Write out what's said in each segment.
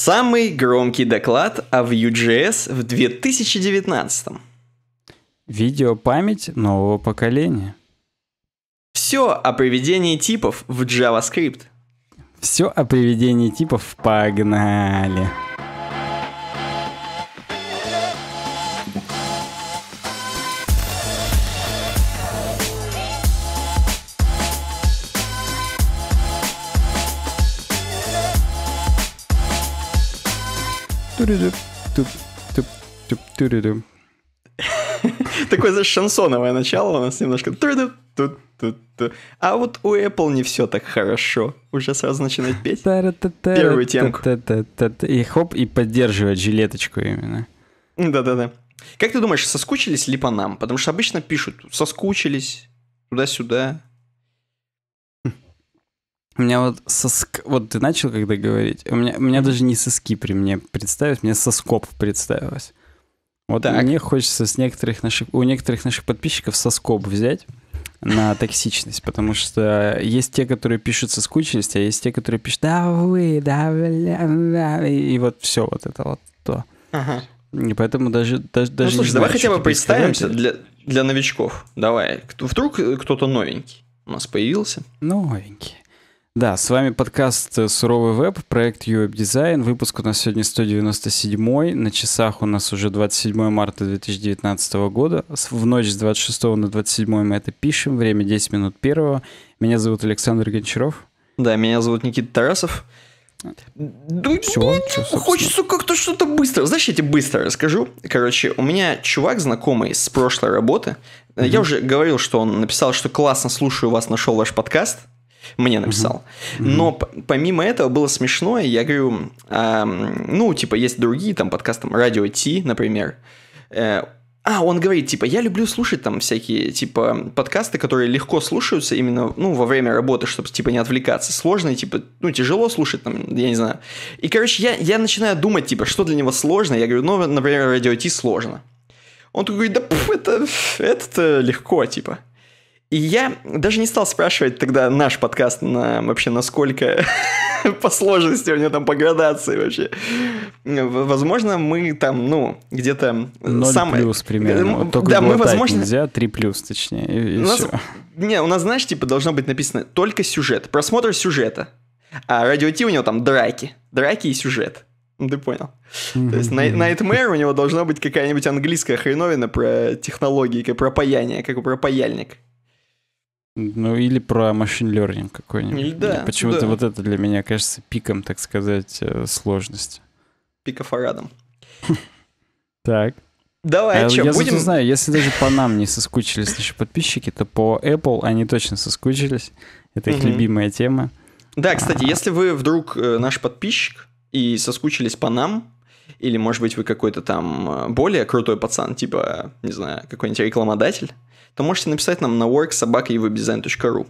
Самый громкий доклад о Vue.js в 2019. Видеопамять нового поколения. Все о приведении типов в JavaScript. Все о приведении типов погнали. Такое, шансоновое начало у нас немножко. А вот у Apple не все так хорошо. Уже сразу начинает петь. Первую темку. И хоп, и поддерживать жилеточку именно. Да-да-да. Как ты думаешь, соскучились ли по нам? Потому что обычно пишут, соскучились, туда-сюда. У меня вот соск... Вот ты начал когда говорить, у меня, у меня даже не соски при мне представилось, мне соскоп представилось. Вот так. мне хочется с некоторых наших, у некоторых наших подписчиков соскоп взять на токсичность, потому что есть те, которые пишут соскучились, а есть те, которые пишут «да вы, да, бля, да», и, и вот все вот это вот то. Ага. И поэтому даже, даже, даже ну, слушай, давай хотя бы представимся для, для новичков. Давай. Вдруг кто-то новенький у нас появился? Новенький. Да, с вами подкаст «Суровый веб», проект UWeb Design. Выпуск у нас сегодня 197 На часах у нас уже 27 марта 2019 года. В ночь с 26 на 27 мы это пишем. Время 10 минут первого. Меня зовут Александр Гончаров. Да, меня зовут Никита Тарасов. Да, Все, ну, что, хочется как-то что-то быстро. Знаешь, я тебе быстро расскажу. Короче, у меня чувак знакомый с прошлой работы. Mm-hmm. Я уже говорил, что он написал, что классно слушаю вас, нашел ваш подкаст мне написал. Но помимо этого было смешно, я говорю, э, ну, типа, есть другие там подкасты, там, Радио Ти, например. Э, а, он говорит, типа, я люблю слушать там всякие, типа, подкасты, которые легко слушаются именно, ну, во время работы, чтобы, типа, не отвлекаться. Сложные, типа, ну, тяжело слушать, там, я не знаю. И, короче, я, я начинаю думать, типа, что для него сложно. Я говорю, ну, например, радио Ти сложно. Он такой говорит, да, пф, это, это легко, типа. И я даже не стал спрашивать тогда наш подкаст на вообще насколько по сложности у него там по градации вообще. Возможно, мы там, ну, где-то... 0 самое... плюс примерно. Вот только да, мы, возможно... нельзя, 3 плюс, точнее, и, и у нас... Не, у нас, знаешь, типа должно быть написано только сюжет, просмотр сюжета. А радио Ти у него там драки. Драки и сюжет. Ну, ты понял. Mm-hmm. То есть Nightmare у него должна быть какая-нибудь английская хреновина про технологии, как про паяние, как про паяльник. Ну, или про машин learning какой-нибудь. Да, Почему-то да. вот это для меня кажется пиком, так сказать, э, сложности. Пикофарадом. Так. Давай, а что, я будем... знаю, если даже по нам не соскучились наши подписчики, то по Apple они точно соскучились. Это их любимая тема. Да, кстати, а... если вы вдруг э, наш подписчик и соскучились по нам, или, может быть, вы какой-то там э, более крутой пацан, типа, не знаю, какой-нибудь рекламодатель, то можете написать нам на worksobaka.evobdesign.ru.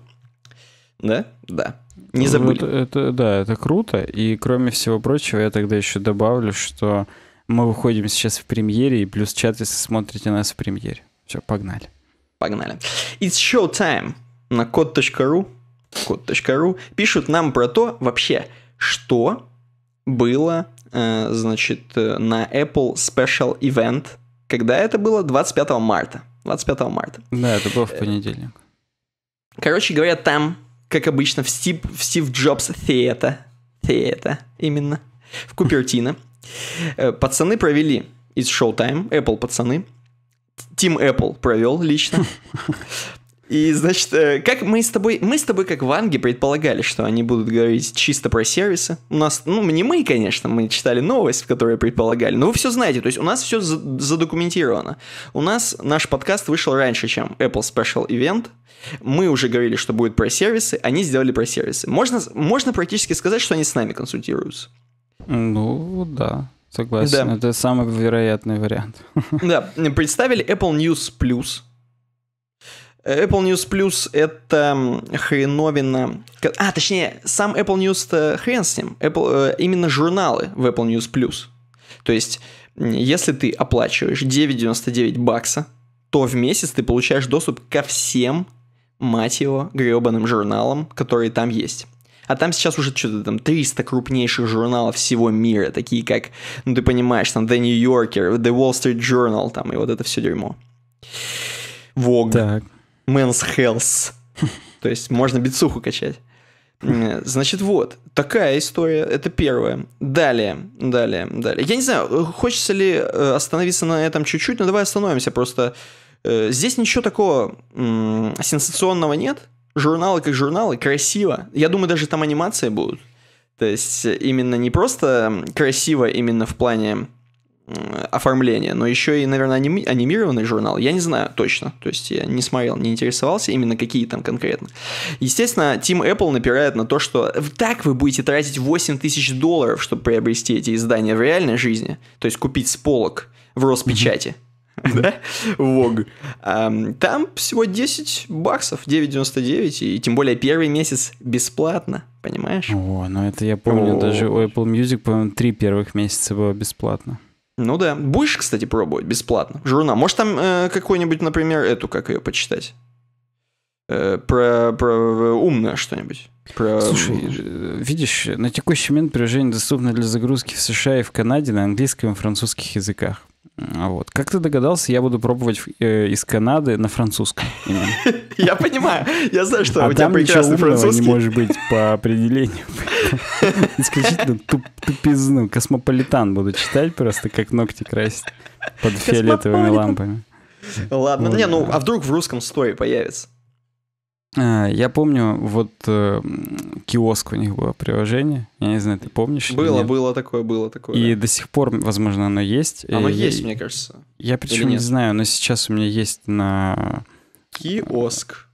Да? Да. Не забыли. Вот это, да, это круто. И кроме всего прочего, я тогда еще добавлю, что мы выходим сейчас в премьере, и плюс чат, если смотрите нас в премьере. Все, погнали. Погнали. It's showtime на код.ру код.ру пишут нам про то вообще, что было, э, значит, э, на Apple Special Event, когда это было 25 марта. 25 марта. Да, это было в понедельник. Короче говоря, там, как обычно, в Стив, в Стив Джобс Theater, Theater именно, в Купертино, э, пацаны провели из Showtime, Apple пацаны, Тим Apple провел лично. И, значит, э, как мы с тобой, мы с тобой как Ванги предполагали, что они будут говорить чисто про сервисы. У нас, ну, не мы, конечно, мы читали новость, в которой предполагали, но вы все знаете, то есть у нас все задокументировано. У нас наш подкаст вышел раньше, чем Apple Special Event. Мы уже говорили, что будет про сервисы, они сделали про сервисы. Можно, можно практически сказать, что они с нами консультируются. Ну, да, согласен. Да. Это самый вероятный вариант. Да, представили Apple News Plus, Apple News Plus это хреновина... А, точнее, сам Apple News хрен с ним. Apple, э, именно журналы в Apple News Plus. То есть, если ты оплачиваешь 9,99 бакса, то в месяц ты получаешь доступ ко всем, мать его, гребаным журналам, которые там есть. А там сейчас уже что-то там 300 крупнейших журналов всего мира, такие как, ну ты понимаешь, там The New Yorker, The Wall Street Journal, там, и вот это все дерьмо. Vogue, так. Men's Health. То есть можно бицуху качать. Значит, вот, такая история, это первое. Далее, далее, далее. Я не знаю, хочется ли э, остановиться на этом чуть-чуть, но давай остановимся просто. Э, здесь ничего такого сенсационного нет. Журналы как журналы, красиво. Я думаю, даже там анимации будут. То есть именно не просто красиво именно в плане оформления, но еще и, наверное, аними- анимированный журнал. Я не знаю точно. То есть я не смотрел, не интересовался именно какие там конкретно. Естественно, Team Apple напирает на то, что так вы будете тратить 8 тысяч долларов, чтобы приобрести эти издания в реальной жизни. То есть купить с полок в Роспечати. Да? Вог. Там всего 10 баксов, 9,99, и тем более первый месяц бесплатно, понимаешь? О, ну это я помню, даже у Apple Music, по-моему, три первых месяца было бесплатно. Ну да. Будешь, кстати, пробовать бесплатно. Журнал. Может, там э, какой-нибудь, например, эту, как ее почитать? Э, про, про э, умное что-нибудь. Про... Слушай, э, видишь, на текущий момент приложение доступно для загрузки в США и в Канаде на английском и французских языках. А вот. Как ты догадался, я буду пробовать э, из Канады на французском. Я понимаю. Я знаю, что а у тебя прекрасный французский. не может быть по определению. Исключительно тупизну. Космополитан буду читать просто, как ногти красить под фиолетовыми лампами. Ладно. Не, ну а вдруг в русском сторе появится? А, я помню, вот э, киоск у них было приложение. Я не знаю, ты помнишь? Было, было такое, было такое. И да. до сих пор, возможно, оно есть. Оно и, есть, мне кажется. Я причем не знаю, но сейчас у меня есть на... Киоск.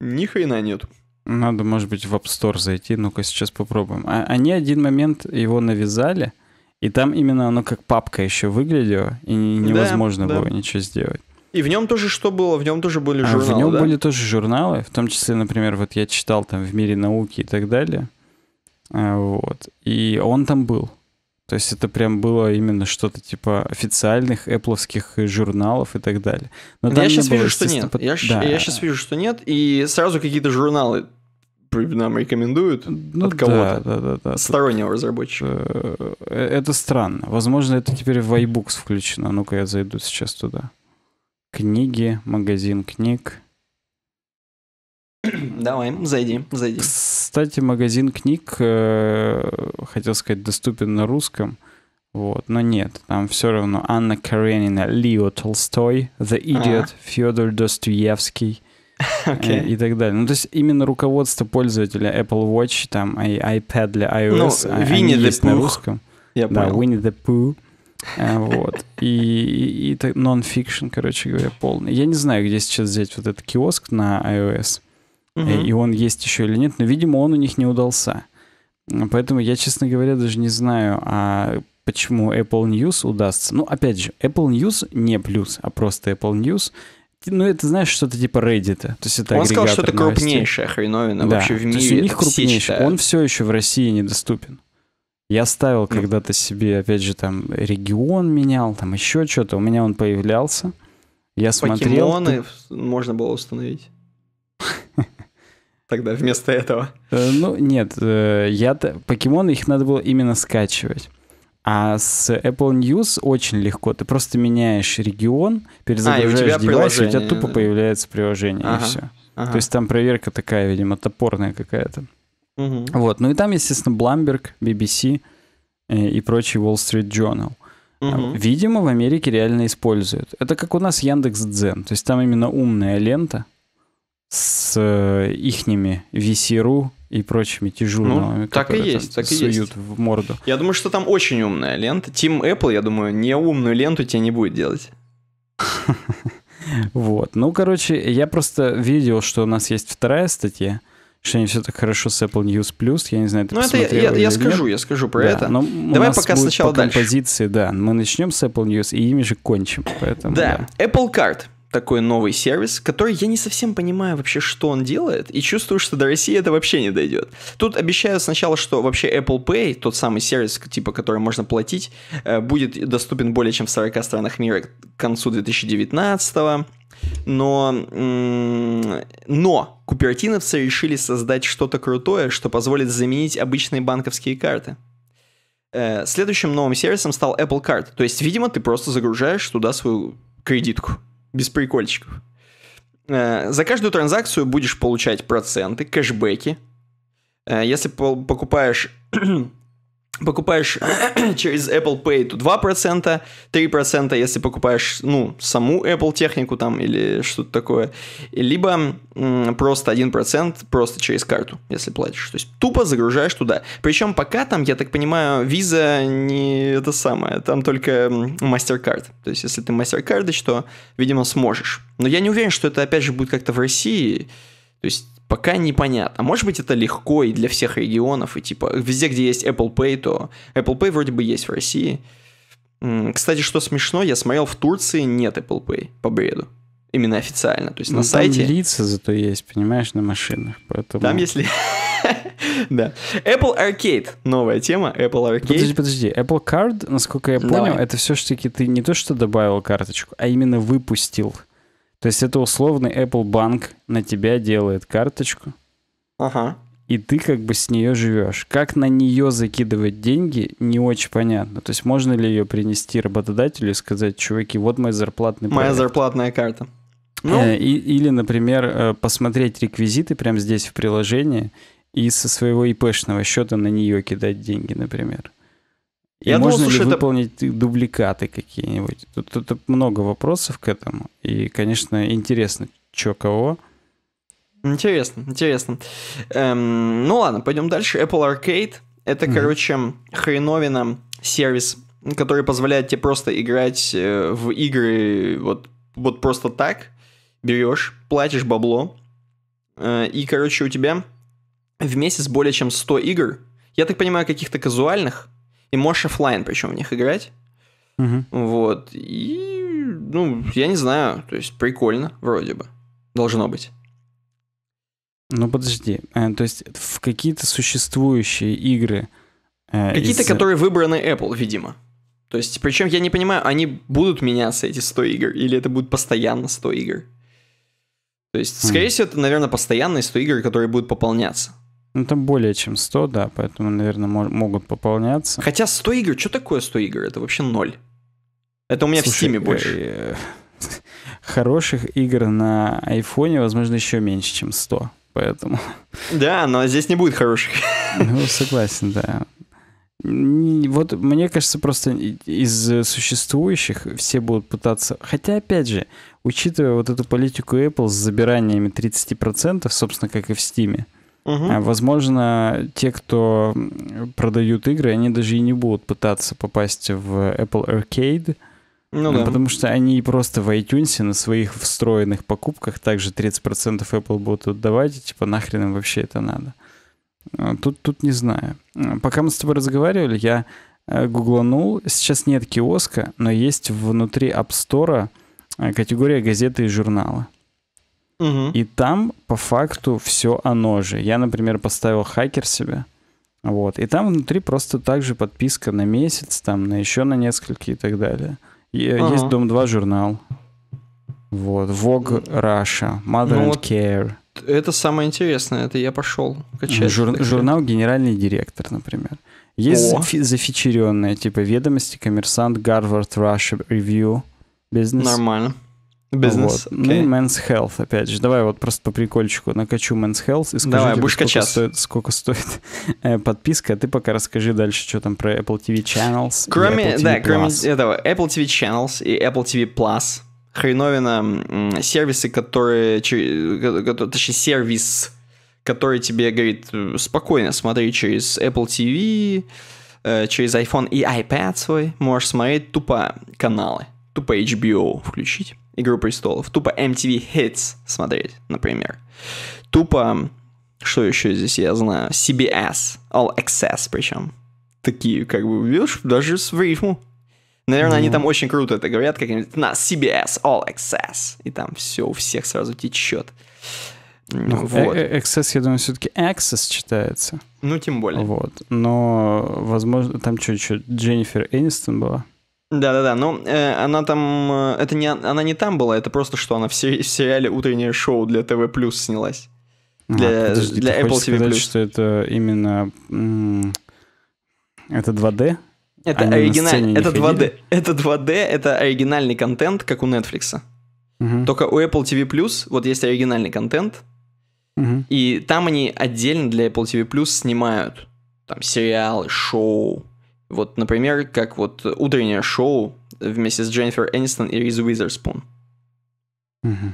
Ни хрена нет. Надо, может быть, в App Store зайти. Ну-ка, сейчас попробуем. А, они один момент его навязали, и там именно оно как папка еще выглядело, и невозможно да, было да. ничего сделать. И в нем тоже что было? В нем тоже были журналы, а В нем да? были тоже журналы, в том числе, например, вот я читал там в мире науки и так далее. А, вот. И он там был. То есть это прям было именно что-то типа официальных эпловских журналов и так далее. Но я сейчас было, вижу, что нет. Под... Я, да. я сейчас вижу, что нет. И сразу какие-то журналы нам рекомендуют ну, от кого-то. Да, да, да, Стороннего Тут, разработчика. Э, это странно. Возможно, это теперь в iBooks включено. Ну-ка, я зайду сейчас туда. Книги, магазин книг. Давай, зайди, зайди. Кстати, магазин книг, э, хотел сказать, доступен на русском. Вот, но нет, там все равно Анна Каренина, Лео Толстой, The Idiot, ага. Федор Достоевский okay. э, и так далее. Ну, то есть именно руководство пользователя Apple Watch, там и iPad для iOS, ну, Винни они есть на русском. Я да, понял. Winnie the Pooh. Э, вот. И, и, и нон-фикшн, короче говоря, полный. Я не знаю, где сейчас взять вот этот киоск на iOS. Угу. И он есть еще или нет, но, видимо, он у них не удался. Поэтому я, честно говоря, даже не знаю, а почему Apple News удастся. Ну, опять же, Apple News не плюс, а просто Apple News. Ну, это, знаешь, что-то типа Reddit. То есть это Он сказал, что это крупнейшая хреновина да. вообще в мире. То есть у них крупнейший. Он все еще в России недоступен. Я ставил ну. когда-то себе, опять же, там регион менял, там еще что-то. У меня он появлялся. Я смотрел. Покемоны можно было установить. Тогда вместо этого. Э, ну, нет, э, я покемоны их надо было именно скачивать. А с Apple News очень легко. Ты просто меняешь регион, перезагружаешь а, девайс, и у тебя тупо появляется приложение, ага, и все. Ага. То есть там проверка такая, видимо, топорная какая-то. Угу. Вот. Ну и там, естественно, Bloomberg, BBC э, и прочий Wall Street Journal. Угу. Видимо, в Америке реально используют. Это как у нас Яндекс Дзен. То есть там именно умная лента с э, ихними VC.ru и прочими тяжелыми, ну, так и есть, так и есть. в морду. Я думаю, что там очень умная лента. Team Apple, я думаю, не умную ленту тебе не будет делать. Вот. Ну, короче, я просто видел, что у нас есть вторая статья, что не все так хорошо с Apple News Plus. Я не знаю, ты Ну, это я, я, я скажу, я скажу про да, это. Но Давай пока сначала по дальше. композиции, да. Мы начнем с Apple News и ими же кончим. Поэтому, да. да, Apple Card такой новый сервис, который я не совсем понимаю вообще, что он делает, и чувствую, что до России это вообще не дойдет. Тут обещают сначала, что вообще Apple Pay, тот самый сервис, типа, который можно платить, э, будет доступен более чем в 40 странах мира к концу 2019 -го. Но, но купертиновцы решили создать что-то крутое, что позволит заменить обычные банковские карты. Э, следующим новым сервисом стал Apple Card. То есть, видимо, ты просто загружаешь туда свою кредитку. Без прикольчиков. Э, за каждую транзакцию будешь получать проценты, кэшбэки. Э, если покупаешь покупаешь через Apple Pay, то 2%, 3%, если покупаешь, ну, саму Apple технику там или что-то такое, либо м, просто 1% просто через карту, если платишь. То есть тупо загружаешь туда. Причем пока там, я так понимаю, виза не это самое, там только MasterCard. То есть если ты MasterCard, то, видимо, сможешь. Но я не уверен, что это опять же будет как-то в России. То есть пока непонятно. Может быть, это легко и для всех регионов, и типа везде, где есть Apple Pay, то Apple Pay вроде бы есть в России. Кстати, что смешно, я смотрел, в Турции нет Apple Pay по бреду. Именно официально. То есть ну, на сайте... Там лица зато есть, понимаешь, на машинах. Поэтому... Там если... да. Apple Arcade. Новая тема. Apple Arcade. Подожди, подожди. Apple Card, насколько я понял, Давай. это все-таки ты не то, что добавил карточку, а именно выпустил то есть это условный Apple Bank на тебя делает карточку. Ага. И ты как бы с нее живешь. Как на нее закидывать деньги, не очень понятно. То есть можно ли ее принести работодателю и сказать, чуваки, вот мой зарплатный Моя проект. зарплатная карта. Ну? Э, и, или, например, э, посмотреть реквизиты прямо здесь в приложении и со своего ИПшного счета на нее кидать деньги, например. И Я можно думал, слушай, ли выполнить это... дубликаты какие-нибудь? Тут, тут, много вопросов к этому. И, конечно, интересно, что кого. Интересно, интересно. Эм, ну ладно, пойдем дальше. Apple Arcade. Это, mm-hmm. короче, хреновина сервис, который позволяет тебе просто играть э, в игры вот, вот просто так. Берешь, платишь бабло. Э, и, короче, у тебя в месяц более чем 100 игр. Я так понимаю, каких-то казуальных и можешь офлайн причем в них играть. Угу. Вот. И, ну, я не знаю, то есть прикольно вроде бы. Должно быть. Ну, подожди. Э, то есть в какие-то существующие игры... Э, какие-то, из... которые выбраны Apple, видимо. То есть, причем я не понимаю, они будут меняться, эти 100 игр, или это будет постоянно 100 игр? То есть, скорее mm. всего, это, наверное, постоянные 100 игр, которые будут пополняться. Ну, там более чем 100, да, поэтому, наверное, могут пополняться. Хотя 100 игр, что такое 100 игр? Это вообще ноль. Это у меня Слушай, в Стиме больше. Э, хороших игр на айфоне, возможно, еще меньше, чем 100, поэтому... Да, но здесь не будет хороших. Ну, согласен, да. Вот мне кажется, просто из существующих все будут пытаться... Хотя, опять же, учитывая вот эту политику Apple с забираниями 30%, собственно, как и в Steam, Угу. Возможно, те, кто продают игры, они даже и не будут пытаться попасть в Apple Arcade, ну, да. потому что они просто в iTunes на своих встроенных покупках также 30% Apple будут отдавать, и типа нахрен им вообще это надо. А, тут, тут не знаю. Пока мы с тобой разговаривали, я э, гугланул. Сейчас нет киоска, но есть внутри App Store э, категория газеты и журнала. Угу. И там по факту все оно же. Я, например, поставил хакер себе. Вот. И там внутри просто также подписка на месяц, там, на еще на несколько и так далее. И, ага. Есть Дом 2 журнал. Вот. Vogue Russia, Mother ну, and вот Care. Это самое интересное, это я пошел качать. Жур, журнал Генеральный директор, например. Есть зафи- зафичеренные, типа ведомости, коммерсант, Гарвард, Russia Review, бизнес. Нормально. Бизнес. Вот. Okay. Ну, Men's Health, опять же. Давай вот просто по прикольчику накачу Men's Health и скажу Давай, тебе, сколько, качаться. стоит, сколько стоит э, подписка, а ты пока расскажи дальше, что там про Apple TV Channels Кроме, Apple TV да, Plus. кроме этого, Apple TV Channels и Apple TV Plus, хреновина сервисы, которые, точнее, сервис, который тебе говорит, спокойно смотри через Apple TV, э, через iPhone и iPad свой, можешь смотреть тупо каналы, тупо HBO включить Игру престолов. Тупо MTV Hits смотреть, например. Тупо, что еще здесь я знаю, CBS, All Access причем. Такие, как бы, видишь, даже в рифму. Наверное, mm. они там очень круто это говорят, как-нибудь на CBS All Access. И там все у всех сразу течет. Ну, вот. Access, я думаю, все-таки Access читается. Ну, тем более. Вот. Но, возможно, там что, что, Дженнифер Энистон была? Да-да-да, но э, она там, э, это не, она не там была, это просто что она в, сери- в сериале «Утреннее шоу» для ТВ Плюс снялась. Для, а, подожди, для Apple TV+. сказать, что это именно... Это 2D? Это оригинальный, это 2D, это 2D, это оригинальный контент, как у Netflix. Угу. Только у Apple TV+, вот есть оригинальный контент, угу. и там они отдельно для Apple TV+, снимают там сериалы, шоу. Вот, например, как вот утреннее шоу вместе с Дженнифер Энистон и Риз Уизерспун. Угу.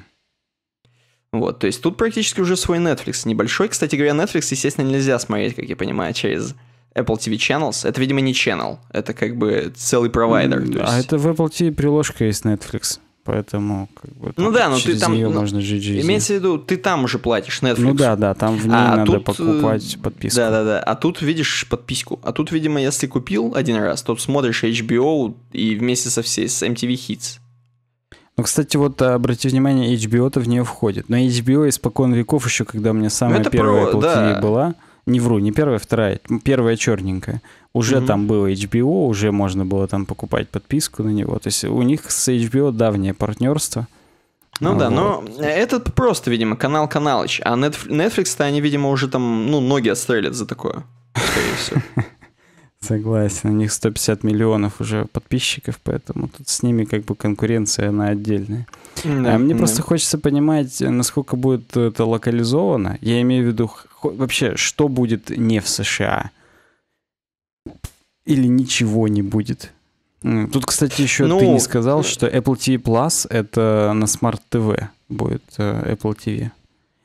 Вот, то есть тут практически уже свой Netflix. Небольшой, кстати говоря, Netflix, естественно, нельзя смотреть, как я понимаю, через Apple TV Channels. Это, видимо, не channel, это как бы целый провайдер. Mm, есть... А это в Apple TV приложка есть Netflix. Поэтому, как бы, ну да, но ты там, нее ну, можно жить жизнью. Имеется в виду, ты там уже платишь Netflix. Ну да, да, там в ней а, надо тут, покупать подписку. Да, да, да. А тут видишь подписку. А тут, видимо, если купил один раз, то смотришь HBO и вместе со всей с MTV Hits. Ну, кстати, вот обрати внимание, HBO-то в нее входит. Но HBO испокон веков еще, когда у меня самая ну, первая про... Apple да. TV была, не вру, не первая, вторая, первая черненькая. Уже угу. там было HBO, уже можно было там покупать подписку на него. То есть у них с HBO давнее партнерство. Ну вот. да, но этот просто, видимо, канал Каналыч. А Netflix-то они, видимо, уже там, ну, ноги отстрелят за такое. Скорее всего. Согласен, у них 150 миллионов уже подписчиков, поэтому тут с ними как бы конкуренция, она отдельная. Да, а мне да. просто хочется понимать, насколько будет это локализовано. Я имею в виду вообще, что будет не в США или ничего не будет. Тут, кстати, еще ну, ты не сказал, э, что Apple TV Plus это на Smart TV будет э, Apple TV.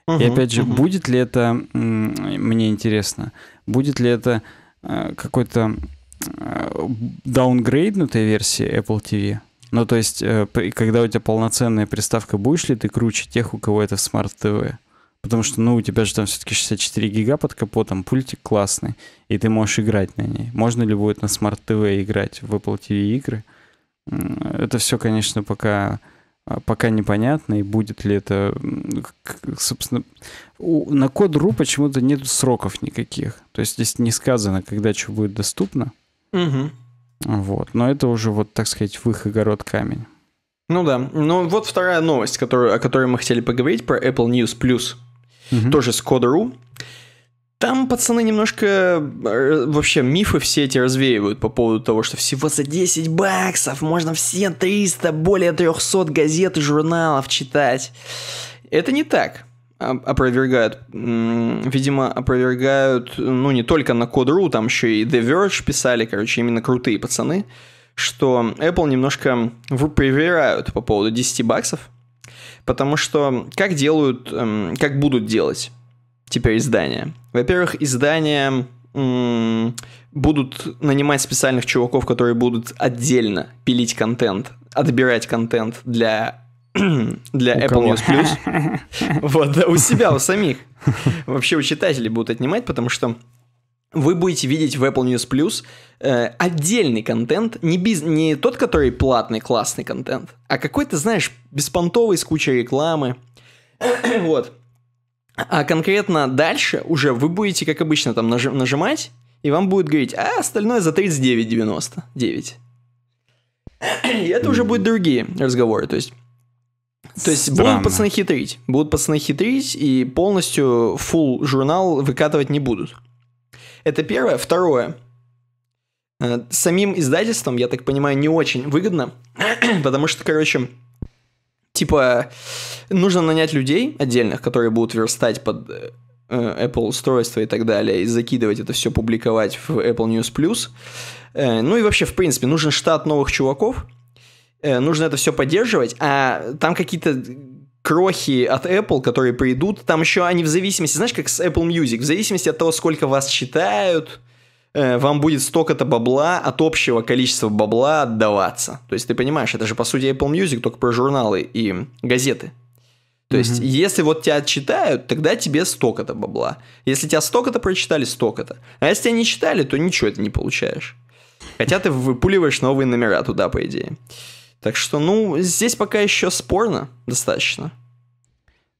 Угу, И опять же, угу. будет ли это, мне интересно, будет ли это э, какой-то даунгрейднутая версия Apple TV? Ну, то есть, когда у тебя полноценная приставка, будешь ли ты круче тех, у кого это Smart TV? Потому что, ну, у тебя же там все-таки 64 гига под капотом, пультик классный, и ты можешь играть на ней. Можно ли будет на Smart TV играть в Apple TV игры? Это все, конечно, пока, пока непонятно, и будет ли это... Собственно, у, на код.ру почему-то нет сроков никаких. То есть здесь не сказано, когда что будет доступно. Угу. Вот. Но это уже, вот, так сказать, в их огород камень. Ну да. Ну вот вторая новость, которую, о которой мы хотели поговорить, про Apple News Plus угу. тоже с Кода.ру. Там пацаны немножко э, вообще мифы все эти развеивают по поводу того, что всего за 10 баксов можно все 300, более 300 газет и журналов читать. Это не так. Опровергают, видимо, опровергают, ну, не только на Code.ru, там еще и The Verge писали, короче, именно крутые пацаны, что Apple немножко проверяют по поводу 10 баксов, Потому что как делают, эм, как будут делать теперь издания? Во-первых, издания будут нанимать специальных чуваков, которые будут отдельно пилить контент, отбирать контент для для у Apple кого? News Plus. Вот, да, у себя, у самих. Вообще у читателей будут отнимать, потому что вы будете видеть в Apple News Plus э, отдельный контент, не, биз, не тот, который платный, классный контент, а какой-то, знаешь, беспонтовый с кучей рекламы. вот. А конкретно дальше уже вы будете, как обычно, там нажи- нажимать, и вам будет говорить, а остальное за 39,99. И это уже будут другие разговоры, то есть... То есть Странно. будут пацаны хитрить. Будут пацаны хитрить и полностью full журнал выкатывать не будут. Это первое. Второе. Э, самим издательством, я так понимаю, не очень выгодно, потому что, короче, типа, нужно нанять людей отдельных, которые будут верстать под э, Apple устройства и так далее, и закидывать это все, публиковать в Apple News Plus. Э, ну и вообще, в принципе, нужен штат новых чуваков, нужно это все поддерживать, а там какие-то крохи от Apple, которые придут, там еще они в зависимости, знаешь, как с Apple Music, в зависимости от того, сколько вас читают, э, вам будет столько-то бабла от общего количества бабла отдаваться. То есть ты понимаешь, это же по сути Apple Music только про журналы и газеты. То mm-hmm. есть, если вот тебя читают, тогда тебе столько-то бабла. Если тебя столько-то прочитали, столько-то. А если тебя не читали, то ничего ты не получаешь. Хотя ты выпуливаешь новые номера туда, по идее. Так что, ну, здесь пока еще спорно достаточно.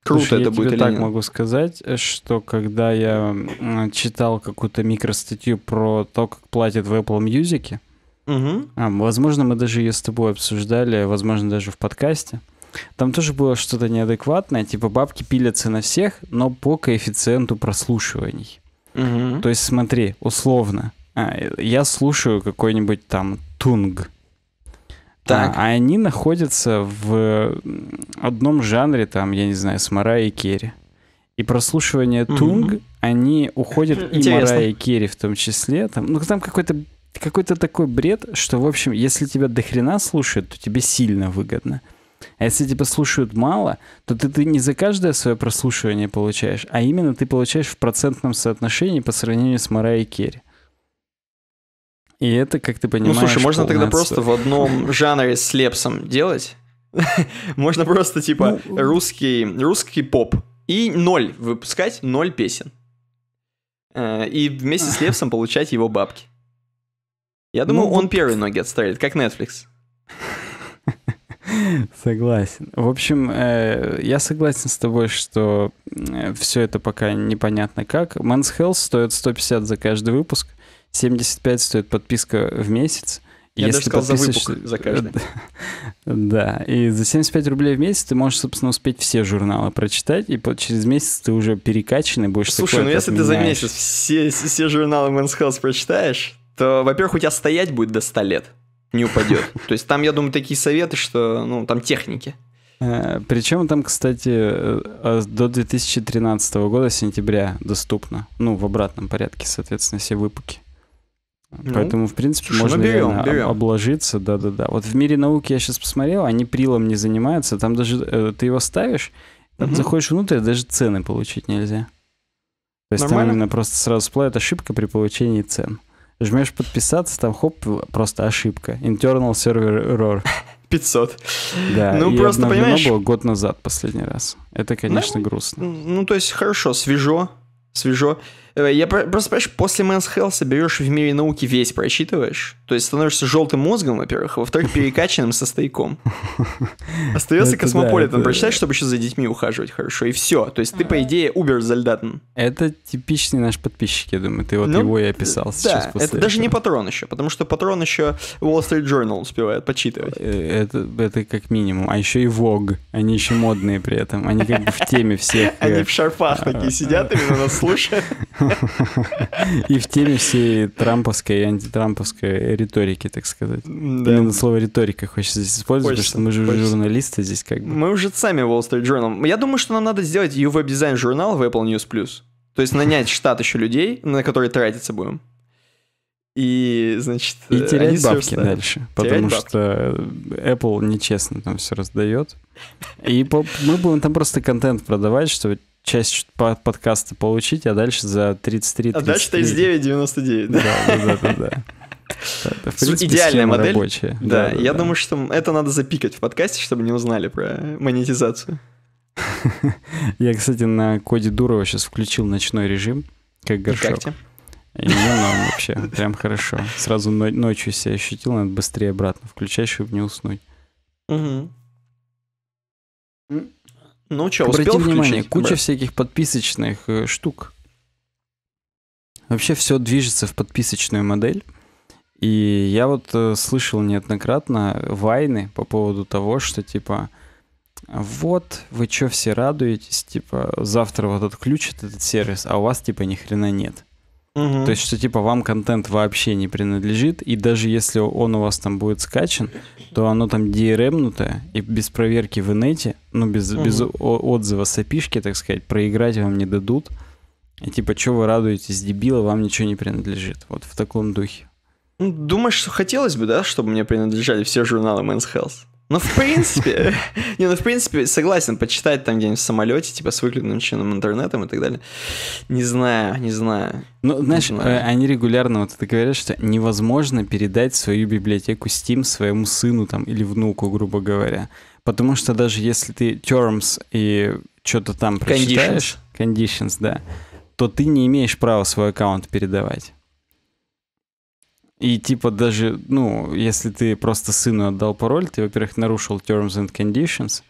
Круто Слушай, это я будет тебе или так нет. могу сказать, что когда я читал какую-то микростатью про то, как платят в Apple Music, Угу. А, возможно, мы даже ее с тобой обсуждали, возможно, даже в подкасте. Там тоже было что-то неадекватное, типа бабки пилятся на всех, но по коэффициенту прослушиваний. Угу. То есть смотри, условно, а, я слушаю какой-нибудь там тунг, так. А, а они находятся в одном жанре, там, я не знаю, с Мара и Керри. И прослушивание угу. тунг, они уходят Интересно. и Мара и Керри в том числе. Там, ну, там какой-то какой-то такой бред, что, в общем, если тебя дохрена слушают, то тебе сильно выгодно. А если тебя слушают мало, то ты, ты не за каждое свое прослушивание получаешь, а именно ты получаешь в процентном соотношении по сравнению с Марай и Керри. И это, как ты понимаешь... Ну, слушай, можно тогда просто в одном жанре с Лепсом делать. можно просто, типа, ну, русский, русский поп. И ноль выпускать, ноль песен. Э, и вместе с Лепсом получать его бабки. Я думаю, ну, он первый ноги отставит, как Netflix. Согласен. В общем, э, я согласен с тобой, что э, все это пока непонятно как. Men's Health стоит 150 за каждый выпуск, 75 стоит подписка в месяц. Я Если даже сказал подписываешь... за выпуск за каждый. Да, и за 75 рублей в месяц ты можешь, собственно, успеть все журналы прочитать, и через месяц ты уже перекачанный будешь Слушай, ну если ты за месяц все, все журналы Men's Health прочитаешь, то, во-первых, у тебя стоять будет до 100 лет, не упадет. То есть там, я думаю, такие советы, что, ну, там техники. Э, Причем там, кстати, э, э, до 2013 года, сентября, доступно. Ну, в обратном порядке, соответственно, все выпуски. Ну, Поэтому, в принципе, слушай, можно ну берем, берем. обложиться, да-да-да. Вот в мире науки я сейчас посмотрел, они прилом не занимаются, там даже э, ты его ставишь, там угу. заходишь внутрь, даже цены получить нельзя. То есть Нормально? там именно просто сразу всплывает ошибка при получении цен жмешь подписаться, там хоп, просто ошибка. Internal server error. 500. Да, ну, и просто, понимаешь... было год назад последний раз. Это, конечно, ну, грустно. Ну, то есть, хорошо, свежо, свежо. Я просто, понимаешь, после Men's Health берешь в мире науки весь прочитываешь, то есть становишься желтым мозгом, во-первых, а во-вторых, перекачанным со стояком. Остается космополитен прочитать, чтобы еще за детьми ухаживать хорошо, и все. То есть ты, по идее, Убер Зальдатен. Это типичный наш подписчик, я думаю, ты вот ну, его и описал сейчас. Да, это даже не патрон еще, потому что патрон еще Wall Street Journal успевает почитывать. Э, это, это как минимум. А еще и Vogue. Они еще модные при этом. Они как бы в теме всех. Они э, в шарфах такие сидят, именно нас слушают. И в теме всей трамповской и антитрамповской риторики, так сказать. Да. Именно слово риторика хочется здесь использовать, хочется, потому что мы же хочется. журналисты здесь как бы. Мы уже сами Wall Street Journal. Я думаю, что нам надо сделать U-Web журнал в Apple News Plus. То есть нанять штат еще людей, на которые тратиться будем. И, значит, и терять бабки дальше, потому терять что Apple нечестно там все раздает. И мы будем там просто контент продавать, что часть подкаста получить, а дальше за 33 А дальше 39,99. Да, да, да, да. Это, в принципе, Идеальная модель. Рабочая. Да, да, да я да. думаю, что это надо запикать в подкасте, чтобы не узнали про монетизацию. Я, кстати, на коде Дурова сейчас включил ночной режим, как горшок. И мне нам вообще, прям хорошо. Сразу ночью себя ощутил, надо быстрее обратно включать, чтобы не уснуть. Угу. Ну что, успел Обрати внимание, куча брат? всяких подписочных э, штук. Вообще все движется в подписочную модель. И я вот э, слышал неоднократно вайны по поводу того, что типа вот, вы что все радуетесь, типа завтра вот отключат этот сервис, а у вас типа ни хрена нет. Угу. То есть, что типа вам контент вообще не принадлежит, и даже если он у вас там будет скачан, то оно там DRM-нутое, и без проверки в инете, ну, без, угу. без отзыва с опишки, так сказать, проиграть вам не дадут. И типа, что вы радуетесь, дебила, вам ничего не принадлежит. Вот в таком духе. Думаешь, что хотелось бы, да, чтобы мне принадлежали все журналы Men's Health? Ну, в принципе, не, ну, в принципе, согласен, почитать там где-нибудь в самолете, типа, с выключенным интернетом и так далее. Не знаю, не знаю. Ну, знаешь, знаю. Э, они регулярно вот это говорят, что невозможно передать свою библиотеку Steam своему сыну там или внуку, грубо говоря. Потому что даже если ты terms и что-то там прочитаешь, conditions. conditions, да, то ты не имеешь права свой аккаунт передавать. И типа даже, ну, если ты просто сыну отдал пароль, ты, во-первых, нарушил terms and conditions.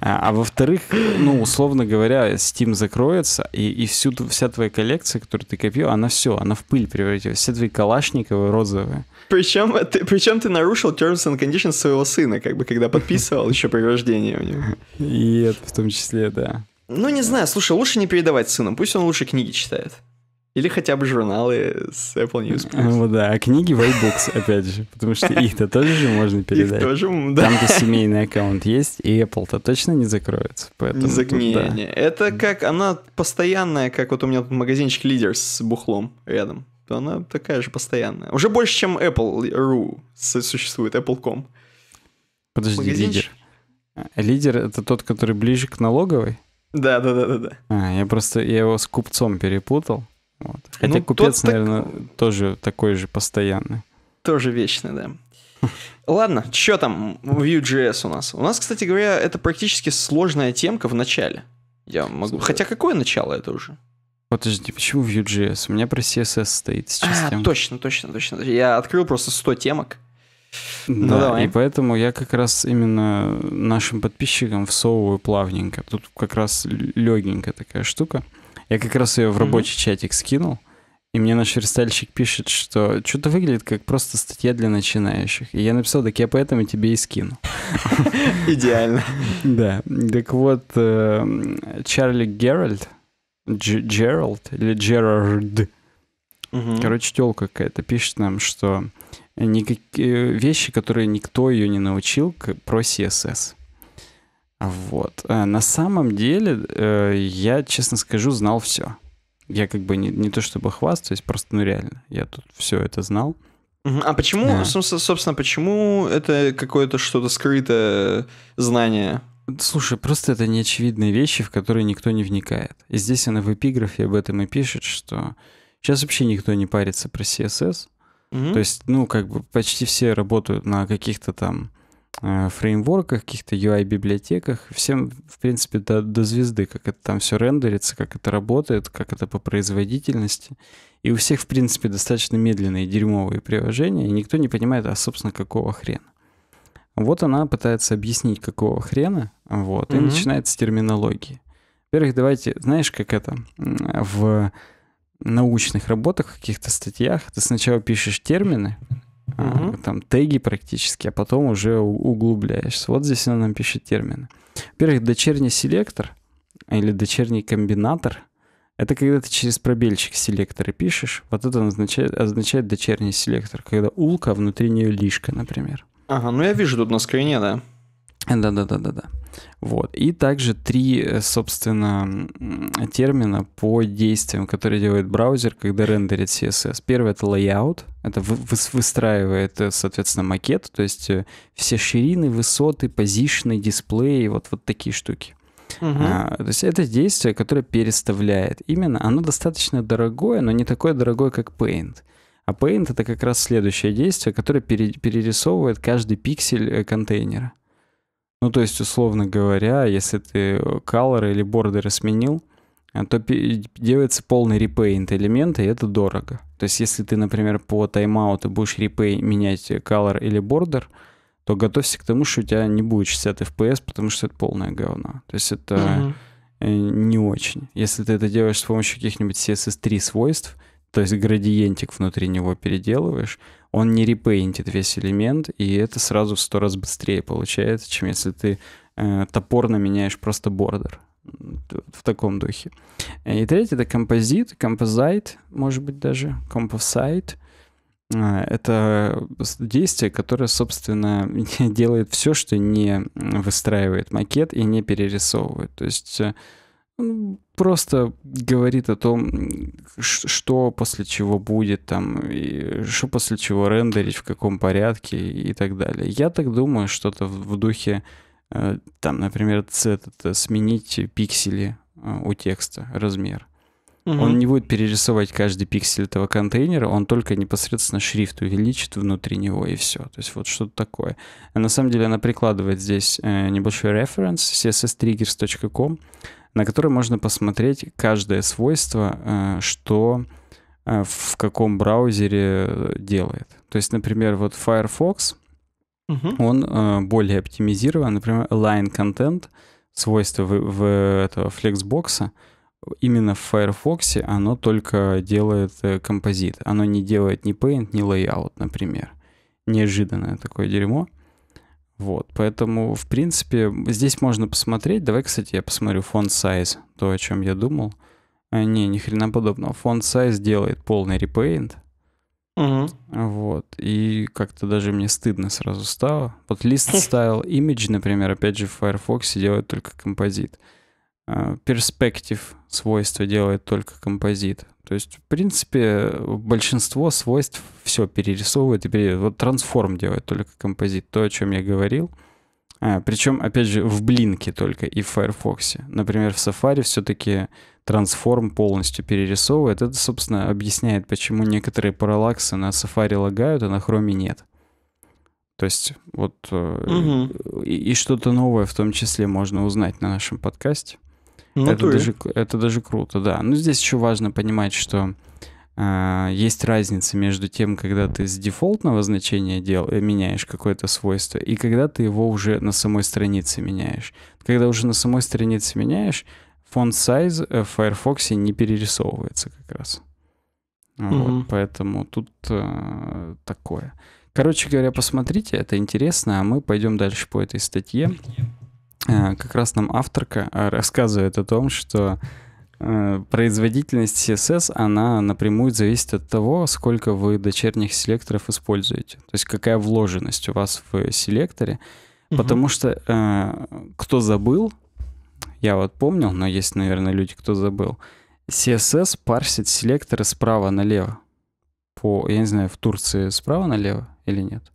А, а во-вторых, ну, условно говоря, Steam закроется, и, и всю, вся твоя коллекция, которую ты копил, она все, она в пыль превратилась. Все твои калашниковые розовые. Причем ты, причем ты нарушил terms and conditions своего сына, как бы, когда подписывал еще при рождении у него. И это в том числе, да. Ну, не знаю, слушай, лучше не передавать сыну, пусть он лучше книги читает. Или хотя бы журналы с Apple News. Ну да, а книги в iBooks, опять же, потому что их-то тоже же можно передать. Их тоже, да. Там-то семейный аккаунт есть, и Apple-то точно не закроется. Поэтому не, зак... тут, не, да. не, это как, она постоянная, как вот у меня тут магазинчик Лидер с бухлом рядом. То она такая же постоянная. Уже больше, чем Apple.ru существует, Apple.com. Подожди, Лидер. Лидер — это тот, который ближе к налоговой? Да, да, да, да, да. А, я просто я его с купцом перепутал. Вот. Хотя ну, купец, наверное, так... тоже такой же постоянный. Тоже вечный, да. Ладно, что там в Vue.js у нас? У нас, кстати говоря, это практически сложная темка в начале. Я могу... Хотя какое начало это уже? Подожди, почему Vue.js? У меня про CSS стоит сейчас. А, тем. точно, точно, точно. Я открыл просто 100 темок. Ну, да, давай. и поэтому я как раз именно нашим подписчикам всовываю плавненько. Тут как раз легенькая такая штука. Я как раз ее в рабочий mm-hmm. чатик скинул, и мне наш верстальщик пишет, что что-то выглядит как просто статья для начинающих. И я написал, так я поэтому тебе и скину. Идеально. Да. Так вот, э, Чарли Геральд, Джеральд или Джерард, короче, телка какая-то пишет нам, что никакие вещи, которые никто ее не научил про CSS. Вот. Э, на самом деле, э, я, честно скажу, знал все. Я как бы не, не то чтобы хвастаюсь, просто, ну реально, я тут все это знал. А почему, да. собственно, почему это какое-то что-то скрытое знание? Слушай, просто это неочевидные вещи, в которые никто не вникает. И здесь она в эпиграфе об этом и пишет, что сейчас вообще никто не парится про CSS. Угу. То есть, ну, как бы почти все работают на каких-то там фреймворках, каких-то UI-библиотеках. Всем, в принципе, до, до звезды, как это там все рендерится, как это работает, как это по производительности. И у всех, в принципе, достаточно медленные дерьмовые приложения, и никто не понимает, а, собственно, какого хрена. Вот она пытается объяснить, какого хрена, вот, mm-hmm. и начинает с терминологии. Во-первых, давайте, знаешь, как это, в научных работах, в каких-то статьях, ты сначала пишешь термины, угу. там теги практически, а потом уже углубляешься. Вот здесь она нам пишет термины. Во-первых, дочерний селектор или дочерний комбинатор — это когда ты через пробельчик селекторы пишешь, вот это означает, означает дочерний селектор, когда улка, а внутри нее лишка, например. Ага, ну я вижу тут на скрине, да. Да-да-да-да-да. Вот. И также три, э, собственно, термина по действиям, которые делает браузер, когда рендерит CSS. Первый — это layout. Это выстраивает, э, соответственно, макет, то есть э, все ширины, высоты, позишны, дисплеи, вот, вот такие штуки. Угу. А, то есть это действие, которое переставляет. Именно оно достаточно дорогое, но не такое дорогое, как Paint. А Paint — это как раз следующее действие, которое перерисовывает каждый пиксель контейнера. Ну, то есть, условно говоря, если ты color или бордеры сменил, э, то делается полный репейнт элемента, и это дорого. То есть, если ты, например, по тайм-ауту будешь репей менять color или бордер, то готовься к тому, что у тебя не будет 60 FPS, потому что это полное говно. То есть это uh-huh. не очень. Если ты это делаешь с помощью каких-нибудь CSS3 свойств, то есть градиентик внутри него переделываешь, он не репейнтит весь элемент, и это сразу в сто раз быстрее получается, чем если ты э, топорно меняешь просто бордер в таком духе. И третий — это композит, композайт, может быть даже, композайт. Э, это действие, которое, собственно, делает все, что не выстраивает макет и не перерисовывает. То есть э, просто говорит о том, что после чего будет там, и что после чего рендерить, в каком порядке и так далее. Я так думаю, что-то в духе, э, там, например, цвет, это сменить пиксели э, у текста, размер. Угу. Он не будет перерисовывать каждый пиксель этого контейнера, он только непосредственно шрифт увеличит внутри него и все. То есть вот что-то такое. А на самом деле она прикладывает здесь э, небольшой референс csstriggers.com, на которой можно посмотреть каждое свойство, э, что э, в каком браузере делает. То есть, например, вот Firefox, угу. он э, более оптимизирован. Например, align content, свойство в, в этого Flexbox, именно в Firefox оно только делает композит. Оно не делает ни paint, ни layout, например. Неожиданное такое дерьмо. Вот, поэтому, в принципе, здесь можно посмотреть. Давай, кстати, я посмотрю font size, то, о чем я думал. А, не, ни хрена подобного. Font size делает полный repaint. Угу. Вот. И как-то даже мне стыдно сразу стало. Вот list style image, например, опять же в Firefox делает только композит. Perspective свойство делает только композит. То есть, в принципе, большинство свойств все перерисовывает и пере... Вот трансформ делает только композит, то, о чем я говорил. А, причем, опять же, в Блинке только и в Firefox. Например, в Safari все-таки трансформ полностью перерисовывает. Это, собственно, объясняет, почему некоторые параллаксы на Safari лагают, а на Chrome нет. То есть вот угу. и, и что-то новое в том числе можно узнать на нашем подкасте. Ну, это, даже, это даже круто, да. Но здесь еще важно понимать, что э, есть разница между тем, когда ты с дефолтного значения дел, э, меняешь какое-то свойство, и когда ты его уже на самой странице меняешь. Когда уже на самой странице меняешь, фонд size в Firefox не перерисовывается как раз. Вот, угу. Поэтому тут э, такое. Короче говоря, посмотрите, это интересно, а мы пойдем дальше по этой статье. Э, как раз нам авторка э, рассказывает о том, что э, производительность CSS, она напрямую зависит от того, сколько вы дочерних селекторов используете. То есть какая вложенность у вас в селекторе. Угу. Потому что кто забыл, я вот помнил, но есть, наверное, люди, кто забыл, CSS парсит селекторы справа налево. По, я не знаю, в Турции справа налево или нет?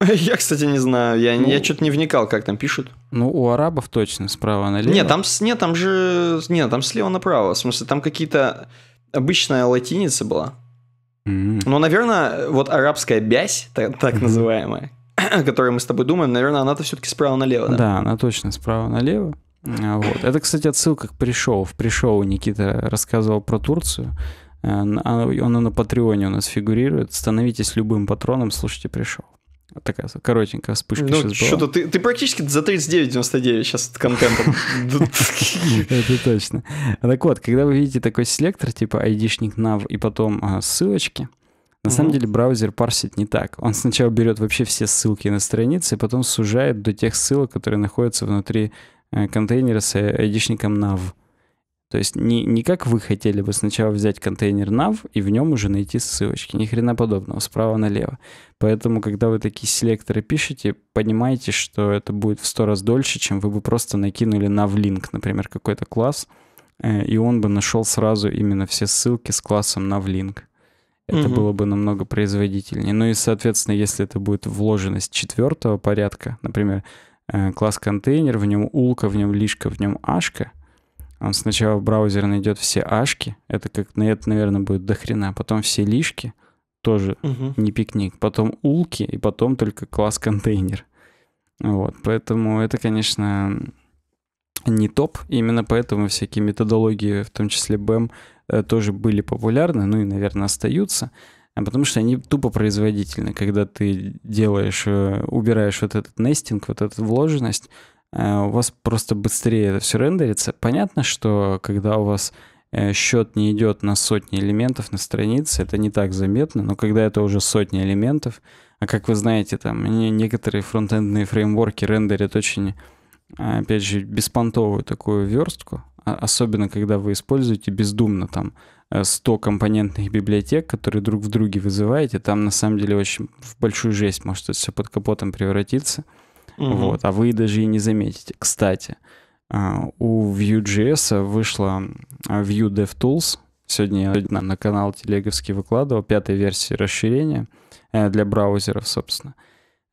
Я, кстати, не знаю. Я, ну, я что-то не вникал, как там пишут. Ну, у арабов точно справа налево. Нет, там, нет, там же... Нет, там слева направо. В смысле, там какие-то... Обычная латиница была. Mm-hmm. Ну, наверное, вот арабская бязь, так, так mm-hmm. называемая, о которой мы с тобой думаем, наверное, она-то все-таки справа налево, да? Да, она точно справа налево. А, вот. Это, кстати, отсылка к пришоу. В пришоу Никита рассказывал про Турцию. Э, он на Патреоне у нас фигурирует. Становитесь любым патроном, слушайте пришоу. Такая коротенькая вспышка ну, сейчас была. Что-то ты, ты практически за 39,99 сейчас контентом. Это точно. Так вот, когда вы видите такой селектор, типа айдишник nav и потом а, ссылочки, на самом деле браузер парсит не так. Он сначала берет вообще все ссылки на страницы, и потом сужает до тех ссылок, которые находятся внутри э, контейнера с айдишником nav. То есть не, не как вы хотели бы сначала взять контейнер nav и в нем уже найти ссылочки. Ни хрена подобного, справа налево. Поэтому, когда вы такие селекторы пишете, понимайте, что это будет в сто раз дольше, чем вы бы просто накинули nav-link, например, какой-то класс, э, и он бы нашел сразу именно все ссылки с классом nav-link. Это угу. было бы намного производительнее. Ну и, соответственно, если это будет вложенность четвертого порядка, например, э, класс контейнер, в нем улка, в нем лишка, в нем ашка — он сначала в браузер найдет все ашки, это как на это, наверное, будет дохрена. Потом все лишки, тоже угу. не пикник. Потом улки, и потом только класс контейнер. Вот, поэтому это, конечно, не топ. Именно поэтому всякие методологии, в том числе BEM, э, тоже были популярны, ну и, наверное, остаются. А потому что они тупо производительны. Когда ты делаешь, э, убираешь вот этот нестинг, вот эту вложенность, у вас просто быстрее это все рендерится. Понятно, что когда у вас э, счет не идет на сотни элементов на странице, это не так заметно, но когда это уже сотни элементов, а как вы знаете, там некоторые фронтендные фреймворки рендерят очень, опять же, беспонтовую такую верстку, а, особенно когда вы используете бездумно там 100 э, компонентных библиотек, которые друг в друге вызываете, там на самом деле очень в большую жесть может это все под капотом превратиться. Угу. Вот, а вы даже и не заметите. Кстати, а, у Vue.js вышла а, Vue DevTools. Сегодня я на канал Телеговский выкладывал пятой версии расширения э, для браузеров, собственно.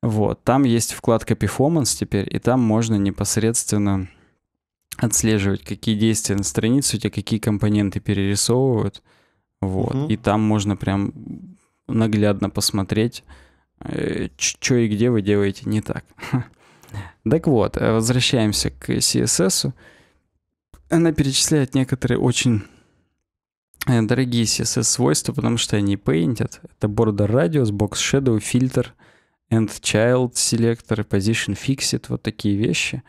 Вот, там есть вкладка Performance теперь, и там можно непосредственно отслеживать, какие действия на странице у тебя, какие компоненты перерисовывают. Вот, угу. и там можно прям наглядно посмотреть, э, что и где вы делаете не так. Так вот, э, возвращаемся к CSS. Она перечисляет некоторые очень э, дорогие CSS-свойства, потому что они пейнтят. Это border radius, box shadow, фильтр, end child селекторы, position fixed, вот такие вещи.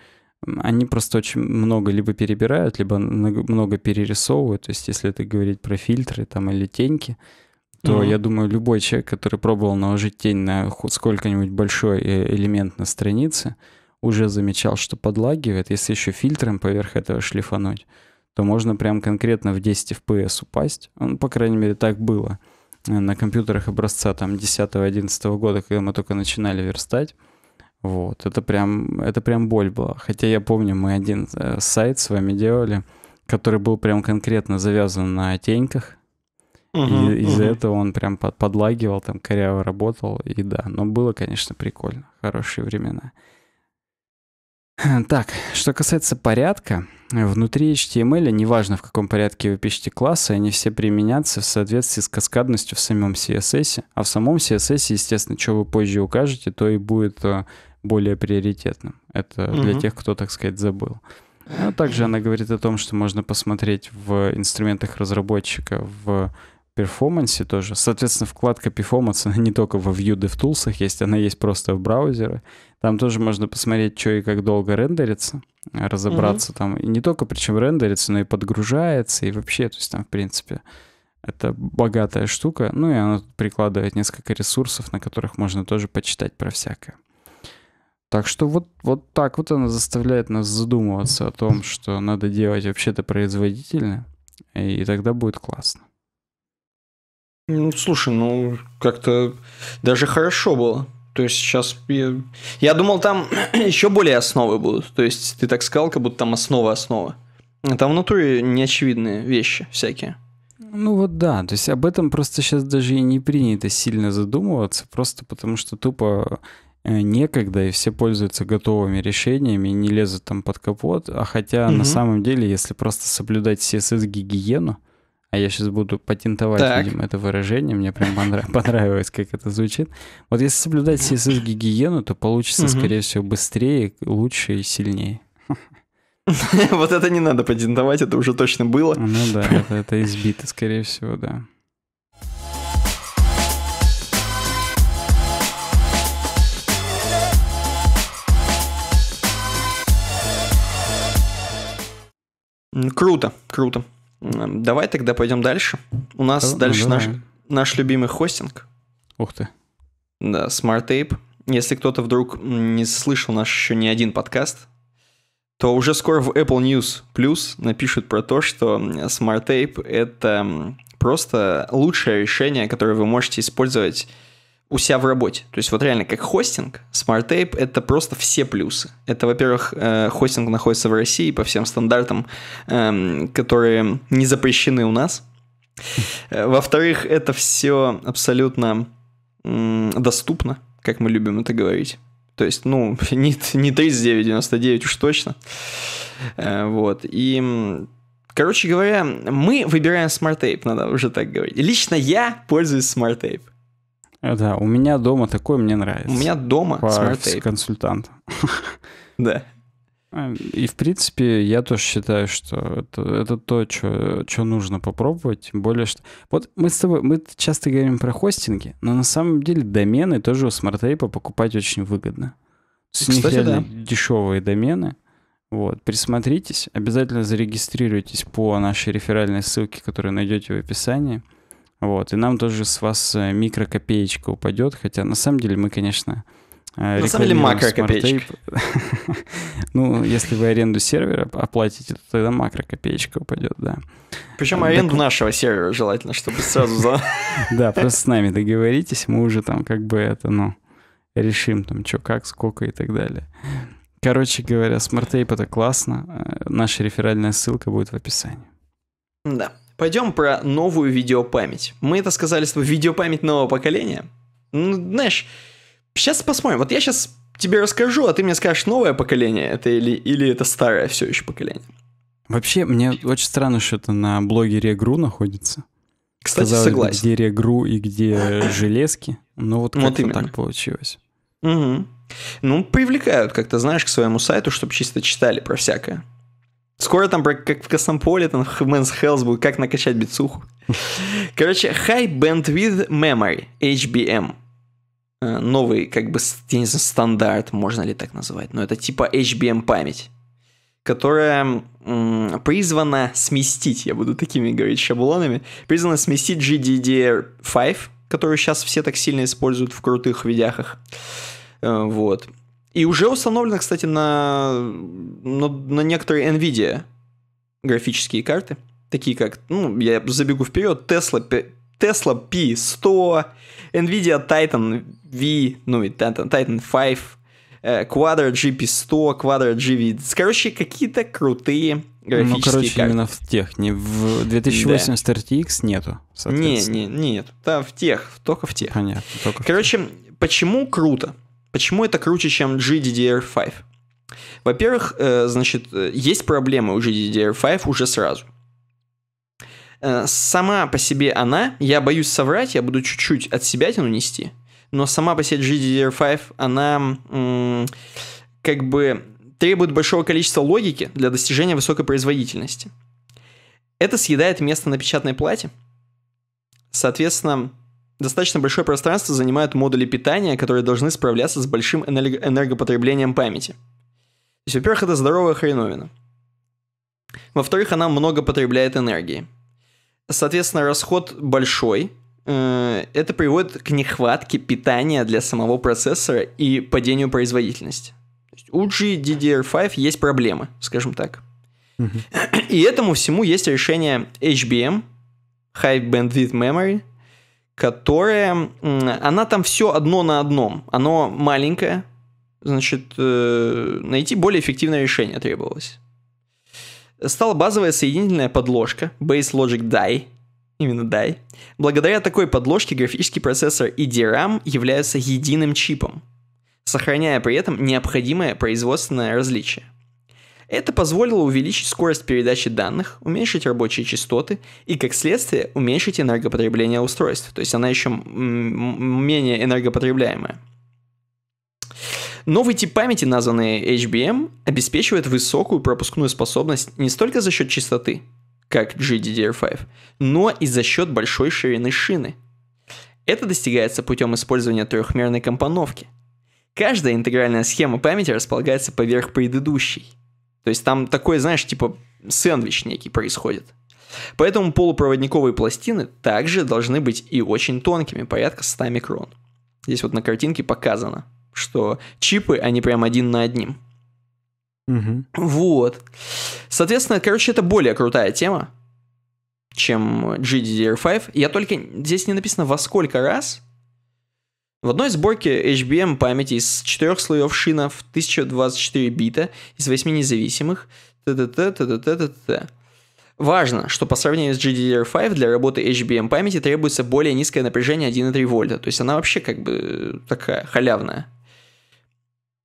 Они просто очень много либо перебирают, либо много перерисовывают. То есть, если это говорить про фильтры там или теньки, то mm-hmm. я думаю, любой человек, который пробовал наложить тень на хоть сколько-нибудь большой э, элемент на странице, уже замечал, что подлагивает. Если еще фильтром поверх этого шлифануть, то можно прям конкретно в 10 FPS упасть. Ну, по крайней мере, так было на компьютерах образца там 10-11 года, когда мы только начинали верстать. Вот, это прям, это прям боль была. Хотя я помню, мы один э, сайт с вами делали, который был прям конкретно завязан на теньках. Uh-huh, и из-за uh-huh. этого он прям под, подлагивал, там коряво работал. И да, но было, конечно, прикольно. Хорошие времена. Так, что касается порядка, внутри HTML, неважно в каком порядке вы пишете классы, они все применятся в соответствии с каскадностью в самом CSS. А в самом CSS, естественно, что вы позже укажете, то и будет э, более приоритетным. Это угу. для тех, кто, так сказать, забыл. А также она говорит о том, что можно посмотреть в инструментах разработчика в перформансе тоже. Соответственно, вкладка Performance, она не только во View DevTools есть, она есть просто в браузере. Там тоже можно посмотреть, что и как долго рендерится, разобраться угу. там. И не только причем рендерится, но и подгружается, и вообще, то есть там, в принципе, это богатая штука. Ну и она прикладывает несколько ресурсов, на которых можно тоже почитать про всякое. Так что вот, вот так вот она заставляет нас задумываться о том, что надо делать вообще-то производительно, и тогда будет классно. Ну, слушай, ну, как-то даже хорошо было. То есть сейчас я, я думал, там еще более основы будут. То есть ты так сказал, как будто там основа основа. Там в натуре неочевидные вещи всякие. Ну вот да, то есть об этом просто сейчас даже и не принято сильно задумываться, просто потому что тупо э, некогда, и все пользуются готовыми решениями не лезут там под капот. А хотя угу. на самом деле, если просто соблюдать CSS-гигиену, а я сейчас буду патентовать, так. видимо, это выражение, мне прям понравилось, как это звучит. Вот если соблюдать CSS-гигиену, то получится, угу. скорее всего, быстрее, лучше и сильнее. Вот это не надо патентовать, это уже точно было. Ну да, это, это избито, скорее всего, да. Круто, круто. Давай тогда пойдем дальше. У нас да, дальше ну, наш, наш любимый хостинг. Ух ты. Да, SmartTape. Если кто-то вдруг не слышал наш еще ни один подкаст, то уже скоро в Apple News Plus напишут про то, что SmartTape — это просто лучшее решение, которое вы можете использовать у себя в работе. То есть вот реально как хостинг, SmartTape — это просто все плюсы. Это, во-первых, э, хостинг находится в России по всем стандартам, эм, которые не запрещены у нас. Э, во-вторых, это все абсолютно доступно, как мы любим это говорить. То есть, ну, не, не 39,99 уж точно. Э, вот. И Короче говоря, мы выбираем SmartTape, надо уже так говорить. Лично я пользуюсь SmartTape. Да, у меня дома такой мне нравится. У меня дома смарт консультант. Да. И, в принципе, я тоже считаю, что это, это то, что нужно попробовать. Тем более, что... Вот мы с тобой, мы часто говорим про хостинги, но на самом деле домены тоже у SmartApe а покупать очень выгодно. С них реально да. дешевые домены. Вот, присмотритесь, обязательно зарегистрируйтесь по нашей реферальной ссылке, которую найдете в описании. Вот, и нам тоже с вас э, микрокопеечка упадет, хотя на самом деле мы, конечно, э, на самом деле макрокопеечка. ну, если вы аренду сервера оплатите, то тогда макрокопеечка упадет, да. Причем аренду нашего сервера желательно, чтобы сразу за... Да, просто с нами договоритесь, мы уже там как бы это, ну, решим там, что, как, сколько и так далее. Короче говоря, Tape это классно. Э, наша реферальная ссылка будет в описании. Да. Пойдем про новую видеопамять. Мы это сказали, что видеопамять нового поколения. Ну, знаешь, сейчас посмотрим. Вот я сейчас тебе расскажу, а ты мне скажешь, новое поколение это или, или это старое все еще поколение. Вообще, мне очень странно, что это на блоге Регру находится. Кстати, Сказалось, согласен. Где Регру и где железки. Но вот как-то вот так получилось. Угу. Ну, привлекают как-то, знаешь, к своему сайту, чтобы чисто читали про всякое. Скоро там, как в Cosmopolitan, в Men's Health будет, как накачать бицуху. Короче, High Bandwidth Memory, HBM. э, новый, как бы, я не знаю, стандарт, можно ли так назвать, но это типа HBM память, которая м, призвана сместить, я буду такими говорить шаблонами, призвана сместить GDDR5, которую сейчас все так сильно используют в крутых видяхах. Э, вот. И уже установлено, кстати, на, на, на некоторые NVIDIA графические карты, такие как, ну, я забегу вперед, Tesla, Tesla P100, NVIDIA Titan V, ну и Titan, Titan 5, э, Quadro GP100, Quadro GV. Короче, какие-то крутые графические ну, короче, карты. именно в тех, не в 2080 да. RTX нету, Не, не, нет, да, в тех, только в тех. Понятно, только Короче, почему круто? Почему это круче, чем GDDR5? Во-первых, э, значит, есть проблемы у GDDR5 уже сразу. Э, сама по себе она, я боюсь соврать, я буду чуть-чуть от себя тяну нести, но сама по себе GDDR5, она как бы требует большого количества логики для достижения высокой производительности. Это съедает место на печатной плате. Соответственно, достаточно большое пространство занимают модули питания, которые должны справляться с большим энергопотреблением памяти. То есть, во-первых, это здоровая хреновина. Во-вторых, она много потребляет энергии. Соответственно, расход большой. Э, это приводит к нехватке питания для самого процессора и падению производительности. У GDDR5 есть проблемы, скажем так. И этому всему есть решение HBM, High Bandwidth Memory, которая, она там все одно на одном. Оно маленькое, значит, э, найти более эффективное решение требовалось. Стала базовая соединительная подложка Base Logic Die, именно Die. Благодаря такой подложке графический процессор и DRAM являются единым чипом, сохраняя при этом необходимое производственное различие. Это позволило увеличить скорость передачи данных, уменьшить рабочие частоты и, как следствие, уменьшить энергопотребление устройств. То есть она еще менее энергопотребляемая. Новый тип памяти, названный HBM, обеспечивает высокую пропускную способность не столько за счет частоты, как GDDR5, но и за счет большой ширины шины. Это достигается путем использования трехмерной компоновки. Каждая интегральная схема памяти располагается поверх предыдущей. То есть там такой, знаешь, типа сэндвич некий происходит. Поэтому полупроводниковые пластины также должны быть и очень тонкими, порядка 100 микрон. Здесь вот на картинке показано что чипы, они прям один на одним. Угу. Вот. Соответственно, короче, это более крутая тема, чем GDDR5. Я только... Здесь не написано во сколько раз. В одной сборке HBM памяти из четырех слоев шинов 1024 бита из 8 независимых. Важно, что по сравнению с GDDR5 для работы HBM памяти требуется более низкое напряжение 1,3 вольта. То есть она вообще как бы такая халявная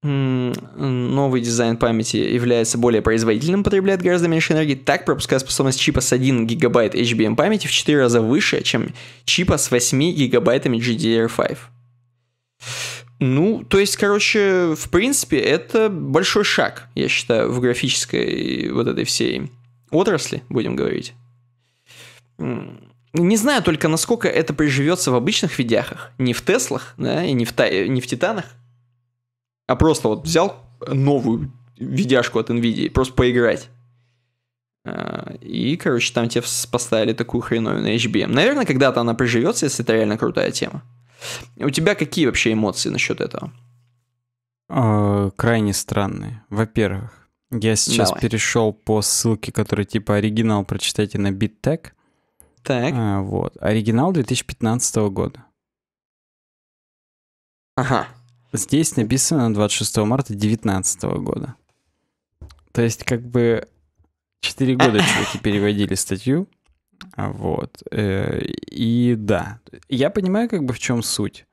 новый дизайн памяти является более производительным, потребляет гораздо меньше энергии, так пропуская способность чипа с 1 гигабайт HBM памяти в 4 раза выше, чем чипа с 8 гигабайтами GDDR5. Ну, то есть, короче, в принципе, это большой шаг, я считаю, в графической вот этой всей отрасли, будем говорить. Не знаю только, насколько это приживется в обычных видяхах, не в Теслах, да, и не в, не в Титанах, а просто вот взял новую видяшку от NVIDIA, просто поиграть. А, и, короче, там тебе поставили такую хреновую на HBM. Наверное, когда-то она приживется, если это реально крутая тема. У тебя какие вообще эмоции насчет этого? А, крайне странные. Во-первых, я сейчас Давай. перешел по ссылке, которая типа оригинал прочитайте на BitTech. Так. А, вот. Оригинал 2015 года. Ага. Здесь написано 26 марта 2019 года. То есть как бы 4 года чуваки переводили статью. А вот. Э, и да, я понимаю как бы в чем суть.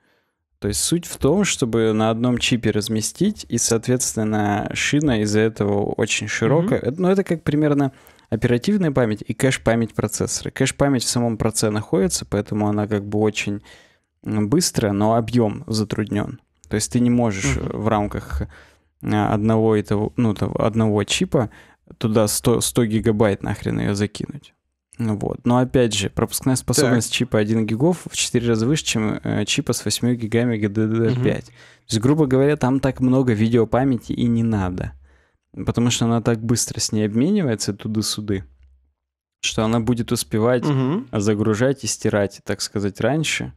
То есть суть в том, чтобы на одном чипе разместить, и, соответственно, шина из-за этого очень широкая. Mm-hmm. Ну, это как примерно оперативная память и кэш-память процессора. Кэш-память в самом процессе находится, поэтому она как бы очень быстрая, но объем затруднен. То есть ты не можешь uh-huh. в рамках э, одного, этого, ну, одного чипа туда 100, 100 гигабайт нахрен ее закинуть. Ну вот. Но опять же, пропускная способность так. чипа 1 гигов в 4 раза выше, чем э, чипа с 8 гигами GDDR5. Угу. То есть, грубо говоря, там так много видеопамяти и не надо. Потому что она так быстро с ней обменивается туды-суды, что она будет успевать угу. загружать и стирать, так сказать, раньше.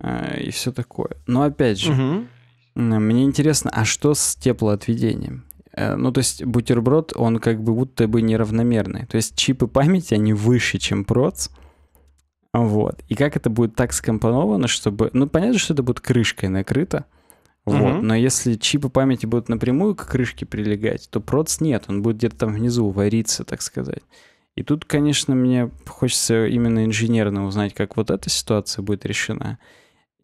Э, и все такое. Но опять же, угу. мне интересно, а что с теплоотведением? Э, ну, то есть бутерброд, он как бы будто бы неравномерный. То есть чипы памяти, они выше, чем проц. Вот. И как это будет так скомпоновано, чтобы... Ну, понятно, что это будет крышкой накрыто. Вот. Угу. Но если чипы памяти будут напрямую к крышке прилегать, то проц нет, он будет где-то там внизу вариться, так сказать. И тут, конечно, мне хочется именно инженерно узнать, как вот эта ситуация будет решена.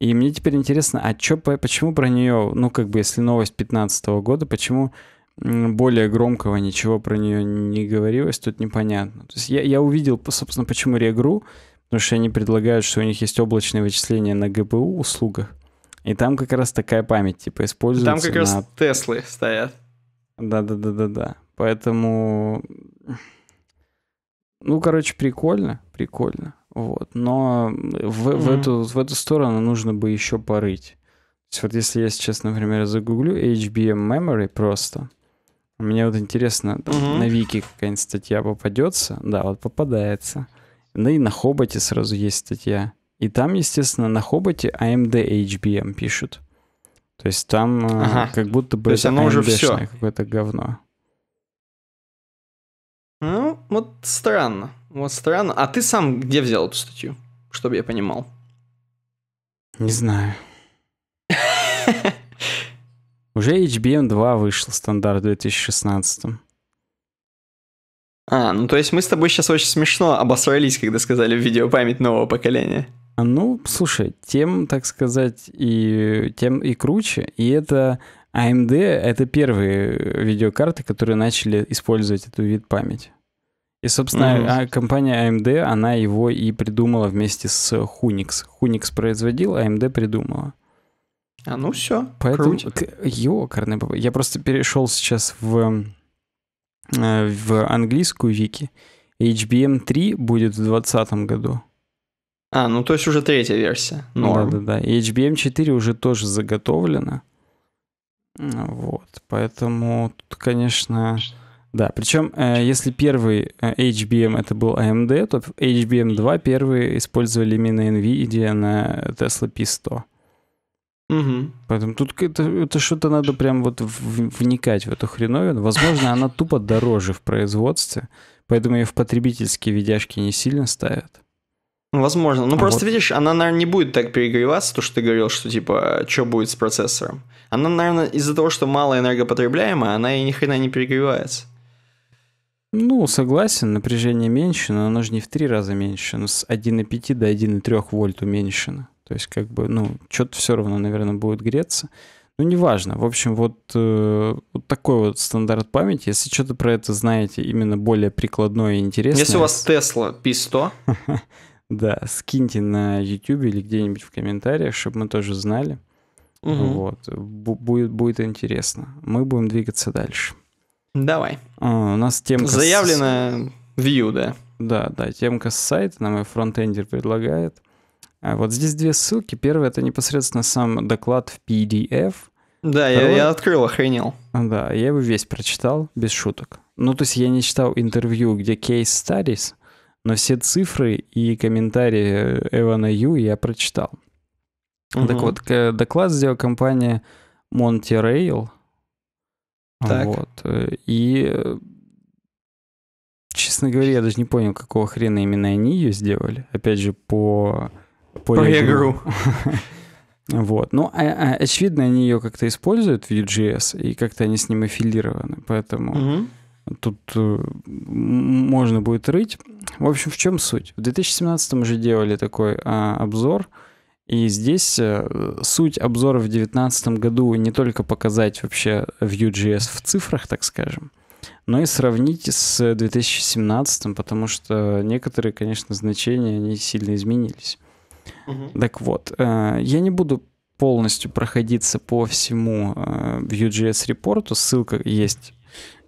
И мне теперь интересно, а чё, почему про нее, ну, как бы, если новость 2015 года, почему более громкого ничего про нее не говорилось, тут непонятно. То есть я, я увидел, собственно, почему Регру, потому что они предлагают, что у них есть облачные вычисления на ГПУ услугах, и там как раз такая память, типа, используется Там как на... раз Теслы стоят. Да-да-да-да-да. Поэтому... Ну, короче, прикольно, прикольно. Вот. Но в, mm-hmm. в, эту, в эту сторону нужно бы еще порыть. То есть вот если я сейчас, например, загуглю HBM Memory просто, мне вот интересно, там, угу. на Вики какая-нибудь статья попадется. Да, вот попадается. Ну и на Хоботе сразу есть статья. И там, естественно, на Хоботе AMD HBM пишут. То есть там э, ага. как будто бы То есть оно уже все. какое-то говно. Ну, вот странно. Вот странно. А ты сам где взял эту статью? Чтобы я понимал. Не знаю. Уже HBM 2 вышел стандарт в 2016. А, ну то есть мы с тобой сейчас очень смешно обосрались, когда сказали видеопамять нового поколения. А, ну, слушай, тем, так сказать, и тем и круче. И это AMD — это первые видеокарты, которые начали использовать эту вид памяти. И, собственно, mm-hmm. компания AMD, она его и придумала вместе с Hunix. Hunix производил, AMD придумала. А ну все, Поэтому, ёкарный Я просто перешел сейчас в, э, в английскую вики. HBM 3 будет в 2020 году. А, ну то есть уже третья версия. Да-да-да. И HBM 4 уже тоже заготовлено. Вот, поэтому тут, конечно... Да, причем э, если первый э, HBM это был AMD, то HBM 2 первые использовали именно NVIDIA на Tesla P100. Угу. Поэтому тут это, это что-то надо прям вот вникать в эту хреновину. Возможно, она тупо дороже в производстве, поэтому ее в потребительские видяшки не сильно ставят. Возможно. Ну, а просто вот. видишь, она, наверное, не будет так перегреваться, то, что ты говорил, что типа, что будет с процессором. Она, наверное, из-за того, что мало энергопотребляемая, она и ни хрена не перегревается. Ну, согласен, напряжение меньше, но оно же не в три раза меньше, оно с 1,5 до 1,3 вольт уменьшено. То есть, как бы, ну, что-то все равно, наверное, будет греться. Ну, неважно. В общем, вот, э, вот такой вот стандарт памяти. Если что-то про это знаете, именно более прикладное и интересное... Если у вас Tesla P100... Да, скиньте на YouTube или где-нибудь в комментариях, чтобы мы тоже знали. Вот. Будет, будет интересно. Мы будем двигаться дальше. Давай. А, у нас темка... Заявлена с... View, да. Да, да, темка с сайта нам и фронтендер предлагает. А вот здесь две ссылки. Первая — это непосредственно сам доклад в PDF. Да, я, я открыл, охренел. Да, я его весь прочитал, без шуток. Ну, то есть я не читал интервью, где case studies, но все цифры и комментарии Эвана Ю я прочитал. Угу. Так вот, доклад сделала компания Monterey. Так. Вот. Э, и, честно говоря, я даже не понял, какого хрена именно они ее сделали. Опять же, по по, по игру. Вот. Ну, а, а, очевидно, они ее как-то используют в Vue.js, и как-то они с ним аффилированы, поэтому угу. тут э, можно будет рыть. В общем, в чем суть? В 2017 уже делали такой а, обзор, и здесь а, суть обзора в 2019 году не только показать вообще Vue.js в цифрах, так скажем, но и сравнить с 2017, потому что некоторые, конечно, значения, они сильно изменились. Угу. Так вот, э, я не буду полностью проходиться по всему э, Vue.js репорту. Ссылка есть,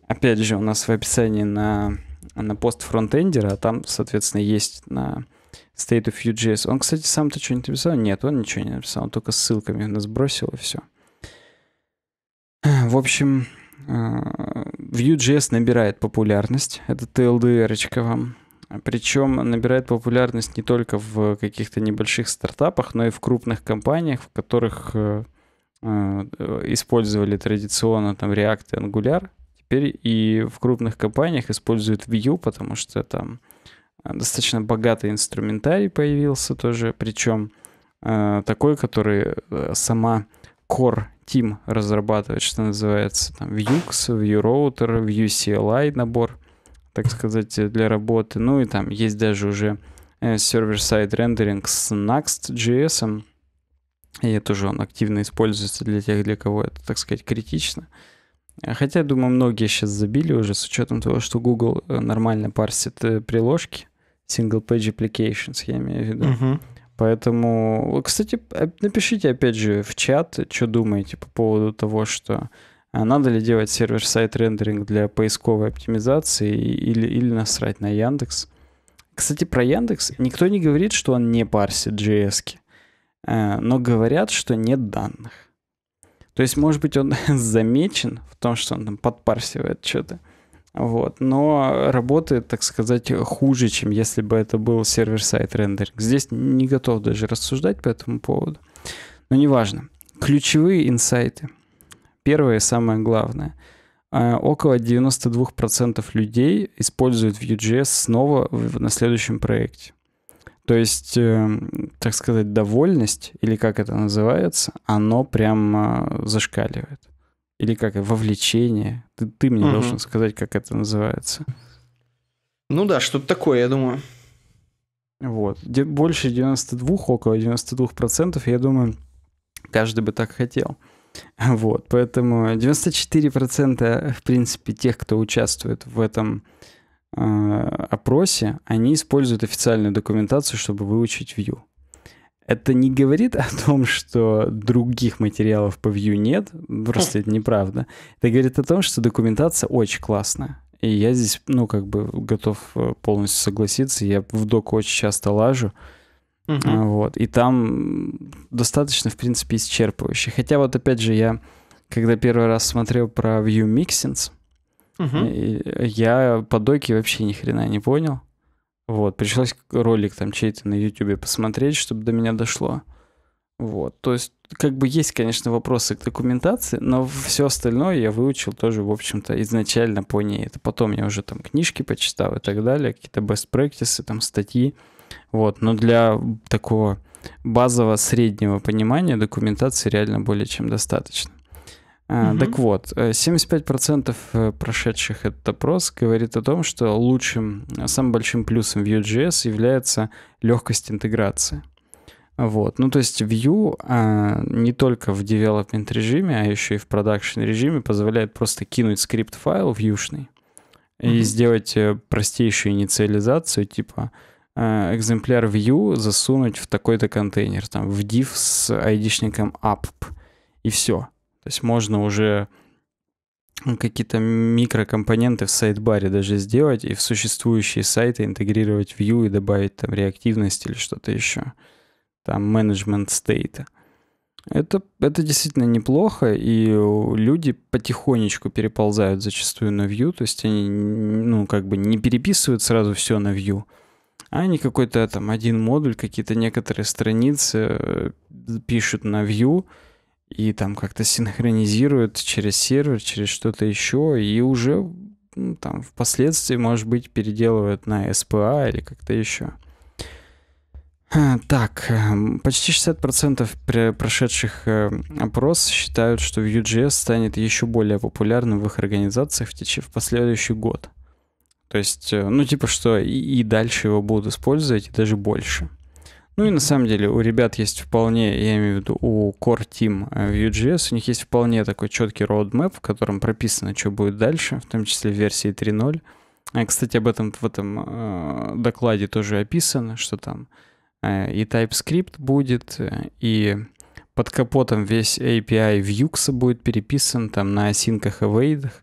опять же, у нас в описании на на пост фронтендера, а там, соответственно, есть на State of Vue.js. Он, кстати, сам-то что-нибудь написал? Нет, он ничего не написал, он только ссылками нас бросил, и все. В общем, э, Vue.js набирает популярность. Это TLDR вам. Причем набирает популярность не только в каких-то небольших стартапах, но и в крупных компаниях, в которых э, э, использовали традиционно там React и Angular. Теперь и в крупных компаниях используют Vue, потому что там достаточно богатый инструментарий появился тоже, причем такой, который сама Core Team разрабатывает, что называется, там Vuex, Vue Router, Vue CLI набор, так сказать, для работы. Ну и там есть даже уже server-side рендеринг с Nuxt.js, и это уже он активно используется для тех, для кого это, так сказать, критично. Хотя, думаю, многие сейчас забили уже с учетом того, что Google э, нормально парсит э, приложки, single-page applications, я имею в виду. Uh-huh. Поэтому, кстати, напишите опять же в чат, что думаете по поводу того, что а, надо ли делать сервер-сайт рендеринг для поисковой оптимизации или, или насрать на Яндекс. Кстати, про Яндекс никто не говорит, что он не парсит JS, а, но говорят, что нет данных. То есть, может быть, он замечен в том, что он там подпарсивает что-то. Вот. Но работает, так сказать, хуже, чем если бы это был сервер-сайт рендеринг. Здесь не готов даже рассуждать по этому поводу. Но неважно. Ключевые инсайты. Первое и самое главное. А, около 92% людей используют Vue.js снова на следующем проекте. То есть, э, так сказать, довольность, или как это называется, оно прям зашкаливает. Или как вовлечение. Ты, ты мне угу. должен сказать, как это называется. Ну да, что-то такое, я думаю. Вот. Больше 92, около 92%, я думаю, каждый бы так хотел. Вот, поэтому 94% в принципе тех, кто участвует в этом э, опросе, они используют официальную документацию, чтобы выучить Vue это не говорит о том, что других материалов по Vue нет, просто это неправда. Это говорит о том, что документация очень классная. И я здесь, ну, как бы готов э, полностью согласиться. Я в док очень часто лажу. Uh-huh. Вот. И там достаточно, в принципе, исчерпывающе. Хотя вот опять же я, когда первый раз смотрел про Vue Mixins, uh-huh. я по доке вообще ни хрена не понял. Вот, пришлось ролик там чей-то на YouTube посмотреть, чтобы до меня дошло. Вот, то есть, как бы есть, конечно, вопросы к документации, но все остальное я выучил тоже, в общем-то, изначально по ней. Это потом я уже там книжки почитал и так далее, какие-то best practices, там статьи. Вот, но для такого базового среднего понимания документации реально более чем достаточно. Угу. Так вот, 75% э, э, прошедших этот опрос говорит о том, что лучшим, самым большим плюсом Vue.js является легкость интеграции. Вот. Ну, то есть Vue а, не только в development режиме, а еще и в production режиме позволяет просто кинуть скрипт-файл вьюшный mm-hmm. и сделать простейшую инициализацию, типа экземпляр Vue засунуть в такой-то контейнер, там, в div с айдишником app, и все. То есть можно уже какие-то микрокомпоненты в сайт-баре даже сделать и в существующие сайты интегрировать Vue и добавить там реактивность или что-то еще. Там менеджмент стейта. Это, это действительно неплохо, и люди потихонечку переползают зачастую на Vue, то есть они, ну, как бы не переписывают сразу все на Vue, а они какой-то там один модуль, какие-то некоторые страницы э, пишут на Vue, и там как-то синхронизируют через сервер, через что-то еще, и уже ну, там впоследствии, может быть, переделывают на SPA или как-то еще. Так, эм, почти 60% прошедших э, опрос считают, что Vue.js станет еще более популярным в их организациях в, теч- в последующий год. То есть, э, ну, типа, что и, и дальше его будут использовать, и даже больше. Ну и на самом деле у ребят есть вполне, я имею в виду у Core Team э, Vue.js, у них есть вполне такой четкий roadmap, в котором прописано, что будет дальше, в том числе в версии 3.0. А, кстати, об этом в этом э, докладе тоже описано, что там э, и TypeScript будет, э, и под капотом весь API Vue будет переписан там на осинках и вейдах.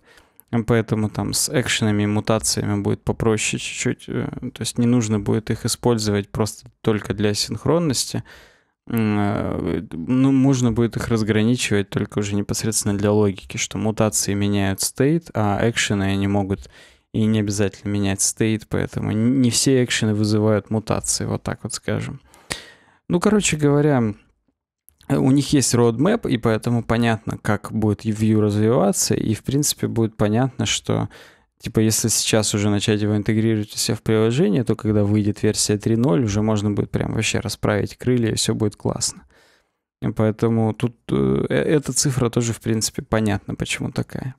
Поэтому там с экшенами и мутациями будет попроще чуть-чуть. Э, то есть не нужно будет их использовать просто только для синхронности. Э, ну, можно будет их разграничивать только уже непосредственно для логики, что мутации меняют стейт, а экшены они могут и не обязательно менять стейт, поэтому не все экшены вызывают мутации, вот так вот скажем. Ну, короче говоря, у них есть roadmap, и поэтому понятно, как будет Vue развиваться, и, в принципе, будет понятно, что, типа, если сейчас уже начать его интегрировать у в приложение, то когда выйдет версия 3.0, уже можно будет прям вообще расправить крылья, и все будет классно. И поэтому тут э, э, эта цифра тоже, в принципе, понятна, почему такая.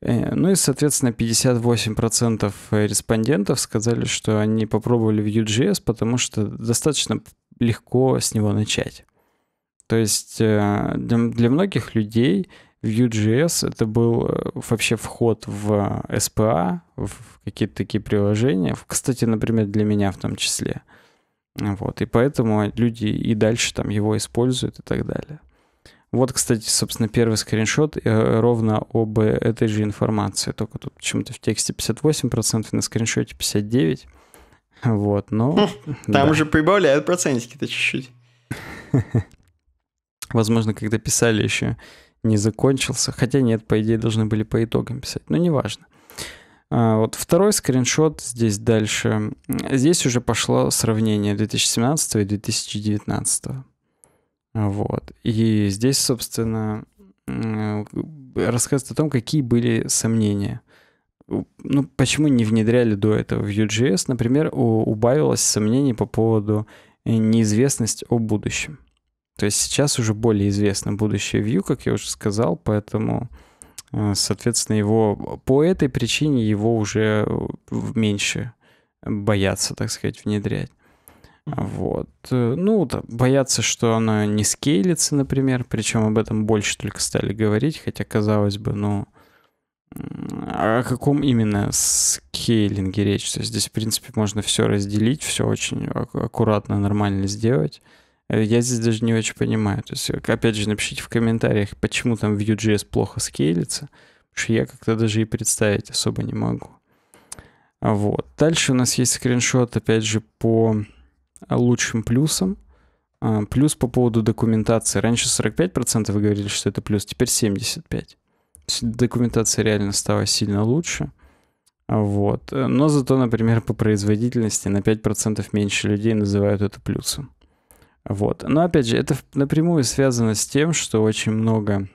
Э, ну и, соответственно, 58% респондентов сказали, что они попробовали Vue.js, потому что достаточно легко с него начать. То есть э, для, многих людей Vue.js это был э, вообще вход в SPA, в какие-то такие приложения. Кстати, например, для меня в том числе. Вот, и поэтому люди и дальше там его используют и так далее. Вот, кстати, собственно, первый скриншот э, ровно об этой же информации. Только тут почему-то в тексте 58%, на скриншоте 59%. Вот, но... Хм, там да. уже прибавляют процентики-то чуть-чуть. Возможно, когда писали еще не закончился. Хотя нет, по идее, должны были по итогам писать. Но неважно. А, вот второй скриншот здесь дальше. Здесь уже пошло сравнение 2017 и 2019. Вот. И здесь, собственно, рассказывает о том, какие были сомнения. Ну, почему не внедряли до этого в Vue.js, например, убавилось сомнений по поводу неизвестности о будущем. То есть сейчас уже более известно будущее Vue, как я уже сказал, поэтому, э, соответственно, его по этой причине его уже меньше боятся, так сказать, внедрять. Вот. Э, ну, да, боятся, что оно не скейлится, например, причем об этом больше только стали говорить, хотя, казалось бы, ну, о каком именно скейлинге речь? То есть здесь, в принципе, можно все разделить, все очень аккуратно, нормально сделать. Э, я здесь даже не очень понимаю. То есть, опять же, напишите в комментариях, почему там Vue.js плохо скейлится, потому что я как-то даже и представить особо не могу. Вот. Дальше у нас есть скриншот, опять же, по лучшим плюсам. А, плюс по поводу документации. Раньше 45% вы говорили, что это плюс, теперь 75%. Документация реально стала сильно лучше. Вот. Но зато, например, по производительности на 5% меньше людей называют это плюсом. Вот. Но опять же, это напрямую связано с тем, что очень много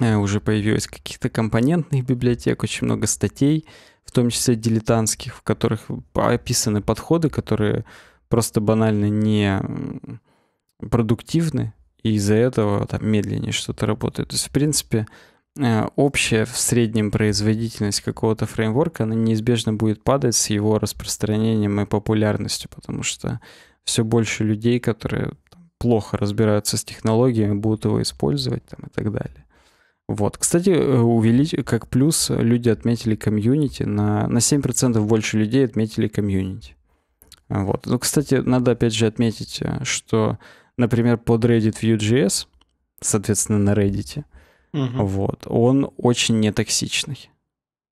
э, уже появилось каких-то компонентных библиотек, очень много статей, в том числе дилетантских, в которых описаны подходы, которые просто банально не продуктивны, и из-за этого там медленнее что-то работает. То есть, в принципе, э, общая в среднем производительность какого-то фреймворка, она неизбежно будет падать с его распространением и популярностью, потому что все больше людей, которые плохо разбираются с технологиями, будут его использовать там, и так далее. Вот. Кстати, э, увелич... как плюс люди отметили комьюнити, на, на 7% больше людей отметили комьюнити. Вот. Ну, кстати, надо опять же отметить, э, что, например, под Reddit Vue.js, соответственно, на Reddit, угу. вот, он очень нетоксичный.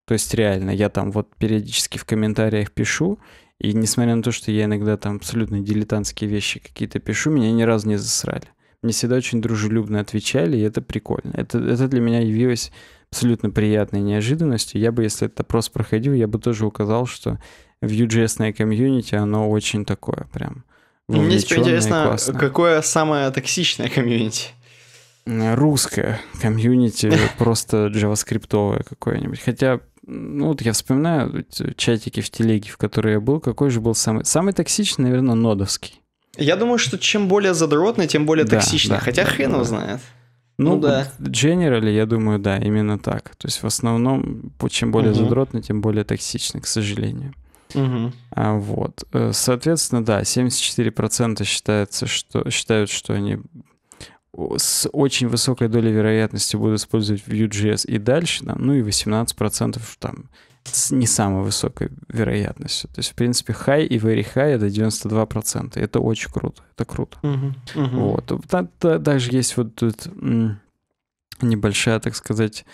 То есть реально, я там вот периодически в комментариях пишу, и несмотря на то, что я иногда там абсолютно дилетантские вещи какие-то пишу, меня ни разу не засрали. Мне всегда очень дружелюбно отвечали, и это прикольно. Это, это для меня явилось абсолютно приятной неожиданностью. Я бы, если этот опрос проходил, я бы тоже указал, что Vue.js комьюнити, оно очень такое прям Мне теперь интересно, какое самое токсичное комьюнити? Русское комьюнити, просто джаваскриптовое какое-нибудь. Хотя ну вот я вспоминаю чатики в телеге, в которые я был, какой же был самый... Самый токсичный, наверное, нодовский. Я думаю, что чем более задротный, тем более да, токсичный. Да, Хотя да, хрен его да. знает. Ну, ну да. Generally, я думаю, да, именно так. То есть в основном, чем более угу. задротный, тем более токсичный, к сожалению. Угу. А, вот. Э, соответственно, да, 74% считается, что, считают, что они с очень высокой долей вероятности буду использовать Vue.js и дальше, да, ну и 18% там с не самой высокой вероятностью. То есть, в принципе, high и very high это 92%. Это очень круто. Это круто. Uh-huh, uh-huh. Вот. Даже есть вот тут небольшая, так сказать,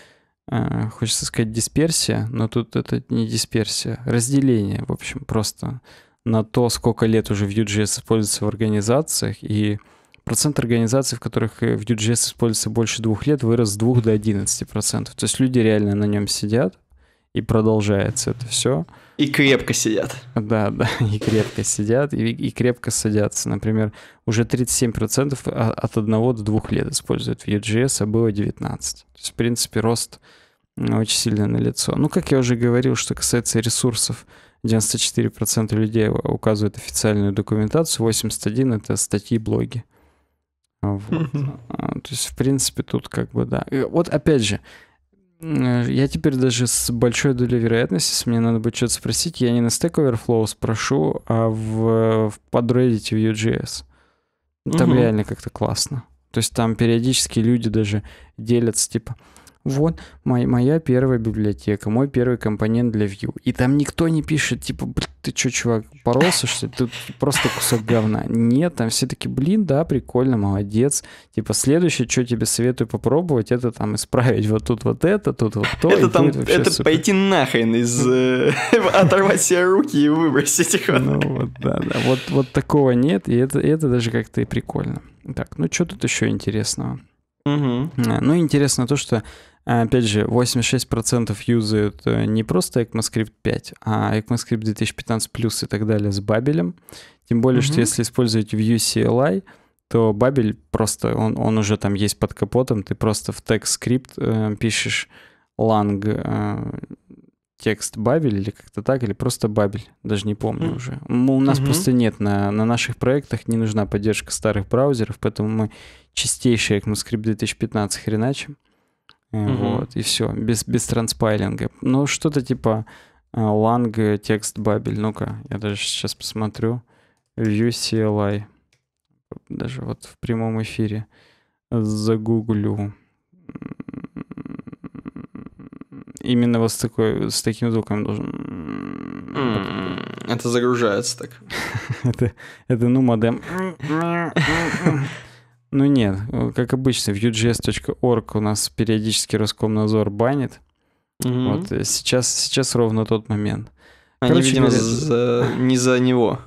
э, хочется сказать дисперсия, но тут это не дисперсия, разделение, в общем, просто на то, сколько лет уже Vue.js используется в организациях, и процент организаций, в которых э, Vue.js используется больше двух лет, вырос с 2 до 11%. То есть люди реально на нем сидят, и продолжается это все. И крепко сидят. Да, да, и крепко сидят, и, и крепко садятся. Например, уже 37% от 1 до 2 лет используют Vue.js, а было 19%. То есть, в принципе, рост очень сильно налицо. Ну, как я уже говорил, что касается ресурсов, 94% людей указывают официальную документацию, 81% — это статьи, блоги. Вот. А, то есть, в принципе, тут как бы, да. Вот опять же, я теперь даже с большой долей вероятности, если мне надо будет что-то спросить, я не на Stack Overflow спрошу, а в, в подреддите Vue.js. Там угу. реально как-то классно. То есть там периодически люди даже делятся, типа, вот моя, моя первая библиотека, мой первый компонент для Vue. И там никто не пишет, типа, ты что, чувак, поролся, что ли? Тут просто кусок говна. Нет, там все таки блин, да, прикольно, молодец. Типа, следующее, что тебе советую попробовать, это там исправить вот тут вот это, тут вот то. Это там, это супер. пойти нахрен из... Э, оторвать себе руки и выбросить их. Ну вот, да, да. Вот, вот такого нет, и это, это даже как-то и прикольно. Так, ну что тут еще интересного? Угу. Ну, интересно то, что Опять же, 86% юзают э, не просто ECMAScript 5, а ECMAScript 2015 плюс и так далее с бабелем. Тем более, угу. что если использовать Vue CLI, то бабель просто, он, он уже там есть под капотом, ты просто в TextScript э, пишешь lang э, текст бабель или как-то так, или просто бабель, даже не помню mm. уже. У нас mm-hmm. просто нет, на, на наших проектах не нужна поддержка старых браузеров, поэтому мы чистейший ECMAScript 2015 хреначим. Угу. Вот, и все, без, без транспайлинга. Ну, что-то типа lang э, текст бабель. Ну-ка, я даже сейчас посмотрю. View CLI. Даже вот в прямом эфире загуглю. Именно вот с, такой, с таким звуком должен... Это загружается так. это, это, ну, модем. Ну нет, как обычно, в Vue.js.org у нас периодически Роскомнадзор банит. Угу. Вот э, сейчас, сейчас ровно тот момент. Они, Короче, видимо, говоря, за, не за него.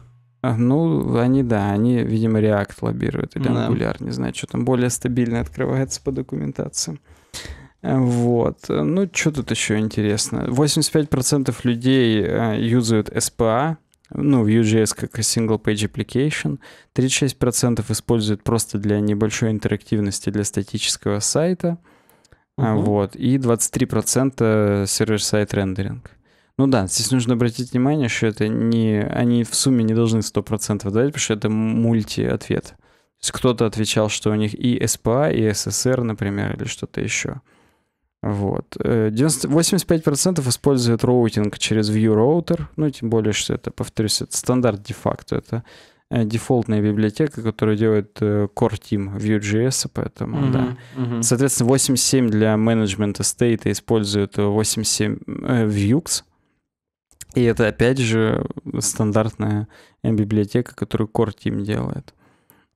А, ну, они, да, они, видимо, React лоббируют или да. Angular, не знаю, что там более стабильно открывается по документации. Э, вот. Ну, что тут еще интересно? 85% людей э, юзают SPA, ну, Vue.js как single page application. 36% используют просто для небольшой интерактивности для статического сайта. Uh-huh. Вот. И 23% server-side рендеринг. Ну да, здесь нужно обратить внимание, что это не... Они в сумме не должны 100% давать, потому что это мульти-ответ. То есть кто-то отвечал, что у них и SPA, и SSR, например, или что-то еще. Вот. 90, э, 85% используют роутинг через Vue Router, ну, тем более, что это, повторюсь, это стандарт де-факто, это э, дефолтная библиотека, которую делает э, Core Team Vue.js, поэтому, uh-huh, да. Uh-huh. Соответственно, 8.7 для менеджмента стейта используют 8.7 э, Vuex, и это, опять же, стандартная библиотека, которую Core Team делает.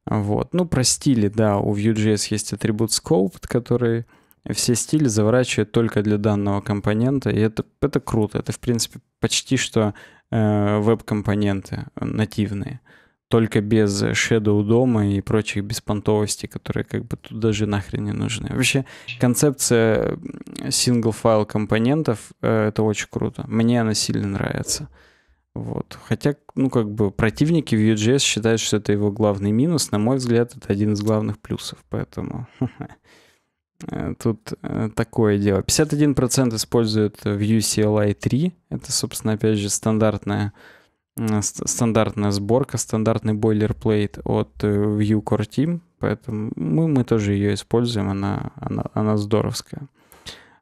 Вот. Ну, про стили, да, у Vue.js есть атрибут Scope, который все стили заворачивает только для данного компонента, и это, это круто. Это, в принципе, почти что э, веб-компоненты нативные, только без Shadow дома и прочих беспонтовостей, которые как бы тут даже нахрен не нужны. Вообще, концепция single файл компонентов э, это очень круто. Мне она сильно нравится. Вот. Хотя, ну, как бы противники Vue.js считают, что это его главный минус. На мой взгляд, это один из главных плюсов. Поэтому тут э, такое дело. 51% используют Vue CLI 3. Это, собственно, опять же, стандартная, стандартная сборка, стандартный бойлерплейт от э, Vue Core Team. Поэтому мы, мы тоже ее используем, она, она, она здоровская.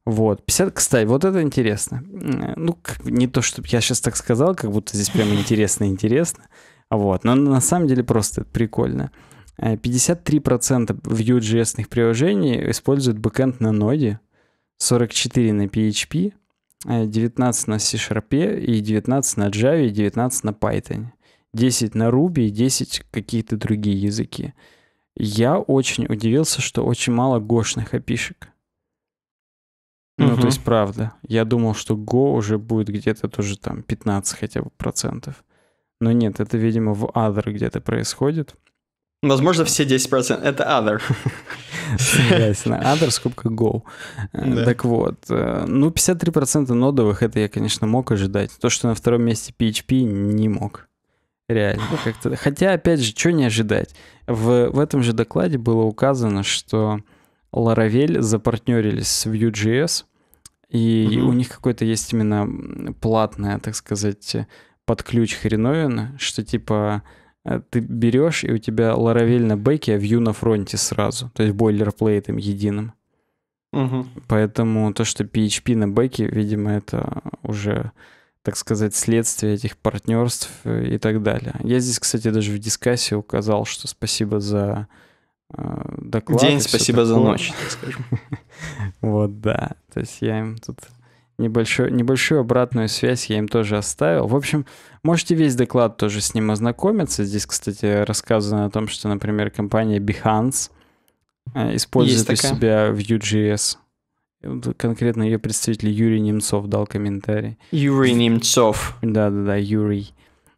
Вот. 50, кстати, вот это интересно. Ну, не то, чтобы я сейчас так сказал, как будто здесь прям интересно-интересно. Вот. Но на самом деле просто прикольно. 53% Vue.js приложений используют бэкэнд на ноде, 44 на PHP, 19 на C-Sharp и 19 на Java и 19 на Python. 10 на Ruby и 10 какие-то другие языки. Я очень удивился, что очень мало гошных опишек. Ну, угу. то есть, правда. Я думал, что Go уже будет где-то тоже там 15 хотя бы процентов. Но нет, это, видимо, в Other где-то происходит. Возможно, все 10%. Это Other. Согласен. Other скобка Go. Да. Так вот. Э, ну, 53% нодовых, это я, конечно, мог ожидать. То, что на втором месте PHP, не мог. Реально. Как-то. Хотя, опять же, что не ожидать? В, в этом же докладе было указано, что Laravel запартнерились с Vue.js, и угу. у них какой-то есть именно платная, так сказать, под ключ хреновина, что типа э, ты берешь, и у тебя Laravel на бэке, а Vue на фронте сразу, то есть бойлерплейтом единым. Угу. Поэтому то, что PHP на бэке, видимо, это уже, так сказать, следствие этих партнерств э, и так далее. Я здесь, кстати, даже в дискассе указал, что спасибо за э, доклад. День спасибо за ночь, так скажем. Вот, да. То есть я им тут небольшой, небольшую обратную связь я им тоже оставил. В общем, можете весь доклад тоже с ним ознакомиться. Здесь, кстати, рассказано о том, что, например, компания Behance э, использует у себя Vue.js. Конкретно ее представитель Юрий Немцов дал комментарий. Юрий Немцов. Да-да-да, Юрий.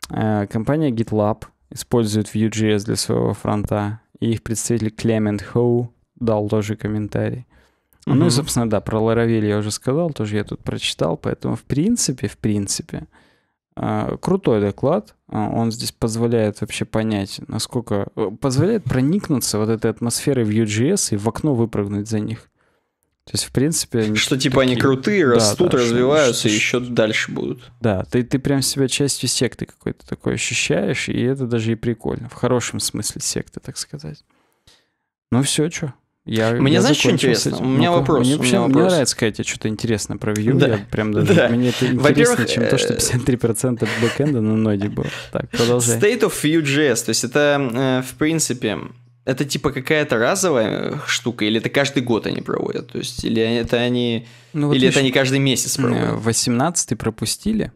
Э, компания GitLab использует Vue.js для своего фронта. И их представитель Клемент Хоу дал тоже комментарий. Mm-hmm. Ну и, собственно, да, про Laravel я уже сказал, тоже я тут прочитал, поэтому в принципе, в принципе, а, крутой доклад. А, он здесь позволяет вообще понять, насколько... Э, позволяет проникнуться вот этой атмосферой Vue.js и в окно выпрыгнуть за них. То есть, в принципе... Они что, типа, такие... они крутые, да, растут, да, развиваются что, и еще дальше будут. Да, ты, ты прям себя частью секты какой-то такой ощущаешь, и это даже и прикольно. В хорошем смысле секты, так сказать. Ну все, что, я, мне я знаешь, что интересно? У меня ну вопрос. Мне, у меня вопрос. мне нравится сказать тебе что-то интересное про Vue. Да. Я прям даже, да. Мне это интереснее, чем то, что 53% э, бэкэнда на ноде было. Так, продолжай. State of Vue.js, то есть это, э, в принципе, это типа какая-то разовая штука, или это каждый год они проводят? То есть, или это они, ну, вот или это они каждый месяц проводят? 18 пропустили,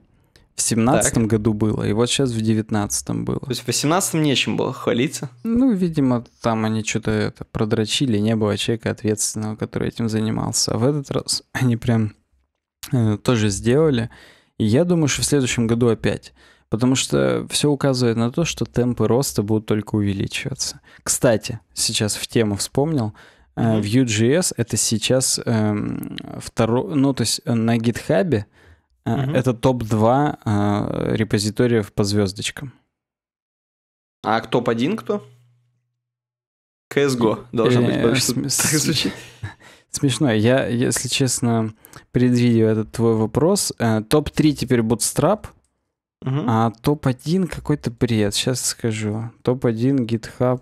в семнадцатом году было, и вот сейчас в девятнадцатом было. То есть в восемнадцатом нечем было хвалиться? Ну, видимо, там они что-то это продрочили, не было человека ответственного, который этим занимался. А в этот раз они прям э, тоже сделали. И я думаю, что в следующем году опять. Потому что все указывает на то, что темпы роста будут только увеличиваться. Кстати, сейчас в тему вспомнил, mm-hmm. Vue.js это сейчас эм, второй, ну то есть э, на гитхабе Угу. Это топ-2 э, репозиториев по звездочкам. А топ-1 кто? CSGO должен быть, что так звучит. Смешно. Я, если честно, предвидел этот твой вопрос. Э, топ-3 теперь Bootstrap, угу. а топ-1 какой-то бред. Сейчас скажу. Топ-1 GitHub.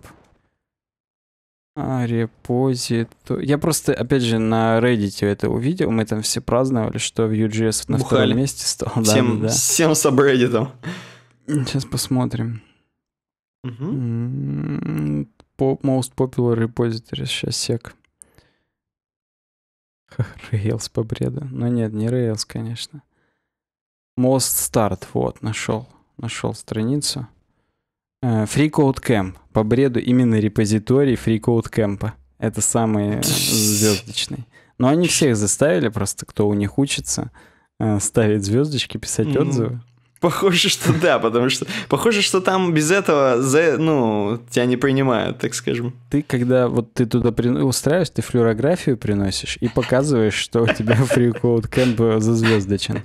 А, репозит. Я просто, опять же, на Reddit это увидел, мы там все праздновали, что Vue.js на Бухали. втором месте стал. Всем, да, да. всем сабреддитом. Сейчас посмотрим. Угу. Most popular repository, сейчас сек. Rails по бреду. Но нет, не Rails, конечно. Most Start, вот, нашел. Нашел страницу. Э, FreeCodeCamp Camp. По бреду именно репозиторий FreeCodeCamp. Camp. Это самый звездочный. Но они всех заставили, просто кто у них учится, э, ставить звездочки, писать отзывы. Похоже, что да, потому что похоже, что там без этого, за, ну, тебя не принимают, так скажем. Ты, когда вот ты туда при... устраиваешь, ты флюорографию приносишь и показываешь, что у тебя фрикоуд кэмп зазвездочен.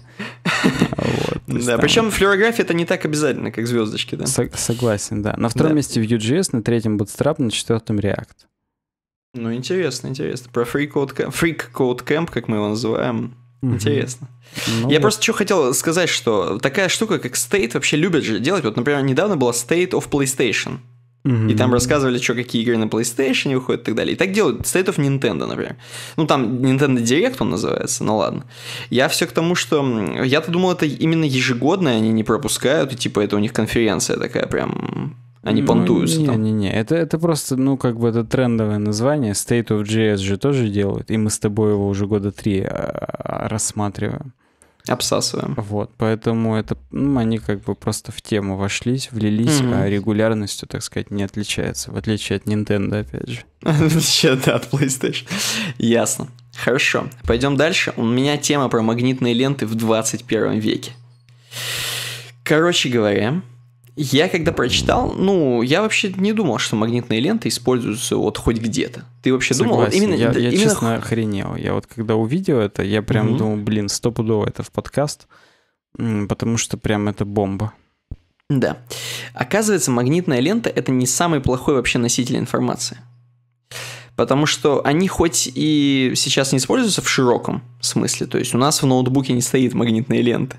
Вот, да, там... причем флюорография это не так обязательно, как звездочки, да? согласен, да. На втором да. месте Vue.js, на третьем Bootstrap, на четвертом React. Ну, интересно, интересно. Про Freak Code Camp, Freak Code Camp, как мы его называем. Интересно. Ну, Я вот. просто что хотел сказать, что такая штука, как State, вообще любят же делать. Вот, например, недавно была State of PlayStation. И там рассказывали, что какие игры на PlayStation выходят и так далее. И так делают State of Nintendo, например. Ну, там Nintendo Direct он называется, ну ладно. Я все к тому, что... Я-то думал, это именно ежегодно они не пропускают, и типа это у них конференция такая прям они ну, понтуются не, там. Не-не-не, это, это просто, ну, как бы это трендовое название. State of JS же тоже делают, и мы с тобой его уже года три а, рассматриваем. Обсасываем. Вот, поэтому это, ну, они как бы просто в тему вошлись, влились, mm-hmm. а регулярностью, так сказать, не отличается, в отличие от Nintendo, опять же. Отличие, да, от PlayStation. Ясно. Хорошо, пойдем дальше. У меня тема про магнитные ленты в 21 веке. Короче говоря, я когда прочитал, ну, я вообще не думал, что магнитные ленты используются вот хоть где-то. Ты вообще Согласен. думал? Именно, я, я именно... честно охренел. Я вот когда увидел это, я прям угу. думал, блин, стопудово это в подкаст, потому что прям это бомба. Да. Оказывается, магнитная лента это не самый плохой вообще носитель информации. Потому что они хоть и сейчас не используются в широком смысле, то есть у нас в ноутбуке не стоит магнитные ленты,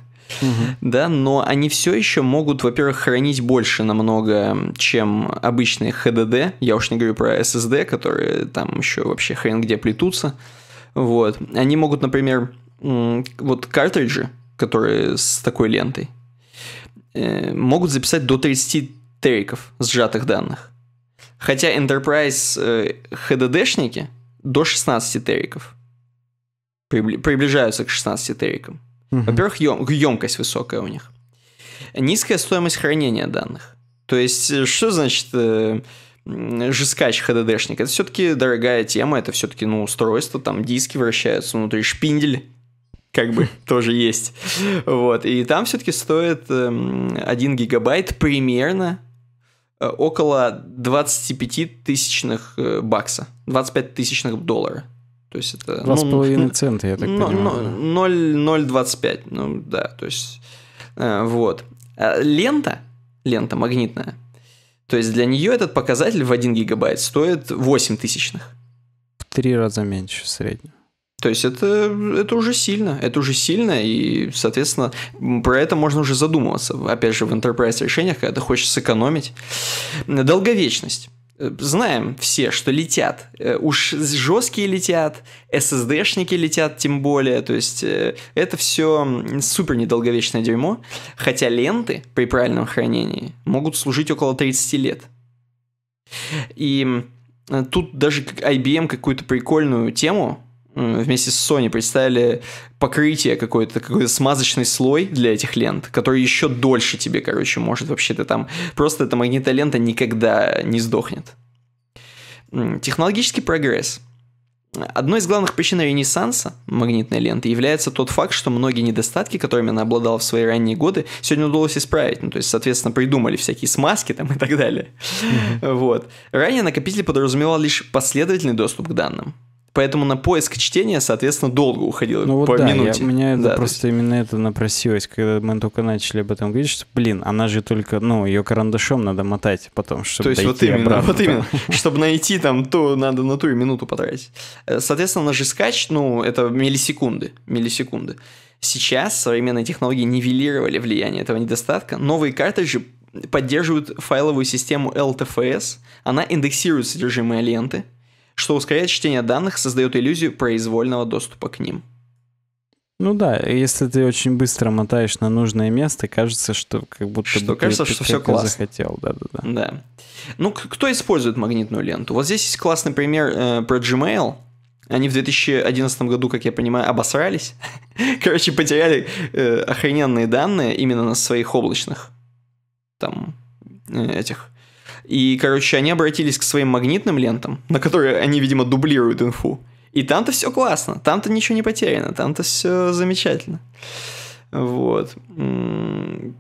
да, но они все еще могут, во-первых, хранить больше намного, чем обычные HDD, я уж не говорю про SSD, которые там еще вообще хрен где плетутся, вот. Они могут, например, вот картриджи, которые с такой лентой, э, могут записать до 30 териков сжатых данных. Хотя Enterprise э, HDD-шники до 16 териков приближаются к 16 терикам. Угу. Во-первых, ем- емкость высокая у них. Низкая стоимость хранения данных. То есть, э, что значит э, жескач HDD-шник? Это все-таки дорогая тема, это все-таки ну, устройство, там диски вращаются внутри, шпиндель как бы тоже есть. Вот. И там все-таки стоит 1 эм, гигабайт примерно э, около 25 тысячных э, бакса. 25 тысячных доллара. То есть это... 2,5 ну, цента, я так ну, понимаю. 0,25, ну да, то есть... Э, вот. А лента, лента магнитная, то есть для нее этот показатель в 1 гигабайт стоит 8 тысячных. В три раза меньше среднего. То есть это, это уже сильно, это уже сильно, и, соответственно, про это можно уже задумываться. Опять же, в enterprise решениях, когда ты хочешь сэкономить. Долговечность. Знаем все, что летят. Э, уж жесткие летят, SSD-шники летят тем более. То есть э, это все супер недолговечное дерьмо. Хотя ленты при правильном хранении могут служить около 30 лет. И тут даже IBM какую-то прикольную тему вместе с Sony представили покрытие какое-то, какой-то смазочный слой для этих лент, который еще дольше тебе, короче, может вообще-то там... Просто эта магнитная лента никогда не сдохнет. Технологический прогресс. Одной из главных причин ренессанса магнитной ленты является тот факт, что многие недостатки, которыми она обладала в свои ранние годы, сегодня удалось исправить. Ну, то есть, соответственно, придумали всякие смазки там и так далее. Mm-hmm. Вот. Ранее накопитель подразумевал лишь последовательный доступ к данным поэтому на поиск чтения, соответственно, долго уходило ну, вот по да, минуте. Я, меня это да, просто есть... именно это напросилось, когда мы только начали об этом говорить, что, блин, она же только, ну, ее карандашом надо мотать потом, чтобы То есть вот именно, обратно, вот именно, чтобы найти там, то надо на ту и минуту потратить. Э, соответственно, на скач, ну, это миллисекунды, миллисекунды. Сейчас современные технологии нивелировали влияние этого недостатка. Новые картриджи поддерживают файловую систему LTFS, она индексирует содержимое ленты, что ускоряет чтение данных, создает иллюзию произвольного доступа к ним. Ну да, если ты очень быстро мотаешь на нужное место, кажется, что как будто что бы кажется, ты, что все классно. захотел, да, да, да. Да. Ну, кто использует магнитную ленту? Вот здесь есть классный пример э, про Gmail. Они в 2011 году, как я понимаю, обосрались. Короче, потеряли э, охрененные данные именно на своих облачных там э, этих и, короче, они обратились к своим магнитным лентам, на которые они, видимо, дублируют инфу. И там-то все классно, там-то ничего не потеряно, там-то все замечательно. Вот. Ну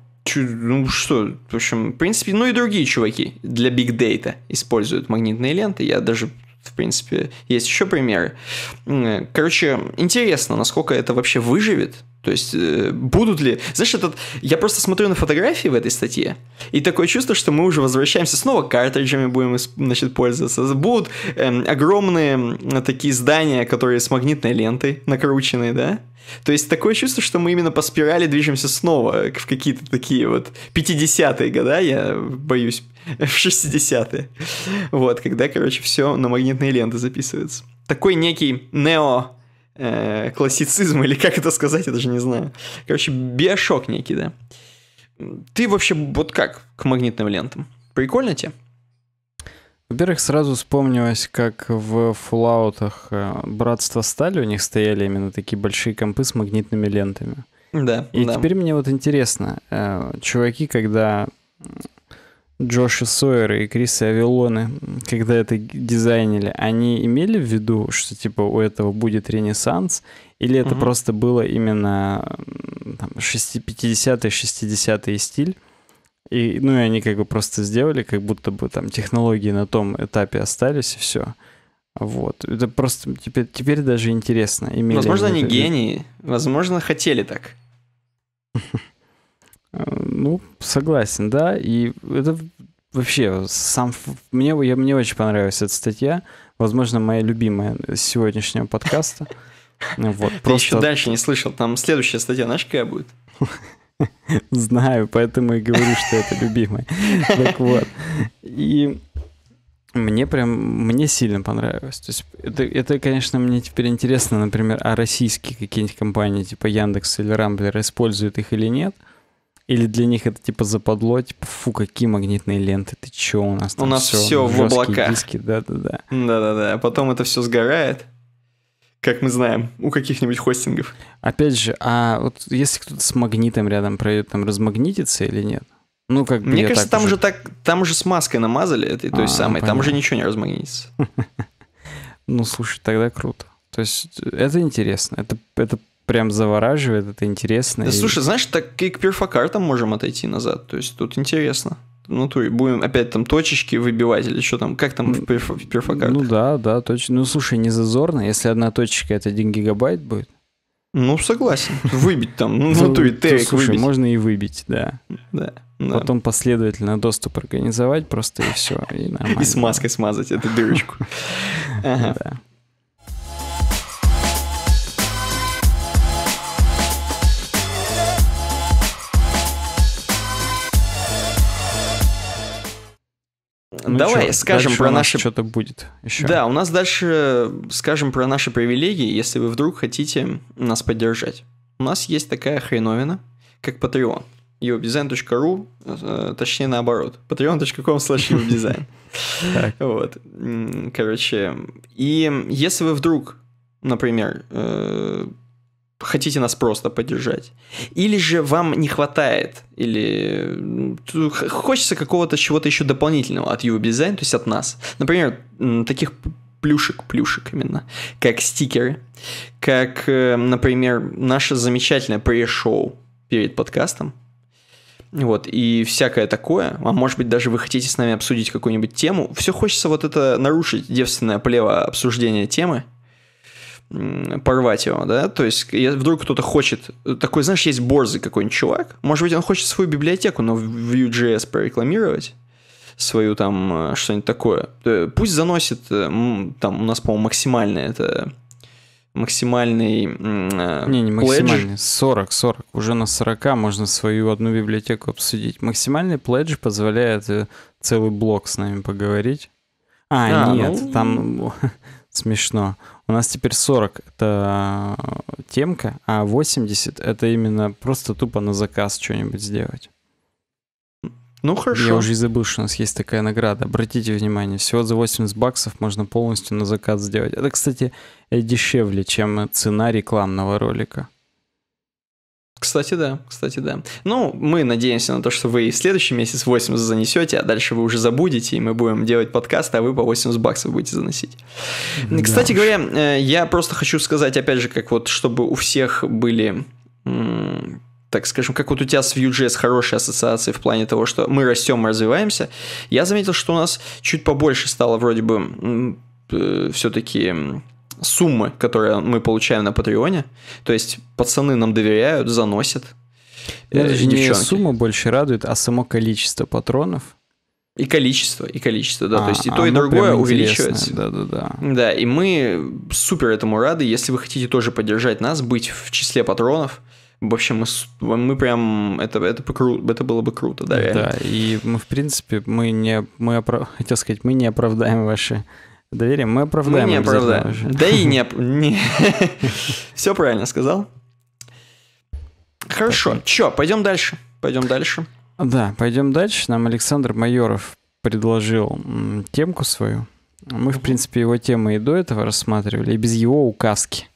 что, в общем, в принципе, ну и другие чуваки для Big Data используют магнитные ленты. Я даже в принципе, есть еще примеры. Короче, интересно, насколько это вообще выживет, то есть э, будут ли... Знаешь, этот... я просто смотрю на фотографии в этой статье, и такое чувство, что мы уже возвращаемся, снова картриджами будем значит, пользоваться. Будут эм, огромные такие здания, которые с магнитной лентой накрученные, да? То есть такое чувство, что мы именно по спирали движемся снова в какие-то такие вот 50-е года, я боюсь, в 60-е. Вот, когда, короче, все на магнитные ленты записывается. Такой некий нео э, классицизм, или как это сказать, я даже не знаю. Короче, биошок некий, да. Ты вообще вот как к магнитным лентам? Прикольно тебе? Во-первых, сразу вспомнилось, как в фуллаутах э, Братство Стали у них стояли именно такие большие компы с магнитными лентами. Да. И да. теперь мне вот интересно, э, чуваки, когда Джоша Сойера и Криса Авилоны, когда это дизайнили, они имели в виду, что типа у этого будет ренессанс, или это угу. просто было именно там, 50-е, 60-е стиль? И, ну, и они как бы просто сделали, как будто бы там технологии на том этапе остались, и все. Вот. Это просто теперь, теперь даже интересно. Возможно, они это... гении. Возможно, хотели так. Ну, согласен, да. И это вообще сам... Мне, я, мне очень понравилась эта статья. Возможно, моя любимая сегодняшнего подкаста. Вот, Ты просто... еще дальше не слышал. Там следующая статья, знаешь, какая будет? Знаю, поэтому и говорю, что это любимая. Так вот. И мне прям, мне сильно понравилось. То есть это, это, конечно, мне теперь интересно, например, а российские какие-нибудь компании, типа Яндекс или Рамблер, используют их или нет. Или для них это типа западло, типа, фу, какие магнитные ленты, ты чё, у нас там У нас все, все в облаках. Диски, да-да-да. Да-да-да, а потом это все сгорает, как мы знаем, у каких-нибудь хостингов. Опять же, а вот если кто-то с магнитом рядом пройдет, там размагнитится или нет? Ну, как Мне кажется, там уже... же так, там же смазкой намазали этой, той а, самой, понятно. там уже ничего не размагнитится. Ну, слушай, тогда круто. То есть это интересно, это, это прям завораживает, это интересно. Да, и... слушай, знаешь, так и к перфокартам можем отойти назад, то есть тут интересно. Ну, то будем опять там точечки выбивать или что там, как там в, перф... в перфокартах? Ну да, да, точно. Ну, слушай, не зазорно, если одна точечка это 1 гигабайт будет. Ну, согласен. Выбить там, ну, в натуре терек Слушай, можно и выбить, да. Да. Потом последовательно доступ организовать просто и все. И, и с маской смазать эту дырочку. Ага. Да. Ну Давай чё, скажем про наши... Что-то будет еще. Да, у нас дальше скажем про наши привилегии, если вы вдруг хотите нас поддержать. У нас есть такая хреновина, как Patreon uwebdesign.ru, э, точнее наоборот, patreon.com slash uwebdesign. Вот. Короче, и если вы вдруг, например, э, хотите нас просто поддержать, или же вам не хватает, или хочется какого-то чего-то еще дополнительного от uwebdesign, то есть от нас. Например, таких плюшек, плюшек именно, как стикеры, как, э, например, наше замечательное pre-шоу перед подкастом, вот, и всякое такое, а может быть даже вы хотите с нами обсудить какую-нибудь тему, все хочется вот это нарушить девственное плево обсуждения темы, порвать его, да, то есть вдруг кто-то хочет, такой, знаешь, есть борзый какой-нибудь чувак, может быть, он хочет свою библиотеку на Vue.js прорекламировать, свою там э, что-нибудь такое, пусть заносит, э, там у нас, по-моему, максимальное это максимальный э, Не, не максимальный, pledge. 40, 40. Уже на 40 можно свою одну библиотеку обсудить. Максимальный пледж позволяет э, целый блок с нами поговорить. А, а нет, ну... там смешно. У нас теперь 40 — это э, темка, а 80 — это именно просто тупо на заказ что-нибудь сделать. Ну, хорошо. Я уже и забыл, что у нас есть такая награда. Обратите внимание, всего за 80 баксов можно полностью на заказ сделать. Это, кстати, дешевле, чем цена рекламного ролика. Кстати, да, кстати, да. Ну, мы надеемся на то, что вы в следующий месяц 80 занесете, а дальше вы уже забудете, и мы будем делать подкаст, а вы по 80 баксов будете заносить. Да кстати говоря, э, я просто хочу сказать, опять же, как вот, чтобы у всех были так скажем, как вот у тебя с Vue.js хорошие ассоциации в плане того, что мы растем, мы развиваемся, я заметил, что у нас чуть побольше стало вроде бы э, все-таки суммы, которые мы получаем на Патреоне. То есть пацаны нам доверяют, заносят. Э, Даже не сумма больше радует, а само количество патронов. И количество, и количество, да. А, то есть и то, и другое увеличивается. Да, да, да. Да, и мы супер этому рады. Если вы хотите тоже поддержать нас, быть в числе патронов, в общем, мы, мы прям это это это было бы круто, да. Реально. Да, и мы в принципе мы не мы оправ... хотел сказать мы не оправдаем ваши доверие, мы оправдаем. Мы не оправдаем. Да и не, не... все правильно сказал. Хорошо, чё, пойдем дальше, пойдем дальше. Да, пойдем дальше. Нам Александр Майоров предложил темку свою. Мы, в принципе, его темы и до этого рассматривали, и без его указки.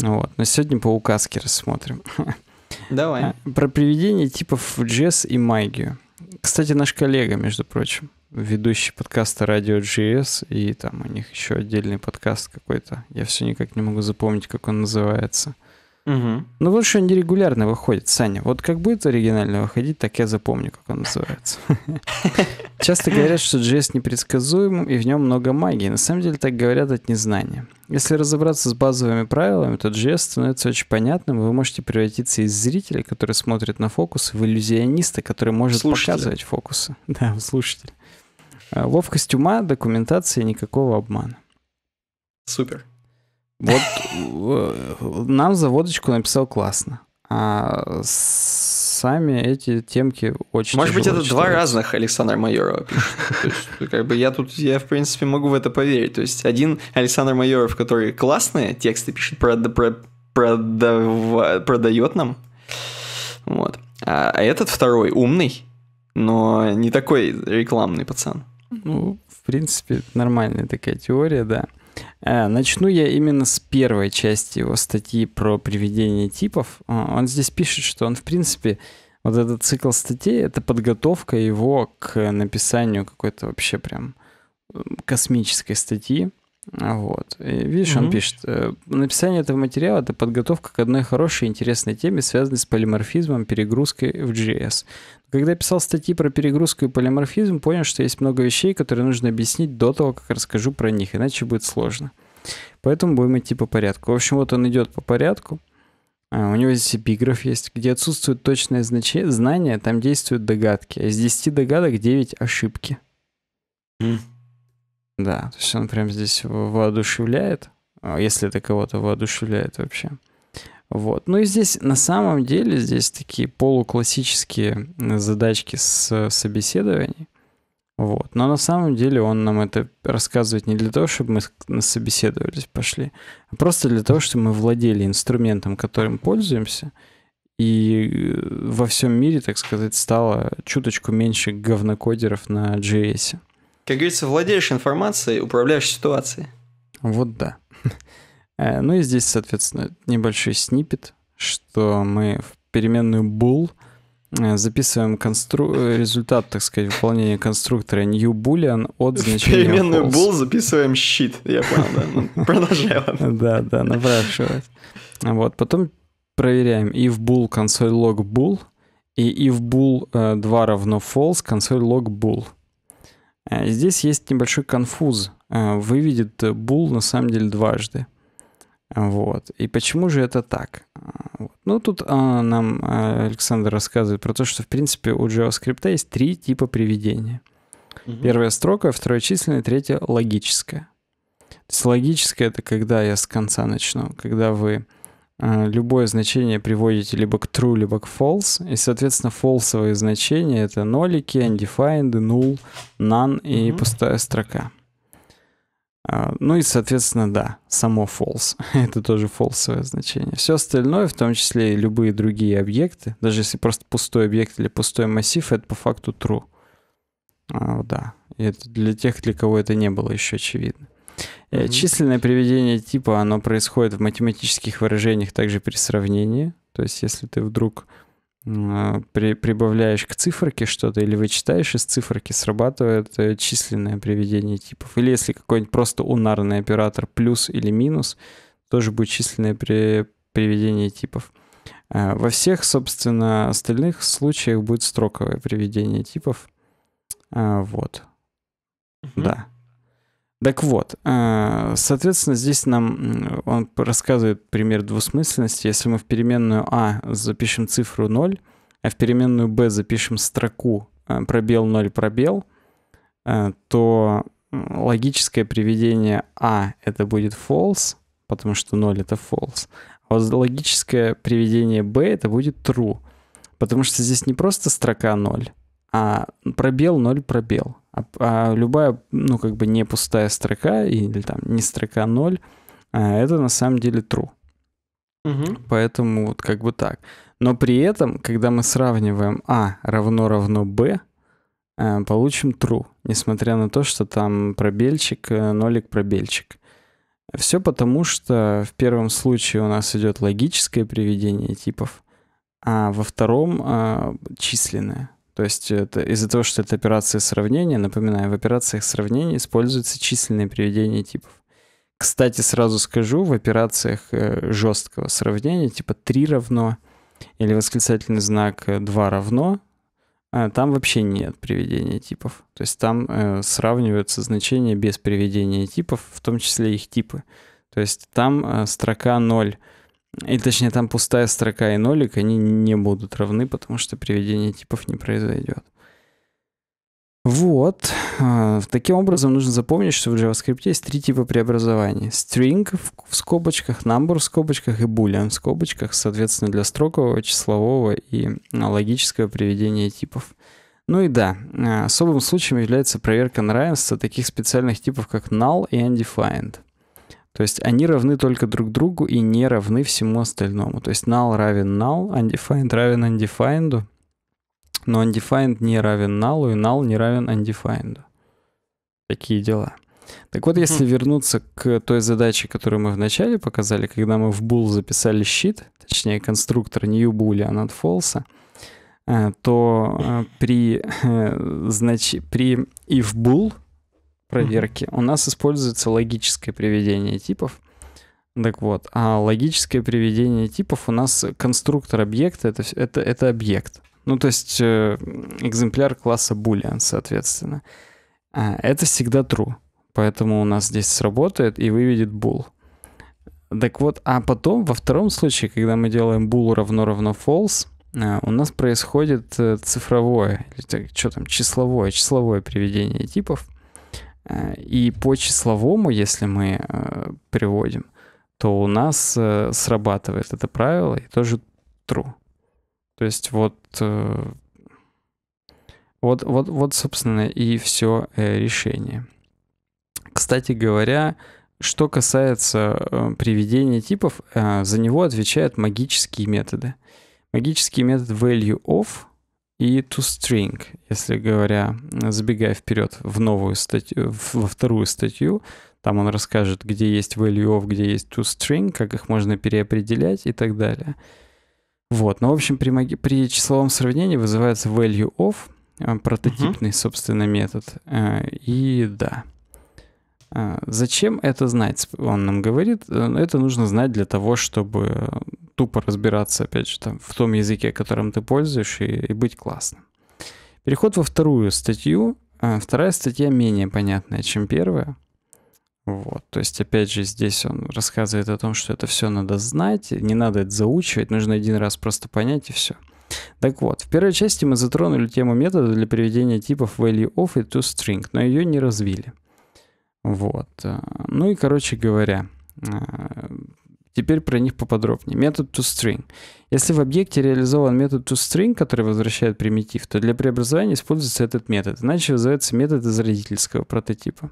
Вот. Но сегодня по указке рассмотрим. Давай. А, про приведение типов JS и магию. кстати, наш коллега, между прочим, ведущий подкаста Радио GS, и там у них еще отдельный подкаст какой-то. Я все никак не могу запомнить, как он называется. Угу. Ну вот что они регулярно выходят, Саня. Вот как будет оригинально выходить, так я запомню, как он называется. Часто говорят, что JS непредсказуем и в нем много магии. На самом деле так говорят от незнания. Если разобраться с базовыми правилами, то JS становится очень понятным, и вы можете превратиться из зрителя, который смотрит на фокус, в иллюзиониста, который может слушателя. показывать фокусы. Да, слушатель. А, ловкость ума, документация, никакого обмана. Супер. Вот э, нам заводочку написал классно. А сами эти темки очень Может быть, это читать. два разных Александра Майорова пишет. как бы я тут, я, в принципе, могу в это поверить. То есть один Александр Майоров, который классные тексты пишет, продает нам. Вот. А, а этот второй умный, но не такой рекламный пацан. Ну, в принципе, нормальная такая теория, да. Э, начну я именно с первой части его статьи про приведение типов. Э, он здесь пишет, что он, в принципе, вот этот цикл статей — это подготовка его к написанию какой-то вообще прям космической статьи. Вот. И видишь, mm-hmm. он пишет, э, написание этого материала — это подготовка к одной хорошей интересной теме, связанной с полиморфизмом, перегрузкой в JS. Когда писал статьи про перегрузку и полиморфизм, понял, что есть много вещей, которые нужно объяснить до того, как расскажу про них, иначе будет сложно. Поэтому будем идти по порядку. В общем, вот он идет по порядку. А, у него здесь эпиграф есть, где отсутствует точное значение, знание, там действуют догадки. А из 10 догадок 9 ошибки. Mm. Да, то есть он прям здесь воодушевляет, а, если это кого-то воодушевляет вообще. Вот. Ну и здесь на самом деле здесь такие полуклассические задачки с собеседований. Вот. Но на самом деле он нам это рассказывает не для того, чтобы мы на собеседовались пошли, а просто для того, чтобы мы владели инструментом, которым пользуемся, и во всем мире, так сказать, стало чуточку меньше говнокодеров на JS. Как говорится, владеешь информацией, управляешь ситуацией. Вот да. Э, ну и здесь, соответственно, небольшой снипет, что мы в переменную bool э, записываем констру... Э, результат, так сказать, выполнения конструктора new boolean от значения В переменную false. bool записываем щит, я понял, да. Ну, продолжай. Да, да, напрашивать. Вот, потом проверяем if bool консоль log bool и if bool 2 равно false консоль log bool. Здесь есть небольшой конфуз. Выведет bool на самом деле дважды. Вот. И почему же это так? Ну, тут а, нам а, Александр рассказывает про то, что, в принципе, у JavaScript есть три типа приведения. Угу. Первая строка, вторая численная, третья логическая. То есть логическая — это когда я с конца начну, когда вы а, любое значение приводите либо к true, либо к false, и, соответственно, фолсовые значения — это нолики, undefined, null, none и угу. пустая строка. А, ну и, соответственно, да, само false. Это тоже false значение. Все остальное, в том числе и любые другие объекты, даже если просто пустой объект или пустой массив, это по факту true. А, да, и это для тех, для кого это не было еще очевидно. Mm-hmm. Численное приведение типа, оно происходит в математических выражениях также при сравнении. То есть, если ты вдруг при, прибавляешь к циферке что-то или вычитаешь из циферки, срабатывает э, численное приведение типов. Или если какой-нибудь просто унарный оператор плюс или минус, тоже будет численное при, приведение типов. А, во всех, собственно, остальных случаях будет строковое приведение типов. А, вот. Угу. Да. Так вот, э, соответственно, здесь нам он рассказывает пример двусмысленности. Если мы в переменную а запишем цифру 0, а в переменную b запишем строку э, пробел 0 пробел, э, то логическое приведение а это будет false, потому что 0 это false. А вот логическое приведение b это будет true, потому что здесь не просто строка 0, а пробел 0 пробел. А, а любая, ну, как бы не пустая строка или там не строка 0, а это на самом деле true. Угу. Поэтому вот как бы так. Но при этом, когда мы сравниваем а равно равно b, э, получим true, несмотря на то, что там пробельчик, э, нолик пробельчик. Все потому, что в первом случае у нас идет логическое приведение типов, а во втором а, численное. То есть из-за того, что это операция сравнения, напоминаю, в операциях сравнения используется численное приведение типов. Кстати, сразу скажу, в операциях э, жесткого сравнения, типа 3 равно или восклицательный знак 2 равно, э, там вообще нет приведения типов. То есть там э, сравниваются значения без приведения типов, в том числе их типы. То есть там строка 0, и точнее там пустая строка и нолик, они не будут равны, потому что приведение типов не произойдет. Вот. А, таким образом, нужно запомнить, что в JavaScript есть три типа преобразований. String в скобочках, number в скобочках и boolean в скобочках, соответственно, для строкового, числового и логического приведения типов. Ну и да, а, особым случаем является проверка на равенство таких специальных типов, как null и undefined. То есть они равны только друг другу и не равны всему остальному. То есть null равен null, undefined равен undefined, но undefined не равен null, и null не равен undefined. Такие дела. Так вот, если вернуться к той задаче, которую мы вначале показали, когда мы в bool записали щит, точнее конструктор new boolean от false, э, то э, при, э, значи, при if bool проверки у нас используется логическое приведение типов. Так вот, а логическое приведение типов у нас конструктор объекта это, это, это объект. Ну, то есть э, экземпляр класса boolean, соответственно. А, это всегда true. Поэтому у нас здесь сработает и выведет bool. Так вот, а потом, во втором случае, когда мы делаем bool равно равно false, э, у нас происходит э, цифровое, или что там, числовое, числовое приведение типов. Э, и по числовому, если мы приводим, то у нас срабатывает это правило и тоже true. То есть вот, э, вот, вот, вот собственно, и все э, решение. Кстати говоря, что касается э, приведения типов, за него отвечают магические методы. Магический метод value of и toString, если говоря, забегая вперед в новую статью, во вторую статью, там он расскажет, где есть value of, где есть toString, как их можно переопределять и так далее. Вот, ну, в общем, при, при числовом сравнении вызывается value of, э, прототипный, uh-huh. собственно, метод. Э, и да. Э, зачем это знать? Он нам говорит, это нужно знать для того, чтобы тупо разбираться, опять же, там, в том языке, которым ты пользуешь, и, и быть классным. Переход во вторую статью. Вторая статья менее понятная, чем первая. Вот, то есть, опять же, здесь он рассказывает о том, что это все надо знать, не надо это заучивать, нужно один раз просто понять и все. Так вот, в первой части мы затронули тему метода для приведения типов value of и toString, но ее не развили. Вот. Э, ну и, короче говоря, э, теперь про них поподробнее. Метод toString. Если в объекте реализован метод toString, который возвращает примитив, то для преобразования используется этот метод, иначе вызывается метод из родительского прототипа.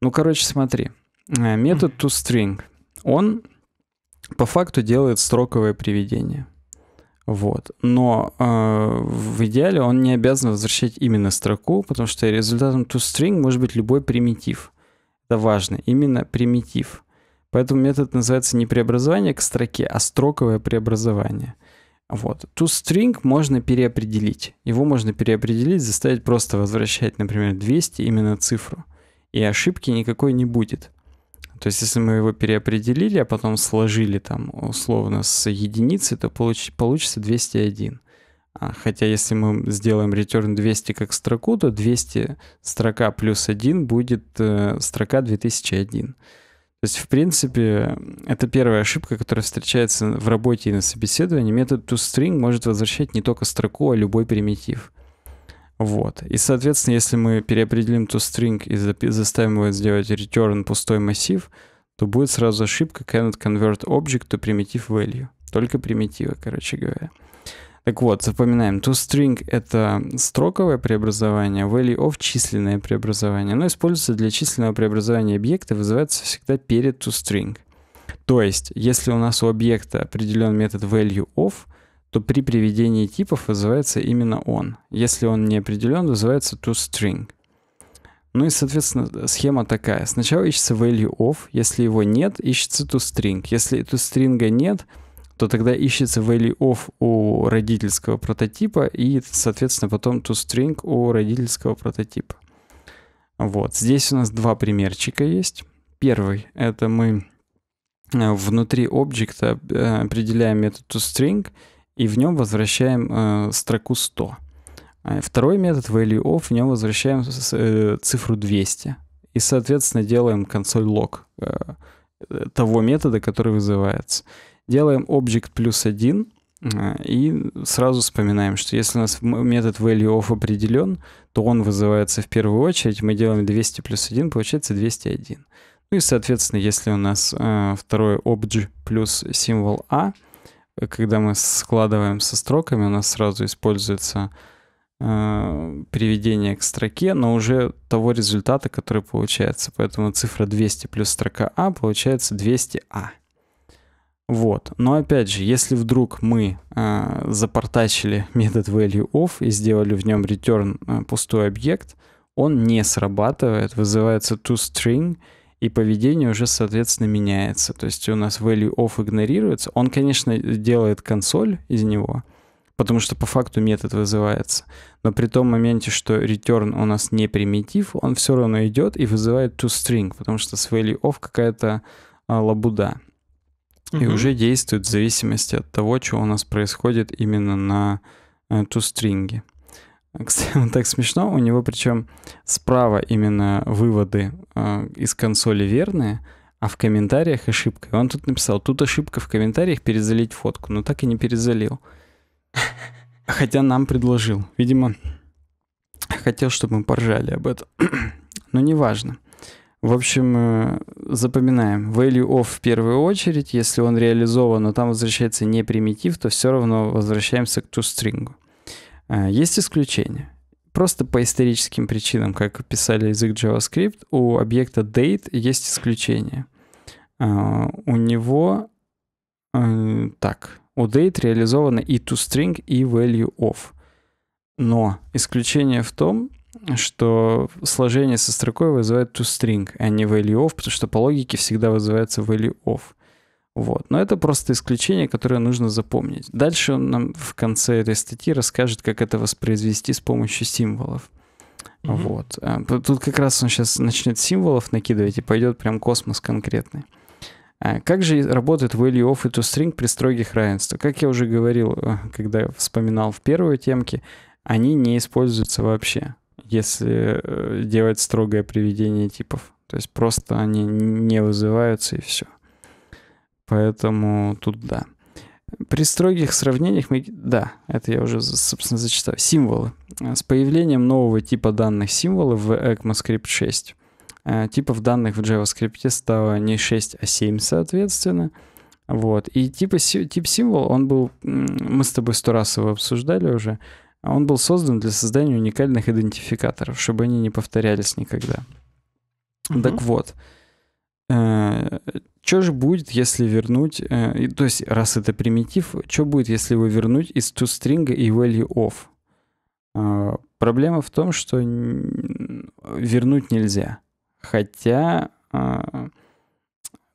Ну, короче, смотри. Э, метод toString, он по факту делает строковое приведение. Вот. Но э, в идеале он не обязан возвращать именно строку, потому что результатом toString может быть любой примитив. Это важно, именно примитив. Поэтому метод называется не преобразование к строке, а строковое преобразование. Вот. ToString можно переопределить. Его можно переопределить, заставить просто возвращать, например, 200 именно цифру и ошибки никакой не будет. То есть, если мы его переопределили, а потом сложили там условно с единицы, то получ, получится 201. А, хотя если мы сделаем return 200 как строку, то 200 строка плюс 1 будет э, строка 2001. То есть, в принципе, это первая ошибка, которая встречается в работе и на собеседовании. Метод toString может возвращать не только строку, а любой примитив. Вот. И, соответственно, если мы переопределим toString и заставим его сделать return пустой массив, то будет сразу ошибка cannot convert object to primitive value. Только примитивы, короче говоря. Так вот, запоминаем, toString — это строковое преобразование, value of — численное преобразование. Оно используется для численного преобразования объекта, вызывается всегда перед toString. То есть, если у нас у объекта определен метод value of — то при приведении типов вызывается именно он. Если он не определен, вызывается toString. Ну и, соответственно, схема такая. Сначала ищется value of, если его нет, ищется toString. Если toString нет, то тогда ищется value of у родительского прототипа и, соответственно, потом toString у родительского прототипа. Вот. Здесь у нас два примерчика есть. Первый — это мы э, внутри объекта э, определяем метод toString и в нем возвращаем э, строку 100. А второй метод value of, в нем возвращаем э, цифру 200. И, соответственно, делаем консоль log э, того метода, который вызывается. Делаем object плюс 1 э, и сразу вспоминаем, что если у нас метод value of определен, то он вызывается в первую очередь. Мы делаем 200 плюс 1, получается 201. Ну и, соответственно, если у нас э, второй obj плюс символ a, когда мы складываем со строками, у нас сразу используется э, приведение к строке, но уже того результата, который получается. Поэтому цифра 200 плюс строка а получается 200а. Вот. Но опять же, если вдруг мы э, запортачили метод value of и сделали в нем return э, пустой объект, он не срабатывает, вызывается toString, и поведение уже, соответственно, меняется. То есть у нас value of игнорируется. Он, конечно, делает консоль из него, потому что по факту метод вызывается. Но при том моменте, что return у нас не примитив, он все равно идет и вызывает toString, потому что с value of какая-то а, лабуда. И угу. уже действует в зависимости от того, что у нас происходит именно на э, toString. Кстати, так смешно, у него причем справа именно выводы э, из консоли верные, а в комментариях ошибка. И он тут написал, тут ошибка в комментариях перезалить фотку, но так и не перезалил. Хотя нам предложил. Видимо, хотел, чтобы мы поржали об этом. но неважно. В общем, э, запоминаем. Value of в первую очередь, если он реализован, но там возвращается не примитив, то все равно возвращаемся к toString. А, есть исключения. Просто по историческим причинам, как писали язык JavaScript, у объекта date есть исключение. А, у него э, так, у date реализовано и toString, и value of. Но исключение в том, что сложение со строкой вызывает toString, а не value of, потому что по логике всегда вызывается value of. Вот. Но это просто исключение, которое нужно запомнить. Дальше он нам в конце этой статьи расскажет, как это воспроизвести с помощью символов. Mm-hmm. Вот. А, тут как раз он сейчас начнет символов накидывать и пойдет прям космос конкретный. А как же работает value of и toString при строгих равенствах? Как я уже говорил, э, когда вспоминал в первой темке, они не используются вообще, если э, делать строгое приведение типов. То есть просто они не вызываются и все. Поэтому тут да. При строгих сравнениях мы... Да, это я уже, собственно, зачитал. Символы. С появлением нового типа данных символов в ECMAScript 6 э, типов данных в JavaScript стало не 6, а 7, соответственно. Вот. И типа, тип символ, он был... Мы с тобой сто раз его обсуждали уже. Он был создан для создания уникальных идентификаторов, чтобы они не повторялись никогда. Mm-hmm. Так вот. Что же будет, если вернуть, э, то есть раз это примитив, что будет, если его вернуть из toString и value of? Э, проблема в том, что вернуть нельзя. Хотя, э,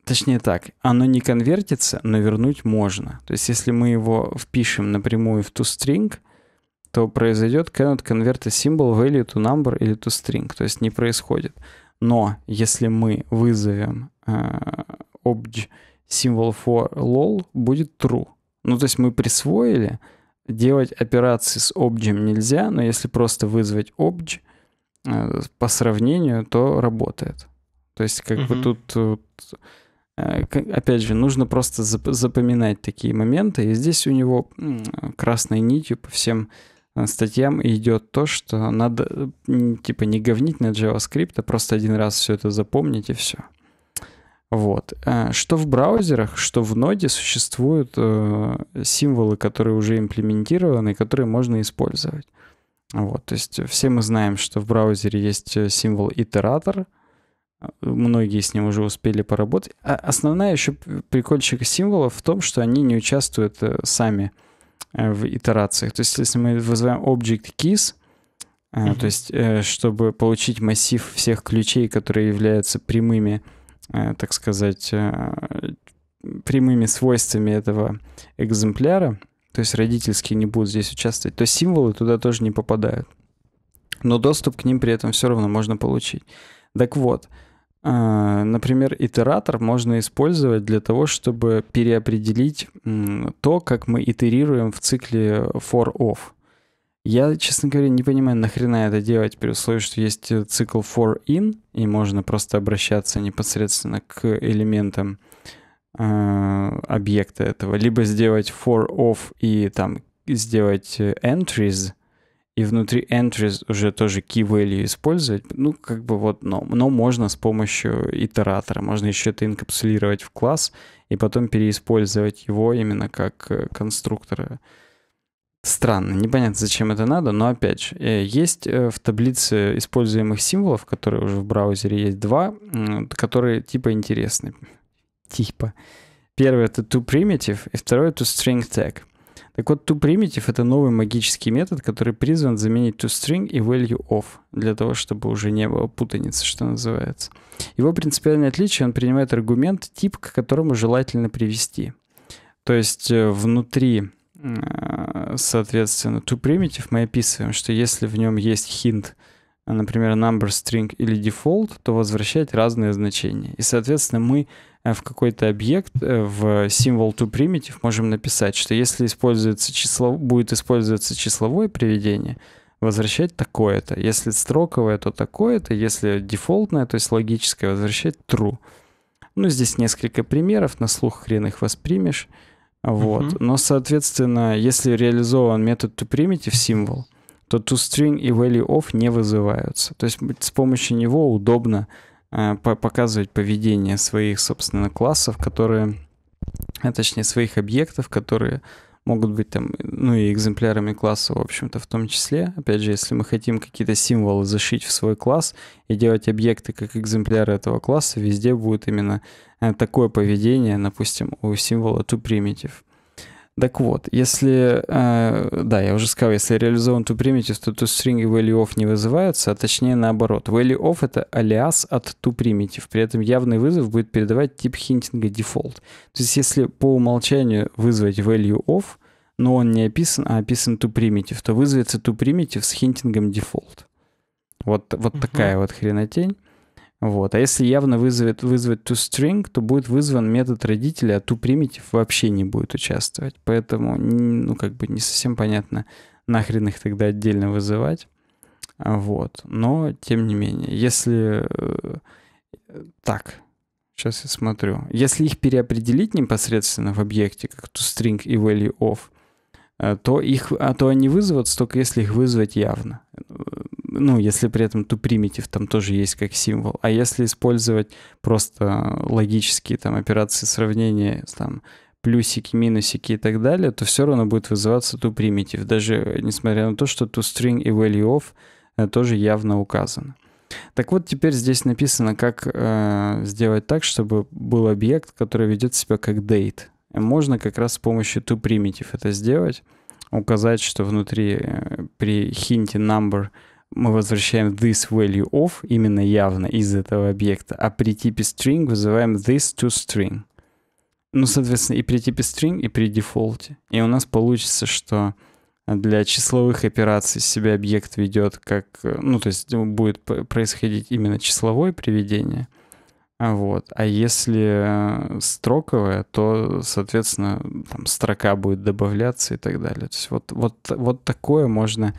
точнее так, оно не конвертится, но вернуть можно. То есть если мы его впишем напрямую в toString, то произойдет cannot convert a symbol value to number или to string, то есть не происходит. Но если мы вызовем э, obj символ for lol будет true. Ну, то есть мы присвоили, делать операции с obj нельзя, но если просто вызвать obj э, по сравнению, то работает. То есть как uh-huh. бы тут, тут э, опять же, нужно просто запоминать такие моменты. И здесь у него красной нитью по всем э, статьям идет то, что надо типа не говнить на JavaScript, а просто один раз все это запомнить и все. Вот. Э, что в браузерах, что в ноде существуют э, символы, которые уже имплементированы, которые можно использовать. Вот. То есть все мы знаем, что в браузере есть э, символ итератор, многие с ним уже успели поработать. А основная еще прикольчик символов в том, что они не участвуют сами в итерациях. То есть если мы вызываем object keys, mm-hmm. то есть чтобы получить массив всех ключей, которые являются прямыми Э, так сказать, э, прямыми свойствами этого экземпляра, то есть родительские не будут здесь участвовать, то символы туда тоже не попадают. Но доступ к ним при этом все равно можно получить. Так вот, а, например, итератор можно использовать для того, чтобы переопределить то, как мы итерируем в цикле for-off. Я, честно говоря, не понимаю, нахрена это делать при условии, что есть э, цикл for in, и можно просто обращаться непосредственно к элементам э, объекта этого, либо сделать for off и там сделать э, entries, и внутри entries уже тоже key value использовать, ну, как бы вот, но, но можно с помощью итератора, можно еще это инкапсулировать в класс и потом переиспользовать его именно как э, конструктора Странно, непонятно, зачем это надо, но опять же, э, есть э, в таблице используемых символов, которые уже в браузере есть два, которые типа интересны. Типа. Первый это toPrimitive, и второй это toStringTag. Так вот, toPrimitive — это новый магический метод, который призван заменить toString и value для того, чтобы уже не было путаницы, что называется. Его принципиальное отличие — он принимает аргумент, тип, к которому желательно привести. То есть э, внутри Соответственно, toPrimitive мы описываем, что если в нем есть hint, например, number, string или default, то возвращать разные значения. И, соответственно, мы э, в какой-то объект э, в символ toPrimitive можем написать, что если используется число, будет использоваться числовое приведение, возвращать такое-то. Если строковое, то такое-то. Если дефолтное, то есть логическое, возвращать true. Ну, здесь несколько примеров, на слух хрен их воспримешь. Вот. Uh-huh. Но, соответственно, если реализован метод toPrimitive символ, то toString и value_of не вызываются. То есть с помощью него удобно э, показывать поведение своих, собственно, классов, которые, а точнее, своих объектов, которые могут быть там, ну и экземплярами класса, в общем-то, в том числе. Опять же, если мы хотим какие-то символы зашить в свой класс и делать объекты как экземпляры этого класса, везде будет именно э, такое поведение, допустим, у символа toPrimitive. Так вот, если, э, да, я уже сказал, если реализован toPrimitive, то toString и value_of не вызываются, а точнее наоборот. Value_of — это алиас от toPrimitive. При этом явный вызов будет передавать тип хинтинга default. То есть если по умолчанию вызвать value_of, но он не описан, а описан toPrimitive, то вызовется toPrimitive с хинтингом default. Вот, вот uh-huh. такая вот хренотень. Вот. А если явно вызовет, вызвать toString, то будет вызван метод родителя, а toPrimitive вообще не будет участвовать. Поэтому, ну, как бы не совсем понятно, нахрен их тогда отдельно вызывать. Вот. Но, тем не менее, если... Э, так, сейчас я смотрю. Если их переопределить непосредственно в объекте, как toString и value_of, э, то, их, а то они вызовут только если их вызвать явно ну, если при этом toPrimitive там тоже есть как символ. А если использовать просто логические там операции сравнения, там, плюсики, минусики и так далее, то все равно будет вызываться toPrimitive, даже несмотря на то, что toString и value_of э, тоже явно указано. Так вот, теперь здесь написано, как э, сделать так, чтобы был объект, который ведет себя как date. Можно как раз с помощью toPrimitive это сделать, указать, что внутри э, при хинте number мы возвращаем this value of именно явно из этого объекта, а при типе string вызываем this to string. Ну, соответственно, и при типе string, и при дефолте. И у нас получится, что для числовых операций себя объект ведет как... Ну, то есть будет происходить именно числовое приведение. А вот. А если строковое, то, соответственно, там строка будет добавляться и так далее. То есть вот, вот, вот такое можно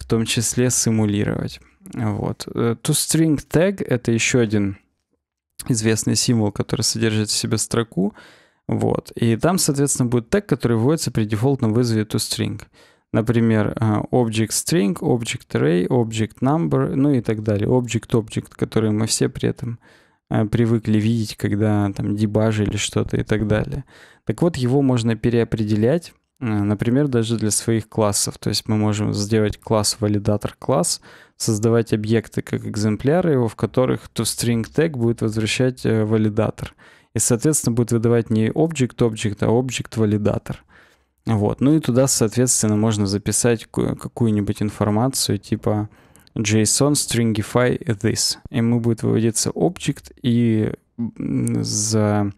в том числе симулировать. Вот. Э, ToString tag — это еще один известный символ, который содержит в себе строку. Вот. И там, соответственно, будет тег, который вводится при дефолтном вызове toString. Например, э, object string, object array, object number, ну и так далее. Object object, который мы все при этом э, привыкли видеть, когда там дебажили что-то и так далее. Так вот, его можно переопределять Например, даже для своих классов. То есть мы можем сделать класс валидатор класс, создавать объекты как экземпляры его, в которых toString tag будет возвращать э, валидатор. И, соответственно, будет выдавать не object object, а object валидатор. Вот. Ну и туда, соответственно, можно записать какую-нибудь информацию типа JSON stringify this. И мы будет выводиться object, и за э,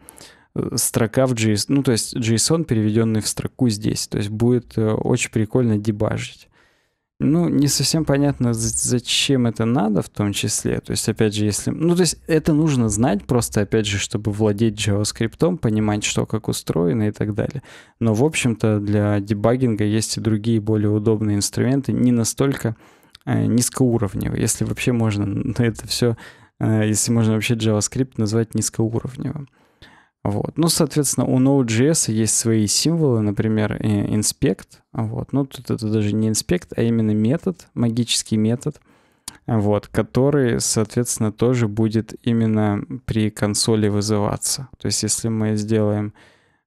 строка в JSON, ну, то есть JSON, переведенный в строку здесь. То есть будет э, очень прикольно дебажить. Ну, не совсем понятно, зачем это надо в том числе. То есть, опять же, если... Ну, то есть, это нужно знать просто, опять же, чтобы владеть JavaScript, понимать, что как устроено и так далее. Но, в общем-то, для дебагинга есть и другие более удобные инструменты, не настолько э, низкоуровневые, если вообще можно это все, э, если можно вообще JavaScript назвать низкоуровневым. Вот. Ну, соответственно, у Node.js есть свои символы, например, inspect. Вот. Ну, тут это даже не inspect, а именно метод, магический метод, вот, который, соответственно, тоже будет именно при консоли вызываться. То есть, если мы сделаем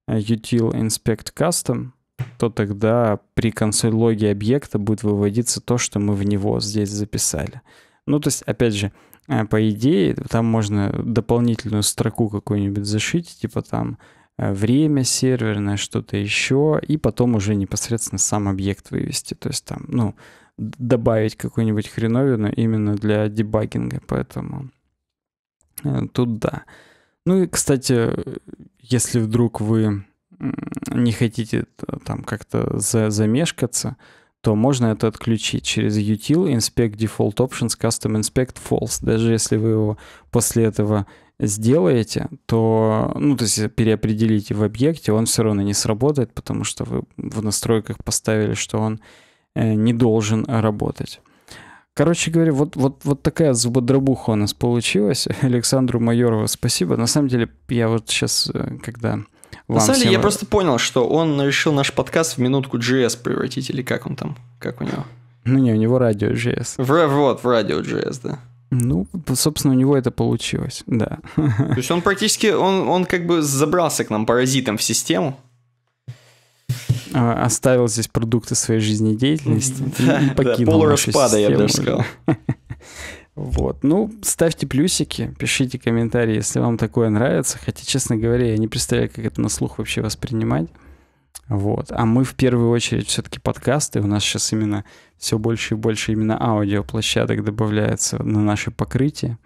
util inspect custom, то тогда при консоль логе объекта будет выводиться то, что мы в него здесь записали. Ну, то есть, опять же, Э, по идее, там можно дополнительную строку какую-нибудь зашить, типа там э, время серверное, что-то еще, и потом уже непосредственно сам объект вывести. То есть там, ну, добавить какую-нибудь хреновину именно для дебагинга, поэтому э, тут да. Ну и, кстати, если вдруг вы не хотите там как-то за замешкаться, то можно это отключить через util inspect default options custom inspect false. Даже если вы его после этого сделаете, то, ну, то есть переопределите в объекте, он все равно не сработает, потому что вы в настройках поставили, что он э, не должен работать. Короче говоря, вот, вот, вот такая зубодробуха у нас получилась. Александру Майорову спасибо. На самом деле, я вот сейчас, э, когда вам На самом деле, я просто понял, что он решил наш подкаст в минутку GS превратить, или как он там, как у него? Ну не, у него радио GS. В, вот, в радио GS, да. Ну, собственно, у него это получилось, да. То есть он практически, он, он как бы забрался к нам паразитом в систему. А, оставил здесь продукты своей жизнедеятельности да, и покинул да, полураспада, я бы даже сказал. Вот. Ну, ставьте плюсики, пишите комментарии, если вам такое нравится. Хотя, честно говоря, я не представляю, как это на слух вообще воспринимать. Вот. А мы в первую очередь все-таки подкасты. У нас сейчас именно все больше и больше именно аудиоплощадок добавляется на наше покрытие.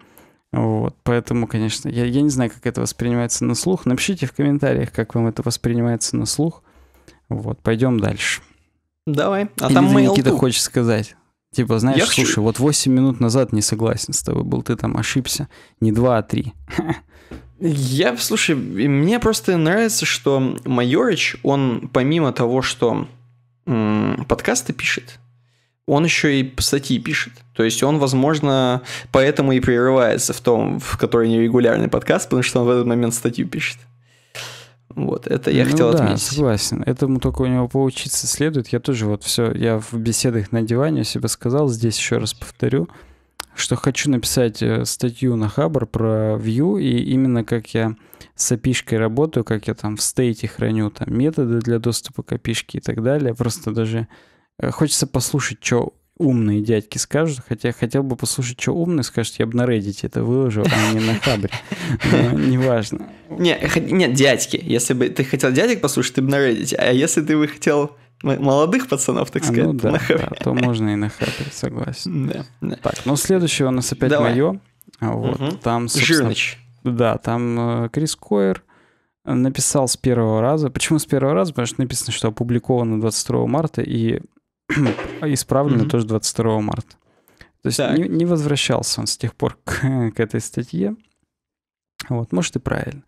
Вот. Поэтому, конечно, я, я не знаю, как это воспринимается на слух. Напишите в комментариях, как вам это воспринимается на слух. Вот, пойдем дальше. Давай. А Или там Никита хочет сказать. Типа, знаешь, я слушай, хочу... вот 8 минут назад не согласен с тобой был, ты там ошибся. Не 2, а 3. Я, слушай, мне просто нравится, что Майорич, он помимо того, что м- подкасты пишет, он еще и статьи пишет. То есть он, возможно, поэтому и прерывается в том, в который нерегулярный подкаст, потому что он в этот момент статью пишет. Вот, это я ну, хотел да, отметить. согласен. Этому только у него поучиться следует. Я тоже вот все, я в беседах на диване себе сказал, здесь еще раз повторю, что хочу написать э, статью на Хабр про Vue, и именно как я с api работаю, как я там в стейте храню там методы для доступа к api и так далее. Просто даже э, хочется послушать, что умные дядьки скажут, хотя я хотел бы послушать, что умный скажет, я бы на Reddit это выложил, а не на Хабре. Неважно. Не, нет, дядьки. Если бы ты хотел дядек послушать, ты бы на Reddit. А если ты бы хотел молодых пацанов, так а, сказать, ну, да, на Хабре. Да, то можно и на Хабре, согласен. Да, да. Так, ну следующее у нас опять Давай. мое. Вот, угу. там, Жирныч. Да, там э, Крис Койер написал с первого раза. Почему с первого раза? Потому что написано, что опубликовано 22 марта, и исправлено mm-hmm. тоже 22 марта. То есть не, не возвращался он с тех пор к, к этой статье. Вот, может и правильно.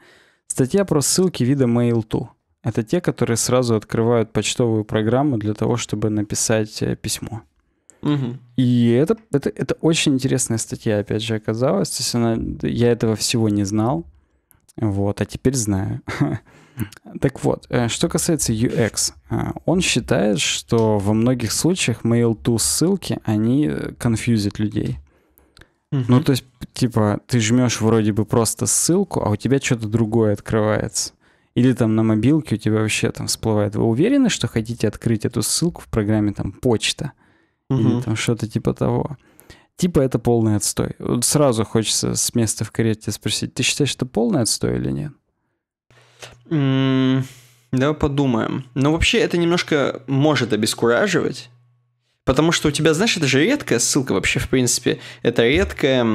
Статья про ссылки вида Mail2. Это те, которые сразу открывают почтовую программу для того, чтобы написать э, письмо. Угу. И это, это, это очень интересная статья, опять же, оказалась. То есть она, я этого всего не знал. Вот, а теперь знаю. Так вот, э, что касается UX, э, он считает, что во многих случаях mail-to ссылки, они э, конфьюзят людей. Uh-huh. Ну, то есть, типа, ты жмешь вроде бы просто ссылку, а у тебя что-то другое открывается. Или там на мобилке у тебя вообще там всплывает. Вы уверены, что хотите открыть эту ссылку в программе там почта? Uh-huh. Или там что-то типа того. Типа это полный отстой. Вот сразу хочется с места в карете спросить, ты считаешь, что полный отстой или нет? Давай подумаем. Но вообще это немножко может обескураживать. Потому что у тебя, знаешь, это же редкая ссылка вообще, в принципе. Это редкая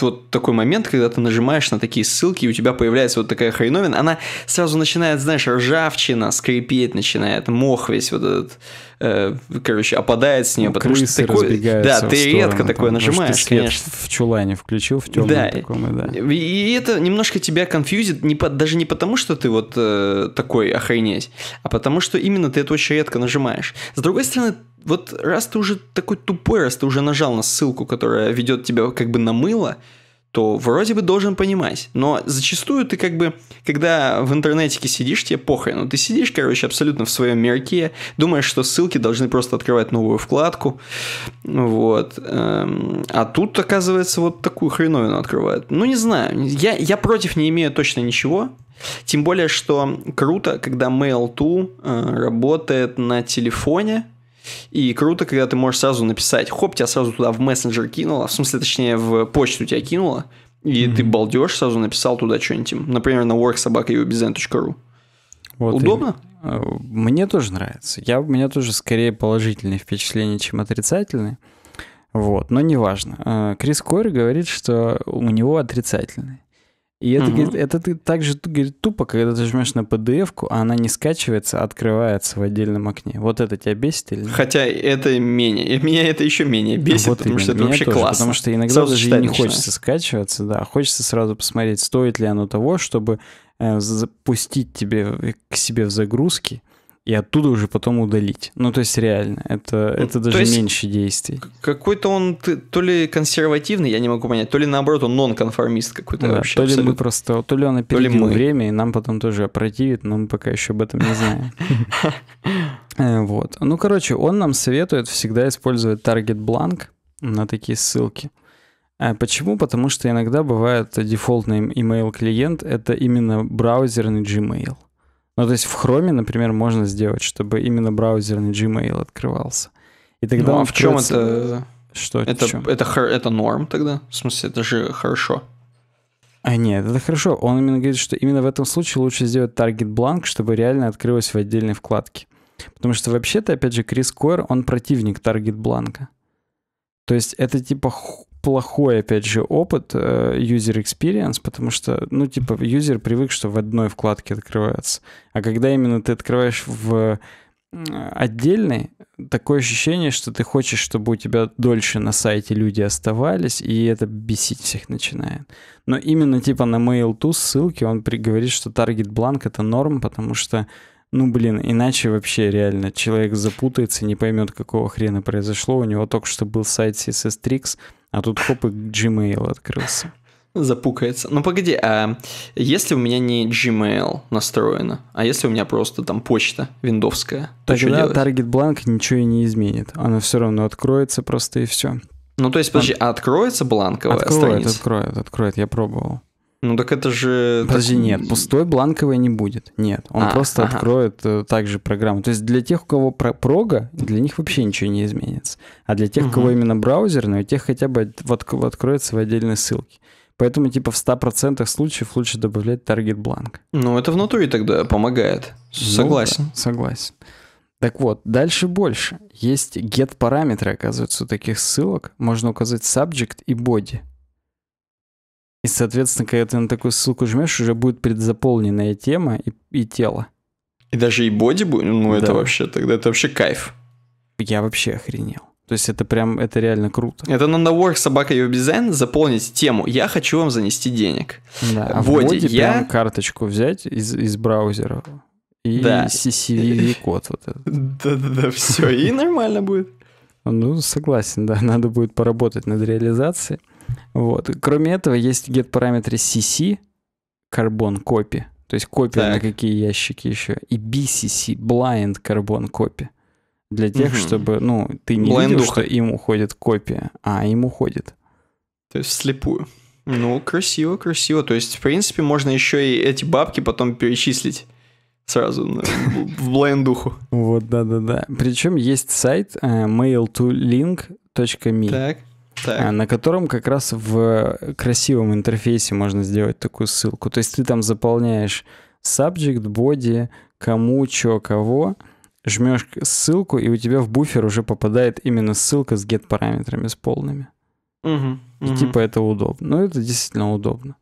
вот такой момент, когда ты нажимаешь на такие ссылки, и у тебя появляется вот такая хреновина, она сразу начинает, знаешь, ржавчина, скрипеть начинает, мох весь вот этот, э, короче, опадает с нее, ну, потому что такой, да, ты сторону, редко такое нажимаешь, конечно. в чулане включил, в темном да. таком, да. И это немножко тебя конфьюзит, не по, даже не потому, что ты вот э, такой охренеть, а потому что именно ты это очень редко нажимаешь. С другой стороны, вот раз ты уже такой тупой, раз ты уже нажал на ссылку, которая ведет тебя как бы на мыло, то вроде бы должен понимать. Но зачастую ты как бы, когда в интернете сидишь, тебе похрен. Ну, ты сидишь, короче, абсолютно в своем мирке, думаешь, что ссылки должны просто открывать новую вкладку. Вот. Эм, а тут, оказывается, вот такую хреновину открывают. Ну, не знаю. Я, я против не имею точно ничего. Тем более, что круто, когда Mail2 э, работает на телефоне, и круто, когда ты можешь сразу написать, хоп, тебя сразу туда в мессенджер кинуло, в смысле, точнее, в почту тебя кинуло, и mm-hmm. ты балдеж сразу написал туда что-нибудь, например, на worksobaka.ubzen.ru. Вот Удобно? И, э, мне тоже нравится. Я, у меня тоже скорее положительные впечатления, чем отрицательные. Вот, но неважно. Э, Крис Койр говорит, что у него отрицательные. И это, угу. говорит, это ты так же говорит, тупо, когда ты жмешь на PDF-ку, а она не скачивается, а открывается в отдельном окне. Вот это тебя бесит или нет? Хотя это менее. Меня это еще менее бесит, вот потому именно. что это вообще тоже, классно. Потому что иногда сразу даже не начинаю. хочется скачиваться, да. Хочется сразу посмотреть, стоит ли оно того, чтобы э, запустить тебе к себе в загрузки и оттуда уже потом удалить. Ну, то есть реально, это, ну, это даже меньше действий. Какой-то он то ли консервативный, я не могу понять, то ли наоборот он нон-конформист какой-то да, вообще. То ли абсолютно. мы просто, то ли он опередил ли время, и нам потом тоже опротивит, но мы пока еще об этом не знаем. Э, вот. Ну, короче, он нам советует всегда использовать target blank на такие ссылки. А почему? Потому что иногда бывает дефолтный email клиент это именно браузерный Gmail. Ну, то есть в Chrome, например, можно сделать, чтобы именно браузерный Gmail открывался. И тогда ну, а в чем это? Что? Это, чем? это, это, это норм тогда? В смысле, это же хорошо. А нет, это хорошо. Он именно говорит, что именно в этом случае лучше сделать target blank, чтобы реально открылось в отдельной вкладке. Потому что вообще-то, опять же, Крис Койер, он противник target бланка. То есть это типа плохой, опять же, опыт э, user experience, потому что, ну, типа, юзер привык, что в одной вкладке открывается. А когда именно ты открываешь в отдельный, такое ощущение, что ты хочешь, чтобы у тебя дольше на сайте люди оставались, и это бесить всех начинает. Но именно типа на Mail.to ссылки он говорит, что target blank это норм, потому что ну, блин, иначе вообще реально человек запутается, не поймет, какого хрена произошло. У него только что был сайт CSS Tricks, а тут хоп, и Gmail открылся. Запукается. Ну погоди, а если у меня не Gmail настроено, а если у меня просто там почта виндовская, то Тогда Target Blank ничего и не изменит. Она все равно откроется просто и все. Ну то есть, подожди, а откроется бланковая откроет, страница? Откроет, откроет, я пробовал. Ну так это же... Подожди, так... нет, пустой бланковый не будет. Нет, он а, просто ага. откроет э, также программу. То есть для тех, у кого про прога, для них вообще ничего не изменится. А для тех, угу. у кого именно браузерный, у тех хотя бы вот, откроется в отдельной ссылке. Поэтому типа в 100% случаев лучше добавлять таргет бланк. Ну это в натуре тогда помогает. Согласен. Ну, да, согласен. Так вот, дальше больше. Есть get параметры, оказывается, у таких ссылок. Можно указать subject и body. И, соответственно, когда ты на такую ссылку жмешь, уже будет предзаполненная тема и, и тело. И даже и боди будет? Ну, да. это вообще тогда это вообще кайф. Я вообще охренел. То есть это прям, это реально круто. Это надо work собака и дизайн заполнить тему «Я хочу вам занести денег». Да, а боди, в боди я... прям карточку взять из, из браузера и да. CCV-код вот этот. Да-да-да, все, и нормально будет. Ну, согласен, да, надо будет поработать над реализацией. Вот. Кроме этого, есть get параметры CC, карбон копи, то есть копия так. на какие ящики еще, и BCC, blind карбон копи. Для тех, угу. чтобы, ну, ты не Блайндуха. видел, что им уходит копия, а им уходит. То есть вслепую. Ну, красиво, красиво. То есть, в принципе, можно еще и эти бабки потом перечислить сразу в блайндуху. Вот, да-да-да. Причем есть сайт uh, mail2link.me. Так. Так. А, на котором как раз в красивом интерфейсе можно сделать такую ссылку. То есть ты там заполняешь subject, body, кому, чё, кого, жмешь ссылку, и у тебя в буфер уже попадает именно ссылка с get параметрами с полными. Угу, и угу. типа это удобно. Ну, это действительно удобно.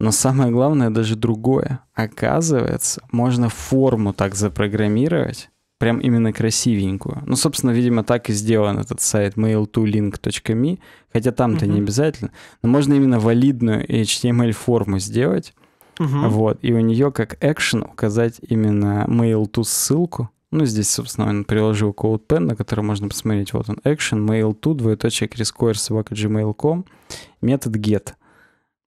Но самое главное даже другое. Оказывается, можно форму так запрограммировать, прям именно красивенькую. Ну, собственно, видимо, так и сделан этот сайт mail2link.me, хотя там-то mm-hmm. не обязательно. Но можно именно валидную HTML-форму сделать, mm-hmm. вот, и у нее как action указать именно mail2 ссылку. Ну, здесь, собственно, он приложил CodePen, на который можно посмотреть. Вот он, action, mail2, двоеточие, крискойр, собака, gmail.com, метод get.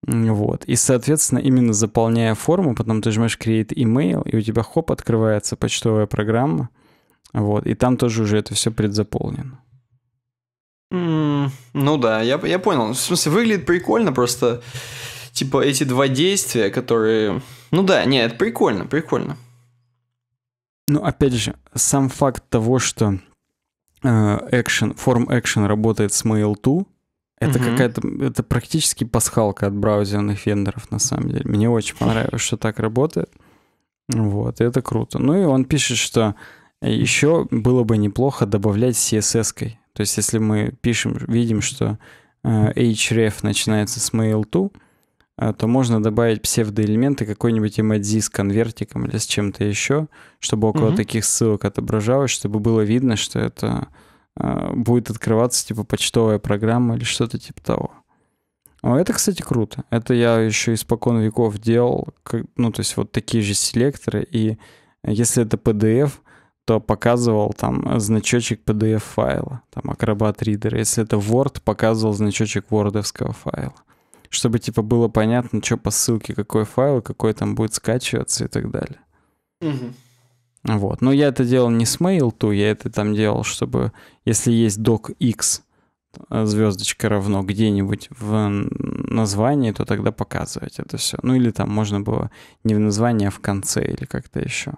Вот. И, соответственно, именно заполняя форму, потом ты жмешь Create Email, и у тебя хоп, открывается почтовая программа. Вот. И там тоже уже это все предзаполнено. Mm, ну да, я, я понял. В смысле, выглядит прикольно, просто типа эти два действия, которые... Ну да, нет, прикольно, прикольно. Ну, опять же, сам факт того, что action, form action работает с Mail2, это угу. какая-то, это практически пасхалка от браузерных вендоров, на самом деле. Мне очень понравилось, что так работает. Вот, это круто. Ну и он пишет, что еще было бы неплохо добавлять CSS-кой. То есть если мы пишем, видим, что э, href начинается с mail2, э, то можно добавить псевдоэлементы, какой-нибудь emoji с конвертиком или с чем-то еще, чтобы около угу. таких ссылок отображалось, чтобы было видно, что это а, будет открываться типа почтовая программа или что-то типа того. О, это, кстати, круто. Это я еще испокон веков делал, ну, то есть вот такие же селекторы, и если это PDF, то показывал там значочек PDF файла, там Acrobat Reader. Если это Word, показывал значочек вордовского файла. Чтобы типа было понятно, что по ссылке, какой файл, какой там будет скачиваться и так далее. Угу. Вот. Но я это делал не с mail я это там делал, чтобы, если есть docx, э, звездочка равно где-нибудь в названии, то тогда показывать это все. Ну или там можно было не в названии, а в конце или как-то еще.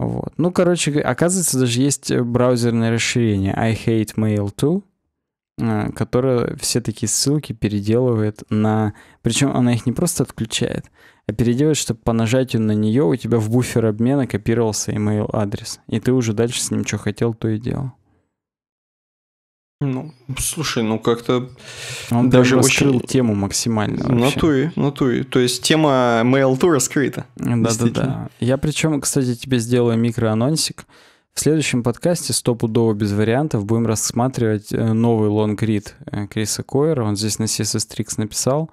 Вот. Ну, короче, оказывается, даже есть браузерное расширение I hate mail 2, э, которое все такие ссылки переделывает на... Причем она их не просто отключает, а переделать, чтобы по нажатию на нее у тебя в буфер обмена копировался email адрес. И ты уже дальше с ним что хотел, то и делал. Ну, слушай, ну как-то... Он даже раскрыл очень... тему максимально вообще. Натуре, натуре. То есть тема Mail2 раскрыта. Да-да-да. Я причем, кстати, тебе сделаю микроанонсик. В следующем подкасте стопудово без вариантов будем рассматривать э, новый лонгрид э, Криса Койера. Он здесь на CSS написал.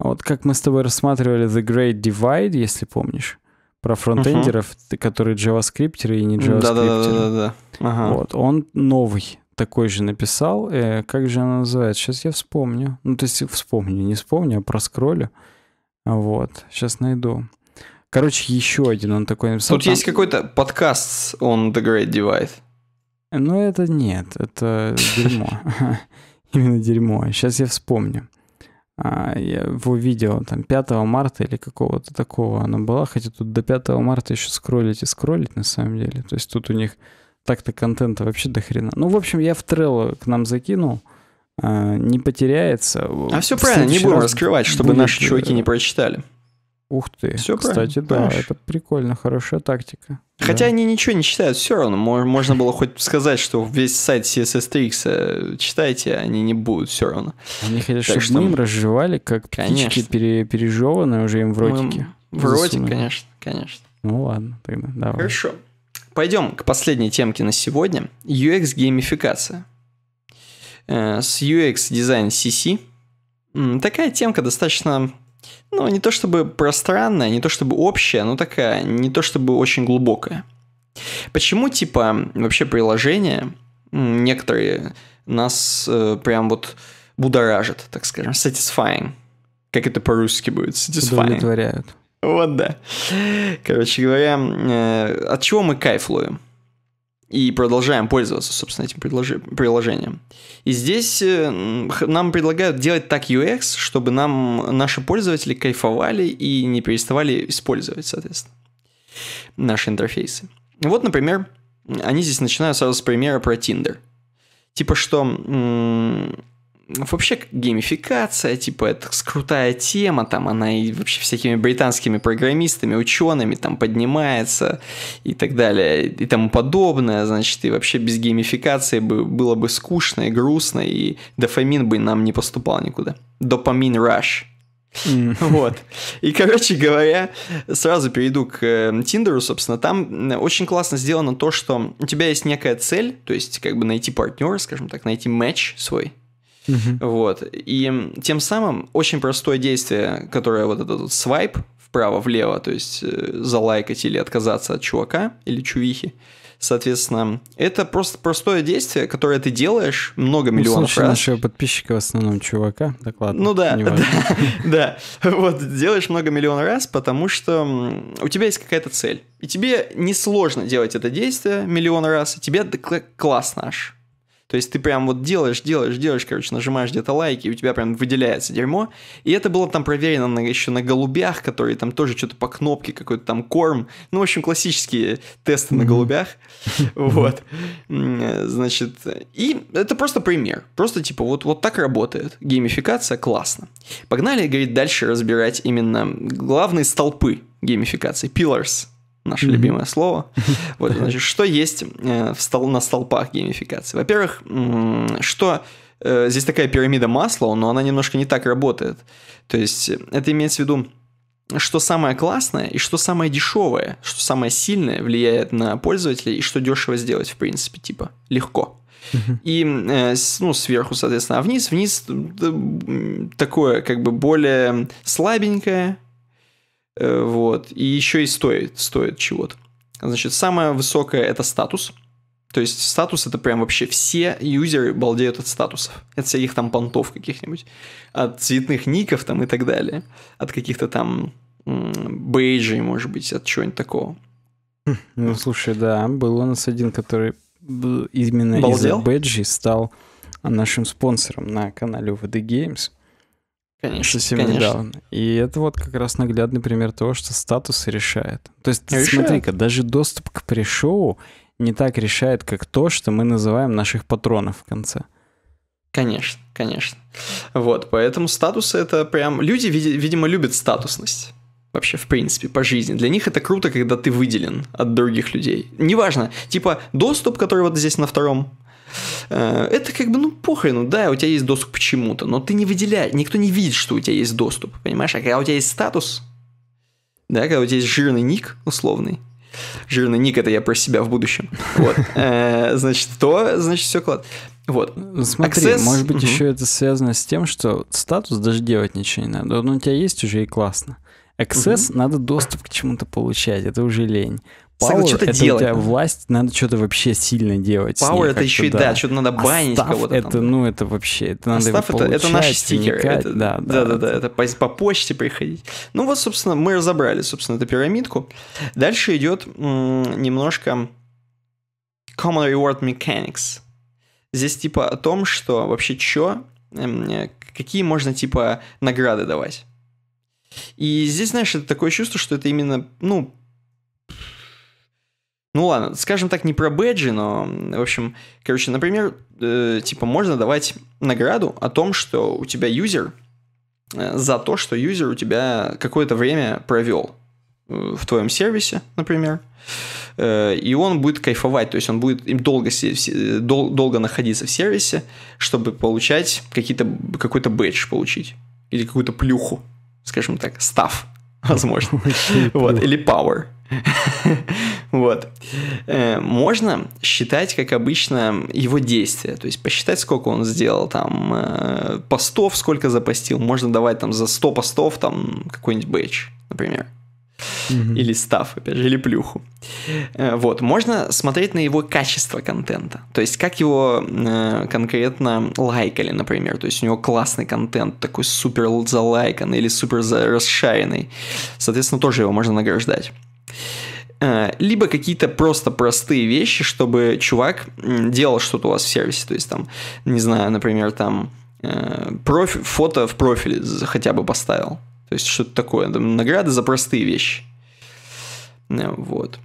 Вот как мы с тобой рассматривали The Great Divide, если помнишь, про фронтендеров, uh-huh. которые JavaScript и не JavaScript. Да-да-да. Ага. Вот, он новый такой же написал. Э, как же она называется? Сейчас я вспомню. Ну, то есть вспомню, не вспомню, а проскроллю. Вот, сейчас найду. Короче, еще один он такой написал. Тут там... есть какой-то подкаст on The Great Divide. Ну, это нет, это дерьмо. Именно дерьмо. Сейчас я вспомню. А, я его видел там 5 марта или какого-то такого она была, хотя тут до 5 марта еще скроллить и скроллить на самом деле. То есть тут у них так-то контента вообще до хрена. Ну, в общем, я в Trello к нам закинул, а, не потеряется. А все правильно, не будем раскрывать, чтобы будет... наши чуваки не прочитали. Ух ты. Все Кстати, да, понимаешь? это прикольно, хорошая тактика. Хотя да. они ничего не читают, все равно. Можно было хоть сказать, что весь сайт CSS3X э, читайте, они не будут все равно. Они хотят, так чтобы что... мы им разжевали, как птички пере, пережеванные уже им в ротике. Мы... В ротик, конечно, конечно. Ну ладно, тогда давай. Хорошо. Пойдем к последней темке на сегодня. UX-геймификация. Э, с UX дизайн CC. Такая темка достаточно ну, не то чтобы пространная, не то чтобы общая, но такая, не то чтобы очень глубокая. Почему, типа, вообще приложения некоторые нас э, прям вот будоражат, так скажем, satisfying. Как это по-русски будет? Satisfying. Удовлетворяют. Вот да. Короче говоря, э, от чего мы кайф ловим? и продолжаем пользоваться, собственно, этим приложением. И здесь э, нам предлагают делать так UX, чтобы нам наши пользователи кайфовали и не переставали использовать, соответственно, наши интерфейсы. Вот, например, они здесь начинают сразу с примера про Tinder. Типа что вообще геймификация, типа, это крутая тема, там она и вообще всякими британскими программистами, учеными там поднимается и так далее и тому подобное, значит, и вообще без геймификации бы, было бы скучно и грустно, и дофамин бы нам не поступал никуда. Допамин rush. Mm. Вот. И, короче говоря, сразу перейду к э, Тиндеру, собственно. Там очень классно сделано то, что у тебя есть некая цель, то есть как бы найти партнера, скажем так, найти матч свой, Угу. Вот. И тем самым очень простое действие, которое вот этот вот свайп вправо-влево, то есть э, залайкать или отказаться от чувака или чувихи, Соответственно, это просто простое действие, которое ты делаешь много ну, миллионов ну, раз. нашего подписчика в основном чувака, так ладно. Ну да, да, да. Вот, делаешь много миллионов раз, потому что у тебя есть какая-то цель. И тебе несложно делать это действие миллион раз, и тебе классно аж. То есть ты прям вот делаешь, делаешь, делаешь, короче, нажимаешь где-то лайки, и у тебя прям выделяется дерьмо. И это было там проверено на, еще на голубях, которые там тоже что-то по кнопке, какой-то там корм. Ну, в общем, классические тесты на голубях. Вот. Значит, и это просто пример. Просто типа вот, вот так работает. Геймификация классно. Погнали, говорит, дальше разбирать именно главные столпы геймификации. Pillars наше mm-hmm. любимое слово. Вот, значит, что есть э, в стол, на столпах геймификации? Во-первых, что э, здесь такая пирамида масла, но она немножко не так работает. То есть это имеется в виду, что самое классное и что самое дешевое, что самое сильное влияет на пользователя и что дешево сделать, в принципе, типа легко. И э, ну, сверху, соответственно, а вниз, вниз такое как бы более слабенькое, вот. И еще и стоит, стоит чего-то. Значит, самое высокое это статус. То есть статус это прям вообще все юзеры балдеют от статусов. От всяких там понтов каких-нибудь. От цветных ников там и так далее. От каких-то там бейджей, может быть, от чего-нибудь такого. Ну, слушай, да, был у нас один, который именно из-за бейджей стал нашим спонсором на канале UVD Games. Конечно, совсем конечно. недавно. И это вот как раз наглядный пример того, что статус решает. То есть, смотри-ка, даже доступ к пришоу не так решает, как то, что мы называем наших патронов в конце. Конечно, конечно. Вот, поэтому статусы это прям... Люди, видимо, любят статусность. Вообще, в принципе, по жизни. Для них это круто, когда ты выделен от других людей. Неважно, типа доступ, который вот здесь на втором это как бы, ну, похрен, ну да, у тебя есть доступ к чему-то, но ты не выделяешь, никто не видит, что у тебя есть доступ, понимаешь? А когда у тебя есть статус, да, когда у тебя есть жирный ник условный, жирный ник это я про себя в будущем, вот, э, значит, то, значит, все клад. Вот. Ну, смотри, Access... может быть, угу. еще это связано с тем, что статус даже делать ничего не надо. Он у тебя есть уже и классно. Access угу. надо доступ к чему-то получать, это уже лень. Power что-то это делать. у тебя власть, надо что-то вообще сильно делать. Power это еще и да, что-то надо банить а кого-то. Это, там. ну, это вообще, это надо Став это, это наши стикеры. Это, да, да, да, да, это по, по почте приходить. Ну вот, собственно, мы разобрали, собственно, эту пирамидку. Дальше идет м- немножко Common Reward Mechanics. Здесь типа о том, что вообще что, эм, какие можно типа награды давать. И здесь, знаешь, это такое чувство, что это именно, ну, ну ладно, скажем так, не про бэджи, но, в общем, короче, например, э, типа можно давать награду о том, что у тебя юзер э, за то, что юзер у тебя какое-то время провел э, в твоем сервисе, например, э, и он будет кайфовать, то есть он будет им долго, дол, долго находиться в сервисе, чтобы получать какие-то, какой-то бэдж получить или какую-то плюху, скажем так, став, возможно, вот, или power. Вот. Э, можно считать, как обычно, его действия. То есть посчитать, сколько он сделал там э, постов, сколько запостил. Можно давать там за 100 постов там какой-нибудь бэдж, например. Mm-hmm. Или став, опять же, или плюху. Э, вот. Можно смотреть на его качество контента. То есть, как его конкретно лайкали, например. То есть, у него классный контент, такой супер залайканный или супер расшаренный. Соответственно, тоже его можно награждать. Э, либо какие-то просто простые вещи, чтобы чувак делал что-то у вас в сервисе, то есть там, не знаю, например, там э, профи, фото в профиле хотя бы поставил, то есть что-то такое, там, награды за простые вещи. Э, вот.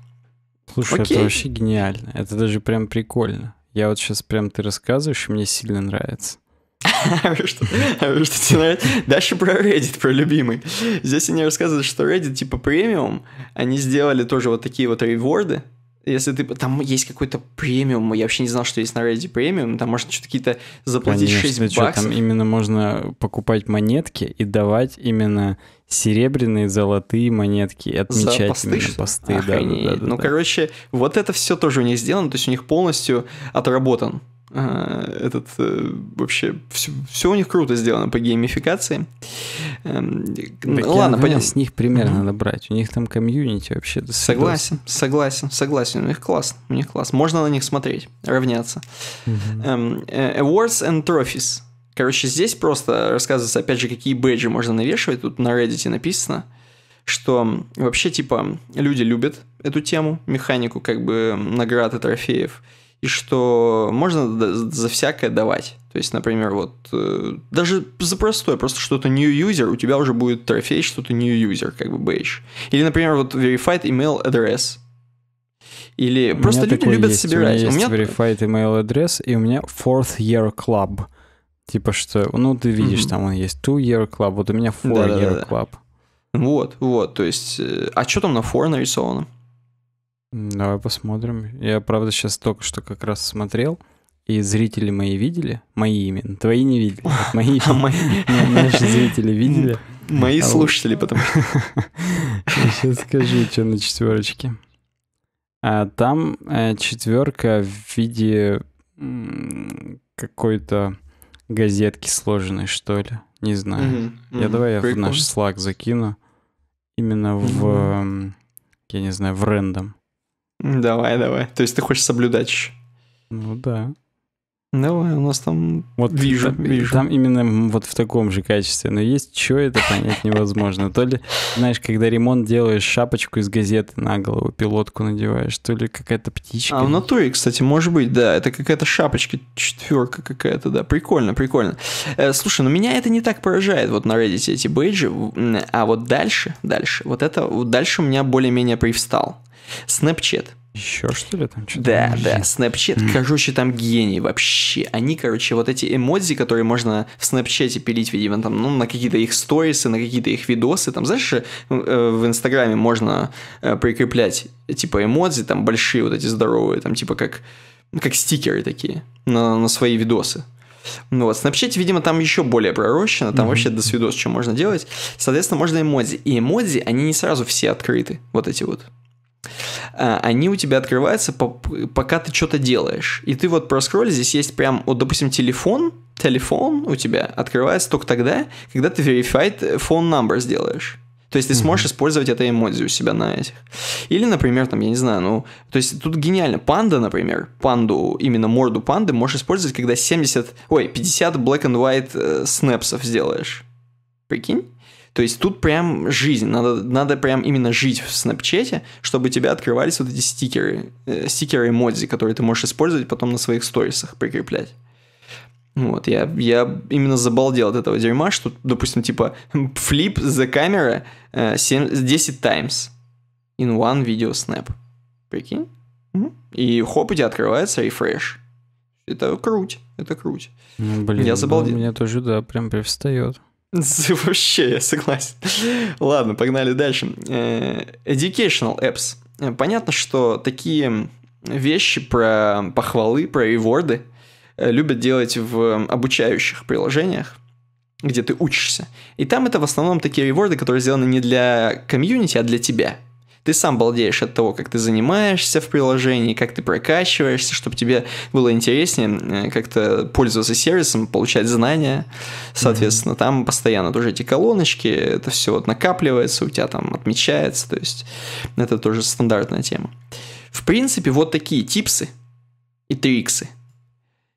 Слушай, Окей. это вообще гениально, это даже прям прикольно. Я вот сейчас прям ты рассказываешь, и мне сильно нравится. что, что тебе нравится? Дальше про Reddit, про любимый. Здесь они рассказывают, что Reddit типа премиум, они сделали тоже вот такие вот реворды, если ты... Там есть какой-то премиум, я вообще не знал, что есть на Reddit премиум, там можно что-то какие-то заплатить Конечно, 6 баксов. Что, там именно можно покупать монетки и давать именно серебряные, золотые монетки и отмечать За посты, именно посты. Да, да, да, да, ну, да. короче, вот это все тоже у них сделано, то есть у них полностью отработан этот э, вообще все, все у них круто сделано по геймификации. Эм, так Ладно, пойдем. С них примерно надо брать. У них там комьюнити вообще. Согласен, согласен, согласен. У них классно, у них классно. Можно на них смотреть, равняться. Э, awards and trophies. Короче, здесь просто рассказывается, опять же, какие бэджи можно навешивать. Тут на Reddit написано, что вообще, типа, люди любят эту тему, механику, как бы, наград и трофеев и что можно за всякое давать. То есть, например, вот э, даже за простое, просто что-то new user, у тебя уже будет трофей, что-то new user, как бы бейдж. Или, например, вот verified email address. Или у просто люди любят есть. собирать. У меня есть у меня... verified email address, и у меня fourth year club. Типа что, ну ты видишь, mm-hmm. там он есть two year club, вот у меня four да, year да, да. club. Вот, вот, то есть, э, а что там на four нарисовано? Давай посмотрим. Я, правда, сейчас только что как раз смотрел, и зрители мои видели, мои именно, твои не видели, мои, а наши зрители видели. Мои а слушатели, потому что... Сейчас скажу, что на четверочке. А там э, четверка в виде какой-то газетки сложенной, что ли. Не знаю. Я давай я в наш Slack закину. Именно в, я не знаю, в рендом. Давай, давай. То есть ты хочешь соблюдать еще? Ну да. Давай, у нас там вот вижу, там, вижу. Там именно вот в таком же качестве. Но есть что это понять невозможно. То ли, знаешь, когда ремонт делаешь, шапочку из газеты на голову, пилотку надеваешь, то ли какая-то птичка. А в натуре, кстати, может быть, да. Это какая-то шапочка, четверка какая-то, да. Прикольно, прикольно. Э, слушай, ну меня это не так поражает, вот на Reddit эти бейджи. А вот дальше, дальше, вот это, вот дальше у меня более-менее привстал. Snapchat. Еще что ли там? Что да, да, Snapchat, mm. короче, там гений вообще. Они, короче, вот эти эмодзи, которые можно в Snapchat пилить, видимо, там, ну, на какие-то их сторисы, на какие-то их видосы, там, знаешь, э, в Инстаграме можно э, прикреплять, типа, эмодзи, там, большие вот эти здоровые, там, типа, как, как стикеры такие на, на свои видосы. Ну вот, Snapchat, видимо, там еще более пророщено, там mm-hmm. вообще до свидос, что можно делать. Соответственно, можно эмодзи. И эмодзи, они не сразу все открыты, вот эти вот. А, они у тебя открываются, пока ты что-то делаешь. И ты вот проскролли, здесь есть прям, вот, допустим, телефон, телефон у тебя открывается только тогда, когда ты verified phone number сделаешь. То есть ты сможешь mm-hmm. использовать это эмодзи у себя на этих. Или, например, там, я не знаю, ну, то есть тут гениально. Панда, например, панду, именно морду панды можешь использовать, когда 70, ой, 50 black and white э, снэпсов сделаешь. Прикинь? То есть тут прям жизнь, надо, надо прям именно жить в Снапчате, чтобы тебя открывались вот эти стикеры, э, стикеры эмодзи, которые ты можешь использовать потом на своих сторисах прикреплять. Вот, я, я именно забалдел от этого дерьма, что, допустим, типа, the camera э, 7, 10 times in one video snap. Прикинь? И хоп, у тебя открывается рефреш. Это круть, это круть. Ну, блин, я забалдел. Ну, у меня тоже, да, прям привстает. Вообще, я согласен. Ладно, погнали дальше. Э, educational apps. Э, понятно, что такие вещи про похвалы, про реворды э, любят делать в обучающих приложениях, где ты учишься. И там это в основном такие реворды, которые сделаны не для комьюнити, а для тебя – ты сам балдеешь от того, как ты занимаешься в приложении, как ты прокачиваешься, чтобы тебе было интереснее э, как-то пользоваться сервисом, получать знания. Соответственно, mm-hmm. там постоянно тоже эти колоночки, это все вот накапливается, у тебя там отмечается, то есть это тоже стандартная тема. В принципе, вот такие типсы и триксы.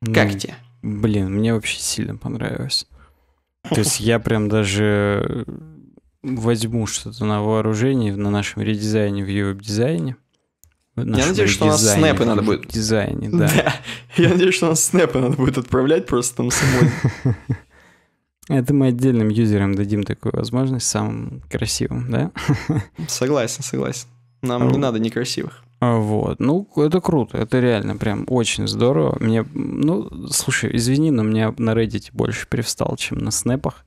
Ну, как тебе? Блин, мне вообще сильно понравилось. То есть я прям даже возьму что-то на вооружение на нашем редизайне в веб-дизайне. Я надеюсь, что у нас снэпы надо будет. Дизайне, да. да. Я надеюсь, что у нас снэпы надо будет отправлять просто там самой. Это мы отдельным юзерам дадим такую возможность, самым красивым, да? Согласен, согласен. Нам не надо некрасивых. А, вот. Ну, это круто. Это реально прям очень здорово. Мне, ну, слушай, извини, но мне на Reddit больше привстал, чем на снэпах.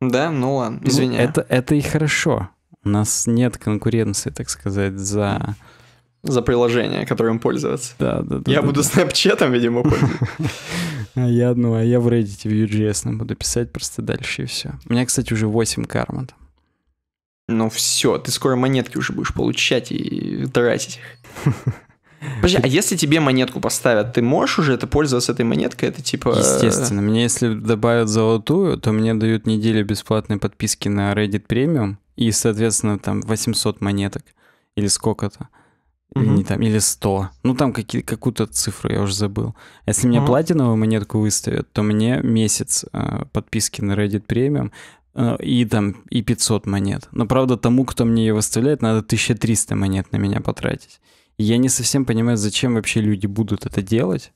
Да? Ну ладно, извини. Ну, это, это и хорошо. У нас нет конкуренции, так сказать, за... За приложение, которым пользоваться. Да, да, да. Я да, буду да. снэпчатом, видимо, пользоваться. А я, ну, а я в Reddit в Vue.js буду писать просто дальше и все. У меня, кстати, уже 8 карма там. Ну все, ты скоро монетки уже будешь получать и тратить их. Подожди, а если тебе монетку поставят, ты можешь уже это пользоваться этой монеткой? Это типа... Естественно. Мне если добавят золотую, то мне дают неделю бесплатной подписки на Reddit Premium и, соответственно, там 800 монеток или сколько-то. Или, не там, или 100. Ну, там какие, какую-то цифру я уже забыл. Если мне платиновую монетку выставят, то мне месяц э, подписки на Reddit Premium э, и там и 500 монет. Но, правда, тому, кто мне ее выставляет, надо 1300 монет на меня потратить. Я не совсем понимаю, зачем вообще люди будут это делать.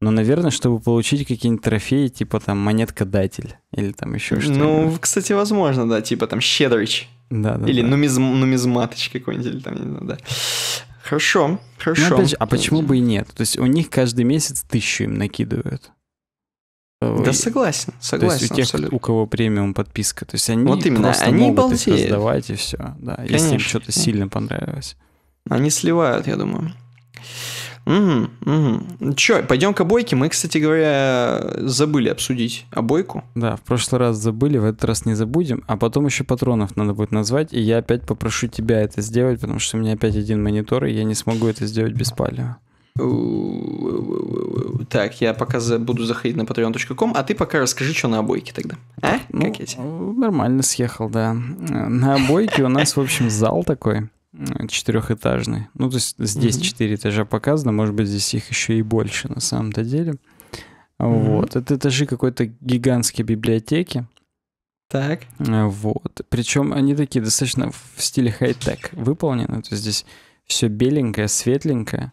Но, наверное, чтобы получить какие-нибудь трофеи, типа там монетка-датель или там еще что-то. Ну, кстати, возможно, да, типа там щедрич. Да, да. Или да. Нумизм, нумизматыч какой-нибудь, или там, не знаю, да. Хорошо, хорошо. Ну, опять же, а почему бы и нет? То есть у них каждый месяц тысячу им накидывают. Да согласен, согласен. То есть у тех, абсолютно. у кого премиум подписка, то есть они Вот именно, просто они могут их балдеют. раздавать и все, да, если им Конечно, что-то конечно. сильно понравилось. Они сливают, я думаю. Угу, угу. Че, пойдем к обойке. Мы, кстати говоря, забыли обсудить обойку. Да, в прошлый раз забыли, в этот раз не забудем, а потом еще патронов надо будет назвать, и я опять попрошу тебя это сделать, потому что у меня опять один монитор, и я не смогу это сделать без палева. Так, я пока за- буду заходить на patreon.com, а ты пока расскажи, что на обойке тогда. А? Ну, как я тебе? нормально съехал, да. На обойке у нас, в общем, зал такой э, четырехэтажный. Ну, то есть здесь четыре этажа показано, может быть, здесь их еще и больше на самом-то деле. Вот. Это этажи какой-то гигантской библиотеки. Так. Э, Вот. Причем они такие достаточно в стиле хай-тек выполнены. То есть здесь все беленькое, светленькое.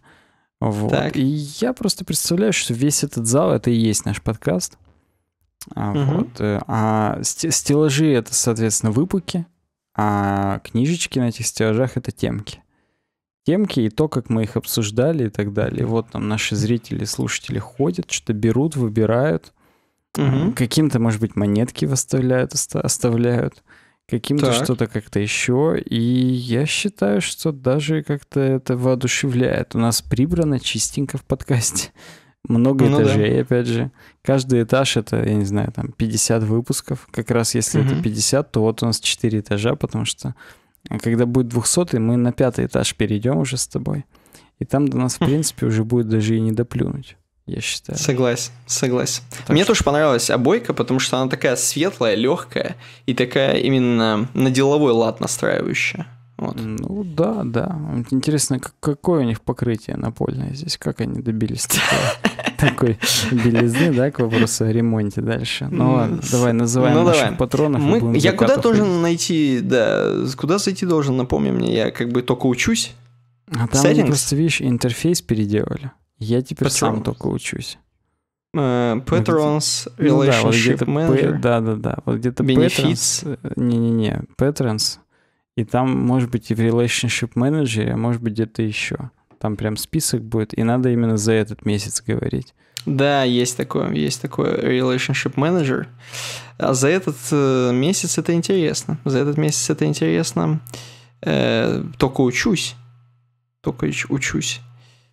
Вот. Так. И я просто представляю, что весь этот зал это и есть наш подкаст. А, Мгм. вот. э, а сте- стеллажи это, соответственно, выпуки, а книжечки на этих стеллажах это темки. Темки и то, как мы их обсуждали и так далее. Вот там наши зрители, слушатели ходят, что-то берут, выбирают. Мгм. Каким-то, может быть, монетки выставляют, оста- оставляют. Каким-то что-то как-то еще. И я считаю, что даже как-то это воодушевляет. У нас прибрано чистенько в подкасте. Много Ну да. этажей, опять же. Каждый этаж это, я не знаю, там 50 выпусков. Как раз если это Мгм. 50, то вот у нас 4 этажа, потому что а когда будет 200, мы на пятый этаж перейдем уже с тобой. И там до нас, в Хм. принципе, уже будет даже и не доплюнуть, я считаю. Согласен, согласен. Так Мне что- тоже понравилась обойка, потому что она такая светлая, легкая и такая именно на деловой лад настраивающая. Вот. Ну да, да. Интересно, как- какое у них покрытие напольное здесь? Как они добились такой, белизны, да, к вопросу о ремонте дальше? Ну ладно, давай называем ну наших давай. патронов. Мы- я куда должен найти, да, куда зайти должен, напомни мне, я как бы только учусь. А там они просто, видишь, интерфейс переделали. Я теперь сам Patrons. только учусь. Э, Patrons, Ну да, вот Relationship Manager. да, да, да. Вот где-то Benefits. Patrons, э, Не-не-не, Patrons. И там, может быть, и в Relationship Manager, а может быть, где-то еще. Там прям список будет, и надо именно за этот месяц говорить. Да, есть такое, есть такое Relationship Manager. А за этот э, месяц это интересно. За этот месяц это интересно. Э, только учусь. Только уч- учусь.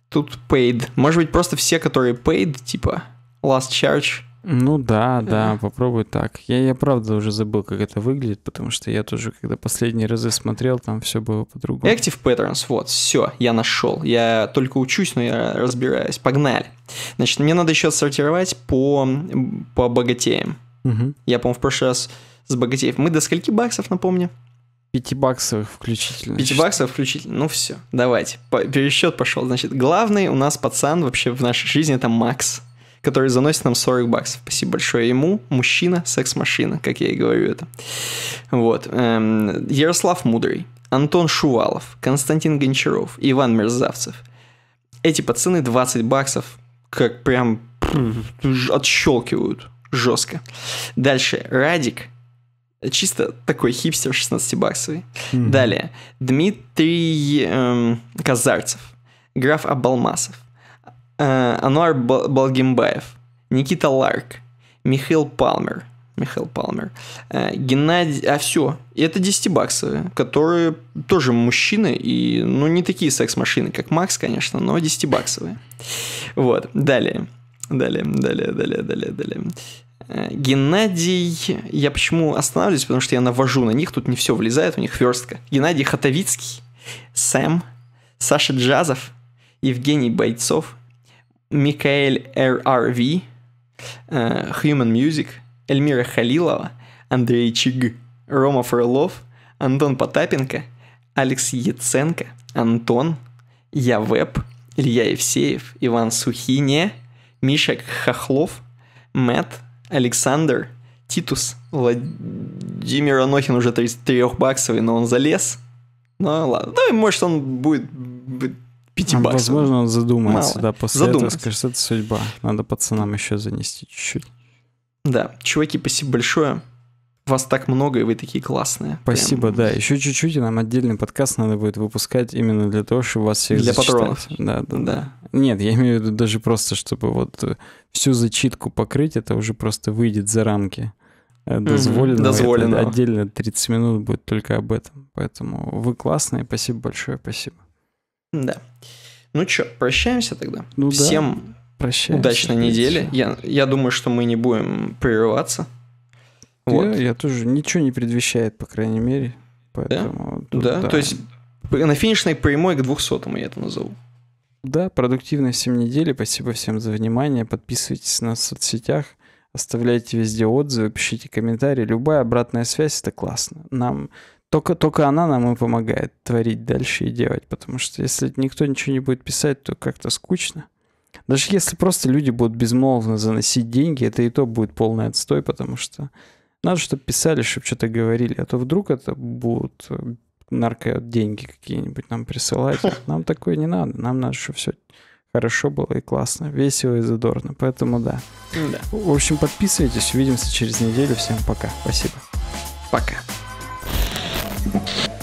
Тут paid. Может быть, просто все, которые paid, типа last charge. Ну да, да, попробуй так. Я, я правда уже забыл, как это выглядит, потому что я тоже, когда последние разы смотрел, там все было по-другому. Active Patterns, вот, все, я нашел. Я только учусь, но я разбираюсь. Погнали. Значит, мне надо еще отсортировать по, по богатеям. Мгм. Я, по-моему, в прошлый раз с богатеев. Мы до скольки баксов, напомню? Пятибаксовых включительно. 5 баксов включительно. Ну все, давайте. По- пересчет пошел. Значит, главный у нас пацан вообще в нашей жизни это Макс, который заносит нам 40 баксов. Спасибо большое ему. Мужчина, секс-машина, как я и говорю это. Вот. Эм, Ярослав Мудрый, Антон Шувалов, Константин Гончаров, Иван Мерзавцев. Эти пацаны 20 баксов как прям отщелкивают жестко. Дальше Радик, чисто такой хипстер 16-баксовый. Мгм. Далее. Дмитрий эм, Казарцев. Граф Абалмасов, Ануар Балгимбаев, Никита Ларк, Михаил Палмер, Михаил Палмер, э, Геннадий, а все, это 10-баксовые, которые тоже мужчины, и, ну, не такие секс-машины, как Макс, конечно, но 10-баксовые. Вот, далее, далее, далее, далее, далее, далее. Э, Геннадий, я почему останавливаюсь, потому что я навожу на них, тут не все влезает, у них верстка. Геннадий Хатовицкий, Сэм, Саша Джазов, Евгений Бойцов, Микаэль РРВ, э, Human Music, Эльмира Халилова, Андрей Чиг, Рома Фролов, Антон Потапенко, Алекс Яценко, Антон, Я Веб, Илья Евсеев, Иван Сухине, Миша Хохлов, Мэтт, Александр, Титус, Владимир Анохин уже 33-баксовый, но он залез. Ну ладно, да, может он будет, будет 5 баксов. Возможно, он задумается, Мало. да, после задумается. этого скажет, это судьба. Надо пацанам еще занести чуть-чуть. Да, чуваки, спасибо большое. Вас так много, и вы такие классные. Спасибо, Прям... да. Еще чуть-чуть, и нам отдельный подкаст надо будет выпускать именно для того, чтобы вас всех Для зачитать. патронов. Да, да, да. Нет, я имею в виду даже просто, чтобы вот э, всю зачитку покрыть, это уже просто выйдет за рамки дозволено. Э, дозволено. Это отдельно 30 минут будет только об этом. Поэтому вы классные, спасибо большое, спасибо. Да. Ну что, прощаемся тогда? Ну Всем да. Прощаемся. удачной недели. Я, я думаю, что мы не будем прерываться. Вот. Я, я тоже ничего не предвещает, по крайней мере. Поэтому, да? Тут, да? да, то есть на финишной прямой к 200 я это назову. Да, продуктивной всем недели. Спасибо всем за внимание. Подписывайтесь на соцсетях, оставляйте везде отзывы, пишите комментарии. Любая обратная связь это классно. Нам только, только она нам и помогает творить дальше и делать. Потому что если никто ничего не будет писать, то как-то скучно. Даже если просто люди будут безмолвно заносить деньги, это и то будет полный отстой, потому что надо, чтобы писали, чтобы что-то говорили, а то вдруг это будут э, нарко деньги какие-нибудь нам присылать. Нам такое не надо. Нам надо, чтобы все хорошо было и классно, весело и задорно. Поэтому да. да. В общем, подписывайтесь. Увидимся через неделю. Всем пока. Спасибо. Пока. you